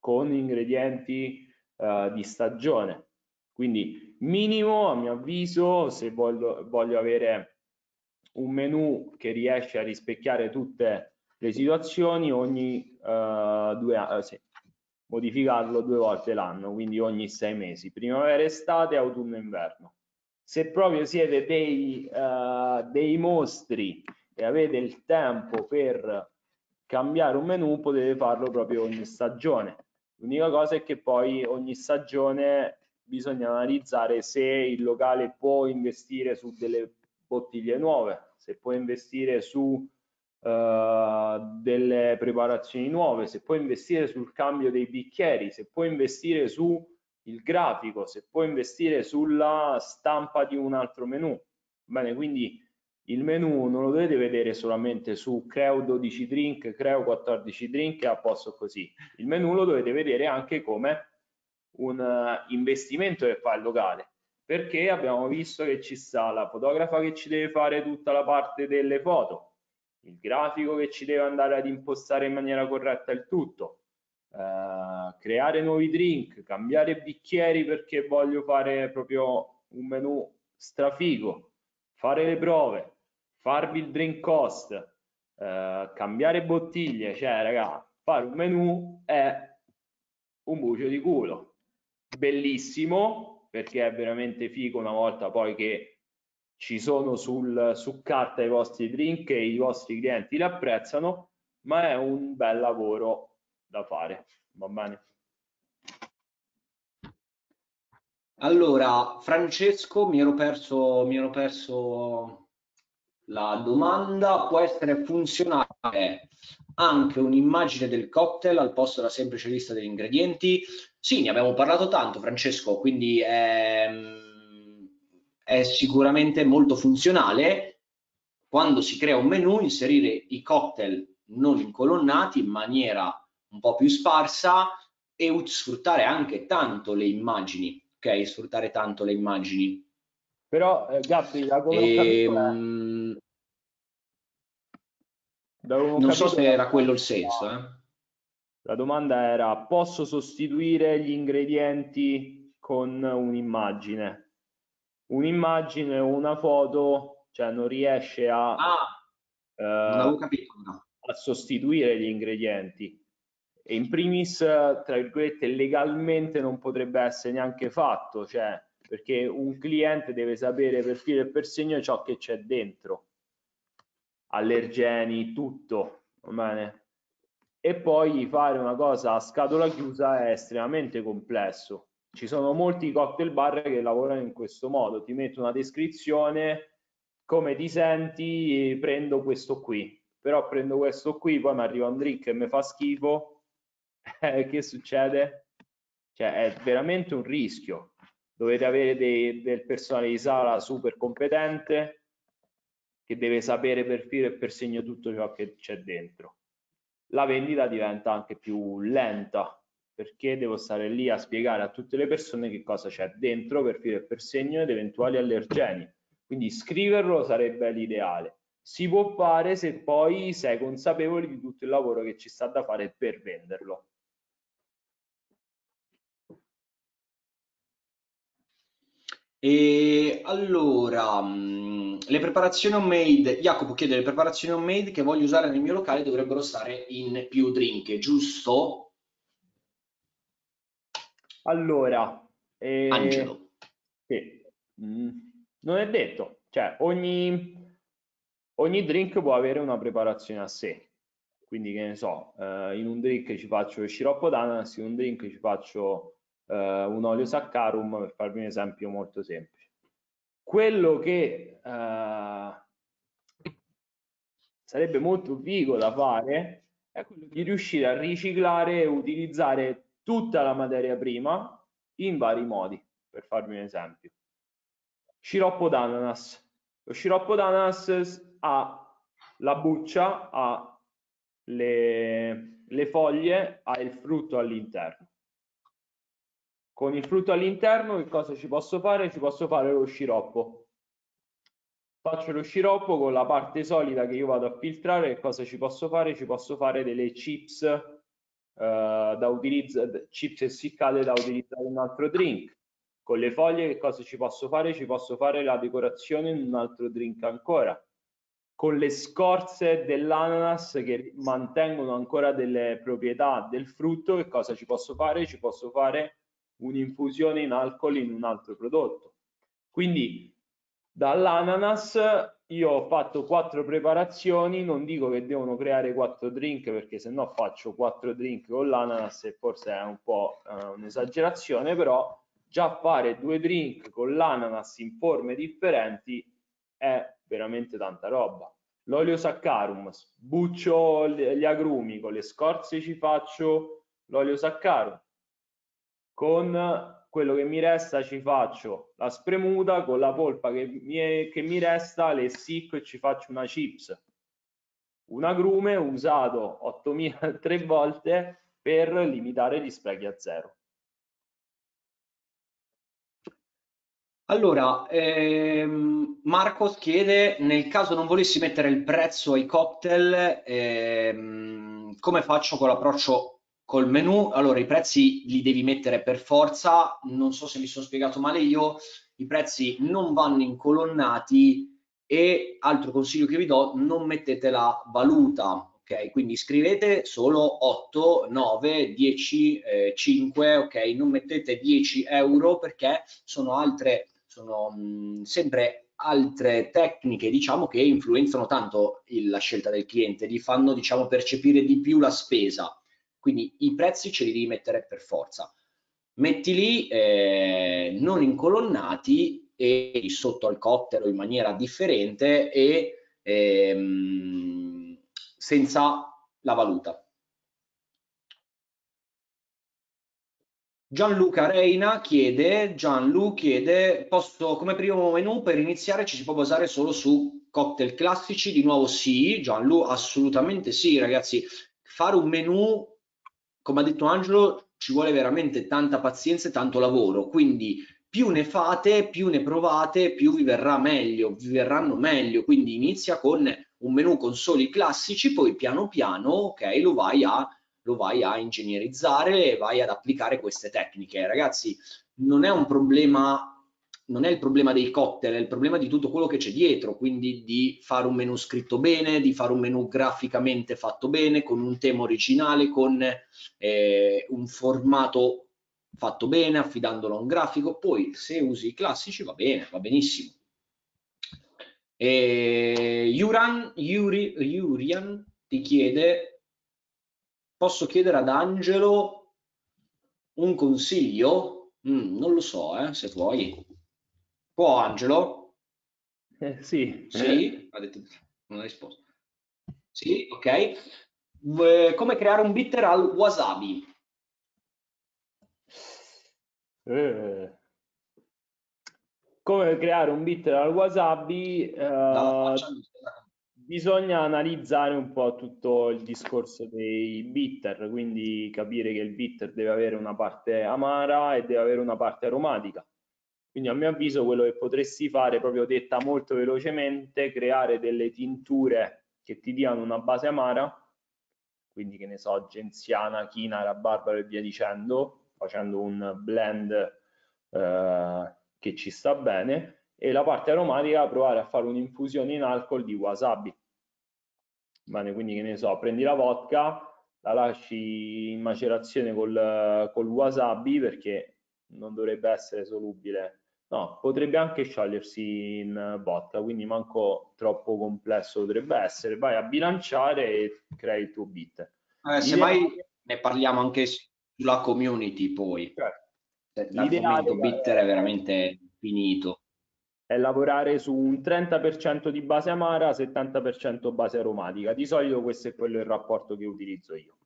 con ingredienti uh, di stagione. Quindi minimo, a mio avviso, se voglio, voglio avere un menu che riesce a rispecchiare tutte le situazioni ogni uh, due anni, uh, sì, modificarlo due volte l'anno, quindi ogni sei mesi, primavera, estate, autunno, inverno. Se proprio siete dei, uh, dei mostri e avete il tempo per cambiare un menu, potete farlo proprio ogni stagione. L'unica cosa è che poi ogni stagione bisogna analizzare se il locale può investire su delle bottiglie nuove, se può investire su uh, delle preparazioni nuove, se puoi investire sul cambio dei bicchieri, se puoi investire sul grafico, se puoi investire sulla stampa di un altro menu. Bene, quindi il menu non lo dovete vedere solamente su creo 12 drink, creo 14 drink e a posto così. Il menu lo dovete vedere anche come un uh, investimento che fa il locale perché abbiamo visto che ci sta la fotografa che ci deve fare tutta la parte delle foto, il grafico che ci deve andare ad impostare in maniera corretta il tutto, eh, creare nuovi drink, cambiare bicchieri perché voglio fare proprio un menu strafigo, fare le prove, farvi il drink cost, eh, cambiare bottiglie, cioè raga, fare un menu è un bucio di culo. Bellissimo perché è veramente figo una volta poi che ci sono sul, su carta i vostri drink e i vostri clienti li apprezzano, ma è un bel lavoro da fare. Va bene? Allora, Francesco, mi ero perso, mi ero perso la domanda. Può essere funzionale anche un'immagine del cocktail al posto della semplice lista degli ingredienti? Sì, ne abbiamo parlato tanto, Francesco, quindi... Ehm è sicuramente molto funzionale quando si crea un menu inserire i cocktail non incolonnati in maniera un po' più sparsa e sfruttare anche tanto le immagini, ok? Sfruttare tanto le immagini. Però eh, Gabri, la e, ehm, non so se era quello il senso. Eh? La domanda era, posso sostituire gli ingredienti con un'immagine? un'immagine o una foto, cioè non riesce a, ah, eh, capito, no. a sostituire gli ingredienti. E in primis, tra virgolette, legalmente non potrebbe essere neanche fatto, cioè perché un cliente deve sapere per filo e per segno ciò che c'è dentro, allergeni, tutto, va bene? E poi fare una cosa a scatola chiusa è estremamente complesso ci sono molti cocktail bar che lavorano in questo modo, ti metto una descrizione, come ti senti, prendo questo qui, però prendo questo qui, poi mi arriva un drink e mi fa schifo, eh, che succede? Cioè è veramente un rischio. dovete avere dei, del personale di sala super competente che deve sapere per filo e per segno tutto ciò che c'è dentro. La vendita diventa anche più lenta perché devo stare lì a spiegare a tutte le persone che cosa c'è dentro per filo e per segno ed eventuali allergeni. Quindi scriverlo sarebbe l'ideale. Si può fare se poi sei consapevole di tutto il lavoro che ci sta da fare per venderlo. E allora, mm, le preparazioni homemade, Jacopo chiede le preparazioni homemade che voglio usare nel mio locale dovrebbero stare in più drink, giusto? Allora, eh, Angelo. Sì. Mm, non è detto, cioè ogni, ogni drink può avere una preparazione a sé. Quindi che ne so, eh, in un drink ci faccio il sciroppo d'ananas, in un drink ci faccio eh, un olio saccharum per farvi un esempio molto semplice. Quello che eh, sarebbe molto figo da fare è quello di riuscire a riciclare e utilizzare tutta la materia prima in vari modi, per farvi un esempio. Sciroppo d'ananas. Lo sciroppo d'ananas ha la buccia, ha le, le foglie, ha il frutto all'interno. Con il frutto all'interno che cosa ci posso fare? Ci posso fare lo sciroppo. Faccio lo sciroppo con la parte solida che io vado a filtrare. Che cosa ci posso fare? Ci posso fare delle chips uh, da utilizzare, chips essiccate da utilizzare in un altro drink. Con le foglie che cosa ci posso fare? Ci posso fare la decorazione in un altro drink ancora. Con le scorze dell'ananas che mantengono ancora delle proprietà del frutto, che cosa ci posso fare? Ci posso fare un'infusione in alcol in un altro prodotto. Quindi dall'ananas io ho fatto quattro preparazioni, non dico che devono creare quattro drink perché se no faccio quattro drink con l'ananas e forse è un po' uh, un'esagerazione, però già fare due drink con l'ananas in forme differenti è veramente tanta roba. L'olio saccharum, buccio gli agrumi, con le scorze ci faccio l'olio saccharum, con quello che mi resta ci faccio la spremuta, con la polpa che mi, è, che mi resta le secco e ci faccio una chips. Un agrume usato 8003 volte per limitare gli sprechi a zero. Allora, ehm, Marcos chiede, nel caso non volessi mettere il prezzo ai cocktail, ehm, come faccio con l'approccio col menu, allora i prezzi li devi mettere per forza, non so se mi sono spiegato male io, i prezzi non vanno incolonnati e altro consiglio che vi do, non mettete la valuta, ok? Quindi scrivete solo 8, 9, 10, eh, 5, ok? Non mettete 10 euro perché sono altre, sono mh, sempre altre tecniche diciamo che influenzano tanto il, la scelta del cliente, gli fanno diciamo percepire di più la spesa quindi i prezzi ce li devi mettere per forza. Mettili eh, non incolonnati e sotto al cocktail o in maniera differente e ehm, senza la valuta. Gianluca Reina chiede, Gianlu chiede, posto come primo menu per iniziare ci si può basare solo su cocktail classici? Di nuovo sì, Gianlu, assolutamente sì, ragazzi. Fare un menu come ha detto Angelo, ci vuole veramente tanta pazienza e tanto lavoro, quindi più ne fate, più ne provate, più vi verrà meglio, vi verranno meglio, quindi inizia con un menu con soli classici, poi piano piano, ok, lo vai a, lo vai a ingegnerizzare e vai ad applicare queste tecniche. Ragazzi, non è un problema non è il problema dei cocktail, è il problema di tutto quello che c'è dietro, quindi di fare un menu scritto bene, di fare un menu graficamente fatto bene, con un tema originale, con eh, un formato fatto bene, affidandolo a un grafico. Poi se usi i classici va bene, va benissimo. E Yuran, Yuri, Yurian ti chiede, posso chiedere ad Angelo un consiglio? Mm, non lo so, eh, se vuoi. Può Angelo? Eh, sì. Sì, ha detto, non ha risposto. Sì, ok. come creare un bitter al wasabi? Eh, come creare un bitter al wasabi, eh, bisogna analizzare un po' tutto il discorso dei bitter, quindi capire che il bitter deve avere una parte amara e deve avere una parte aromatica. Quindi a mio avviso quello che potresti fare, proprio detta molto velocemente, creare delle tinture che ti diano una base amara, quindi che ne so, genziana, china, rabarbaro e via dicendo, facendo un blend eh, che ci sta bene, e la parte aromatica provare a fare un'infusione in alcol di wasabi. Bene, quindi che ne so, prendi la vodka, la lasci in macerazione col, col wasabi perché non dovrebbe essere solubile. No, potrebbe anche sciogliersi in vodka, quindi manco troppo complesso potrebbe essere. Vai a bilanciare e crei il tuo bit. Eh, se mai ne parliamo anche sulla community poi. Certo. L'argomento bitter è veramente finito è lavorare su un 30% di base amara, 70% base aromatica. Di solito questo è quello il rapporto che utilizzo io,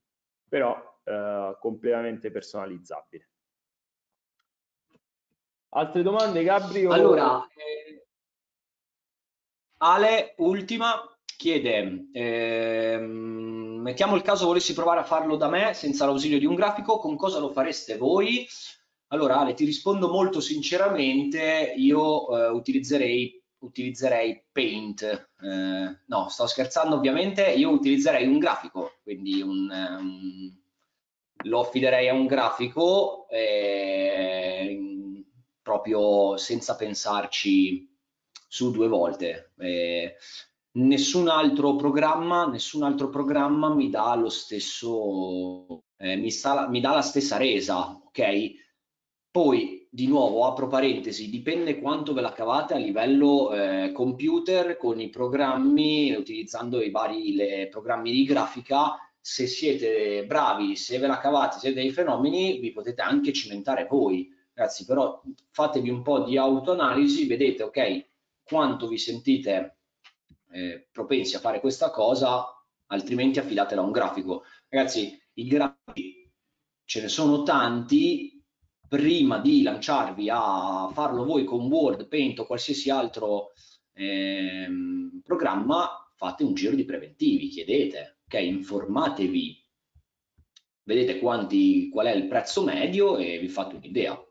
però eh, completamente personalizzabile. Altre domande, Gabri? Allora, eh, Ale, ultima, chiede, ehm, mettiamo il caso volessi provare a farlo da me senza l'ausilio di un grafico, con cosa lo fareste voi? Allora Ale, ti rispondo molto sinceramente, io eh, utilizzerei, utilizzerei Paint, eh, no sto scherzando ovviamente, io utilizzerei un grafico, quindi un, um, lo affiderei a un grafico eh, proprio senza pensarci su due volte. Eh, nessun altro programma, nessun altro programma mi dà lo stesso, eh, mi, sta, mi dà la stessa resa, ok? Poi, di nuovo, apro parentesi, dipende quanto ve la cavate a livello eh, computer con i programmi, utilizzando i vari programmi di grafica. Se siete bravi, se ve la cavate, siete dei fenomeni, vi potete anche cimentare voi. Ragazzi, però fatevi un po' di autoanalisi, vedete, ok, quanto vi sentite eh, propensi a fare questa cosa, altrimenti affidatela a un grafico. Ragazzi, i grafici ce ne sono tanti, prima di lanciarvi a farlo voi con Word, Paint o qualsiasi altro ehm, programma, fate un giro di preventivi, chiedete, ok, informatevi, vedete quanti, qual è il prezzo medio e vi fate un'idea.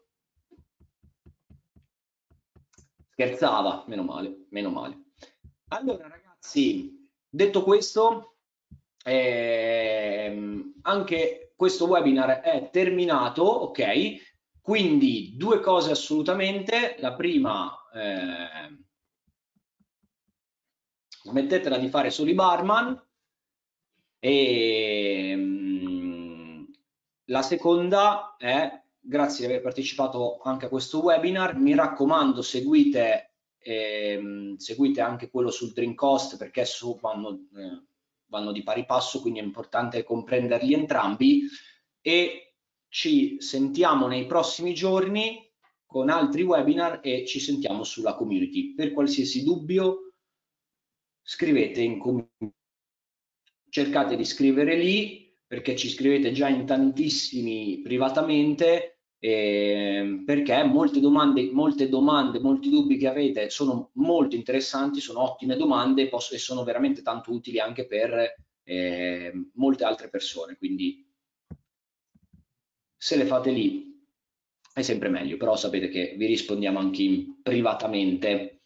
Scherzava, meno male, meno male. Allora ragazzi, detto questo, ehm, anche questo webinar è terminato, ok? Quindi due cose assolutamente. La prima, eh, smettetela di fare solo i barman. E mh, la seconda è, grazie di aver partecipato anche a questo webinar, mi raccomando seguite, eh, seguite anche quello sul drink cost perché su, vanno, eh, vanno di pari passo, quindi è importante comprenderli entrambi. E ci sentiamo nei prossimi giorni con altri webinar e ci sentiamo sulla community. Per qualsiasi dubbio scrivete in community, cercate di scrivere lì perché ci scrivete già in tantissimi privatamente eh, perché molte domande, molte domande, molti dubbi che avete sono molto interessanti, sono ottime domande e sono veramente tanto utili anche per eh, molte altre persone. Quindi se le fate lì è sempre meglio, però sapete che vi rispondiamo anche privatamente.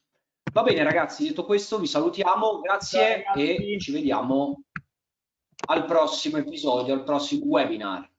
Va bene ragazzi, detto questo vi salutiamo, grazie Ciao, e ci vediamo al prossimo episodio, al prossimo webinar.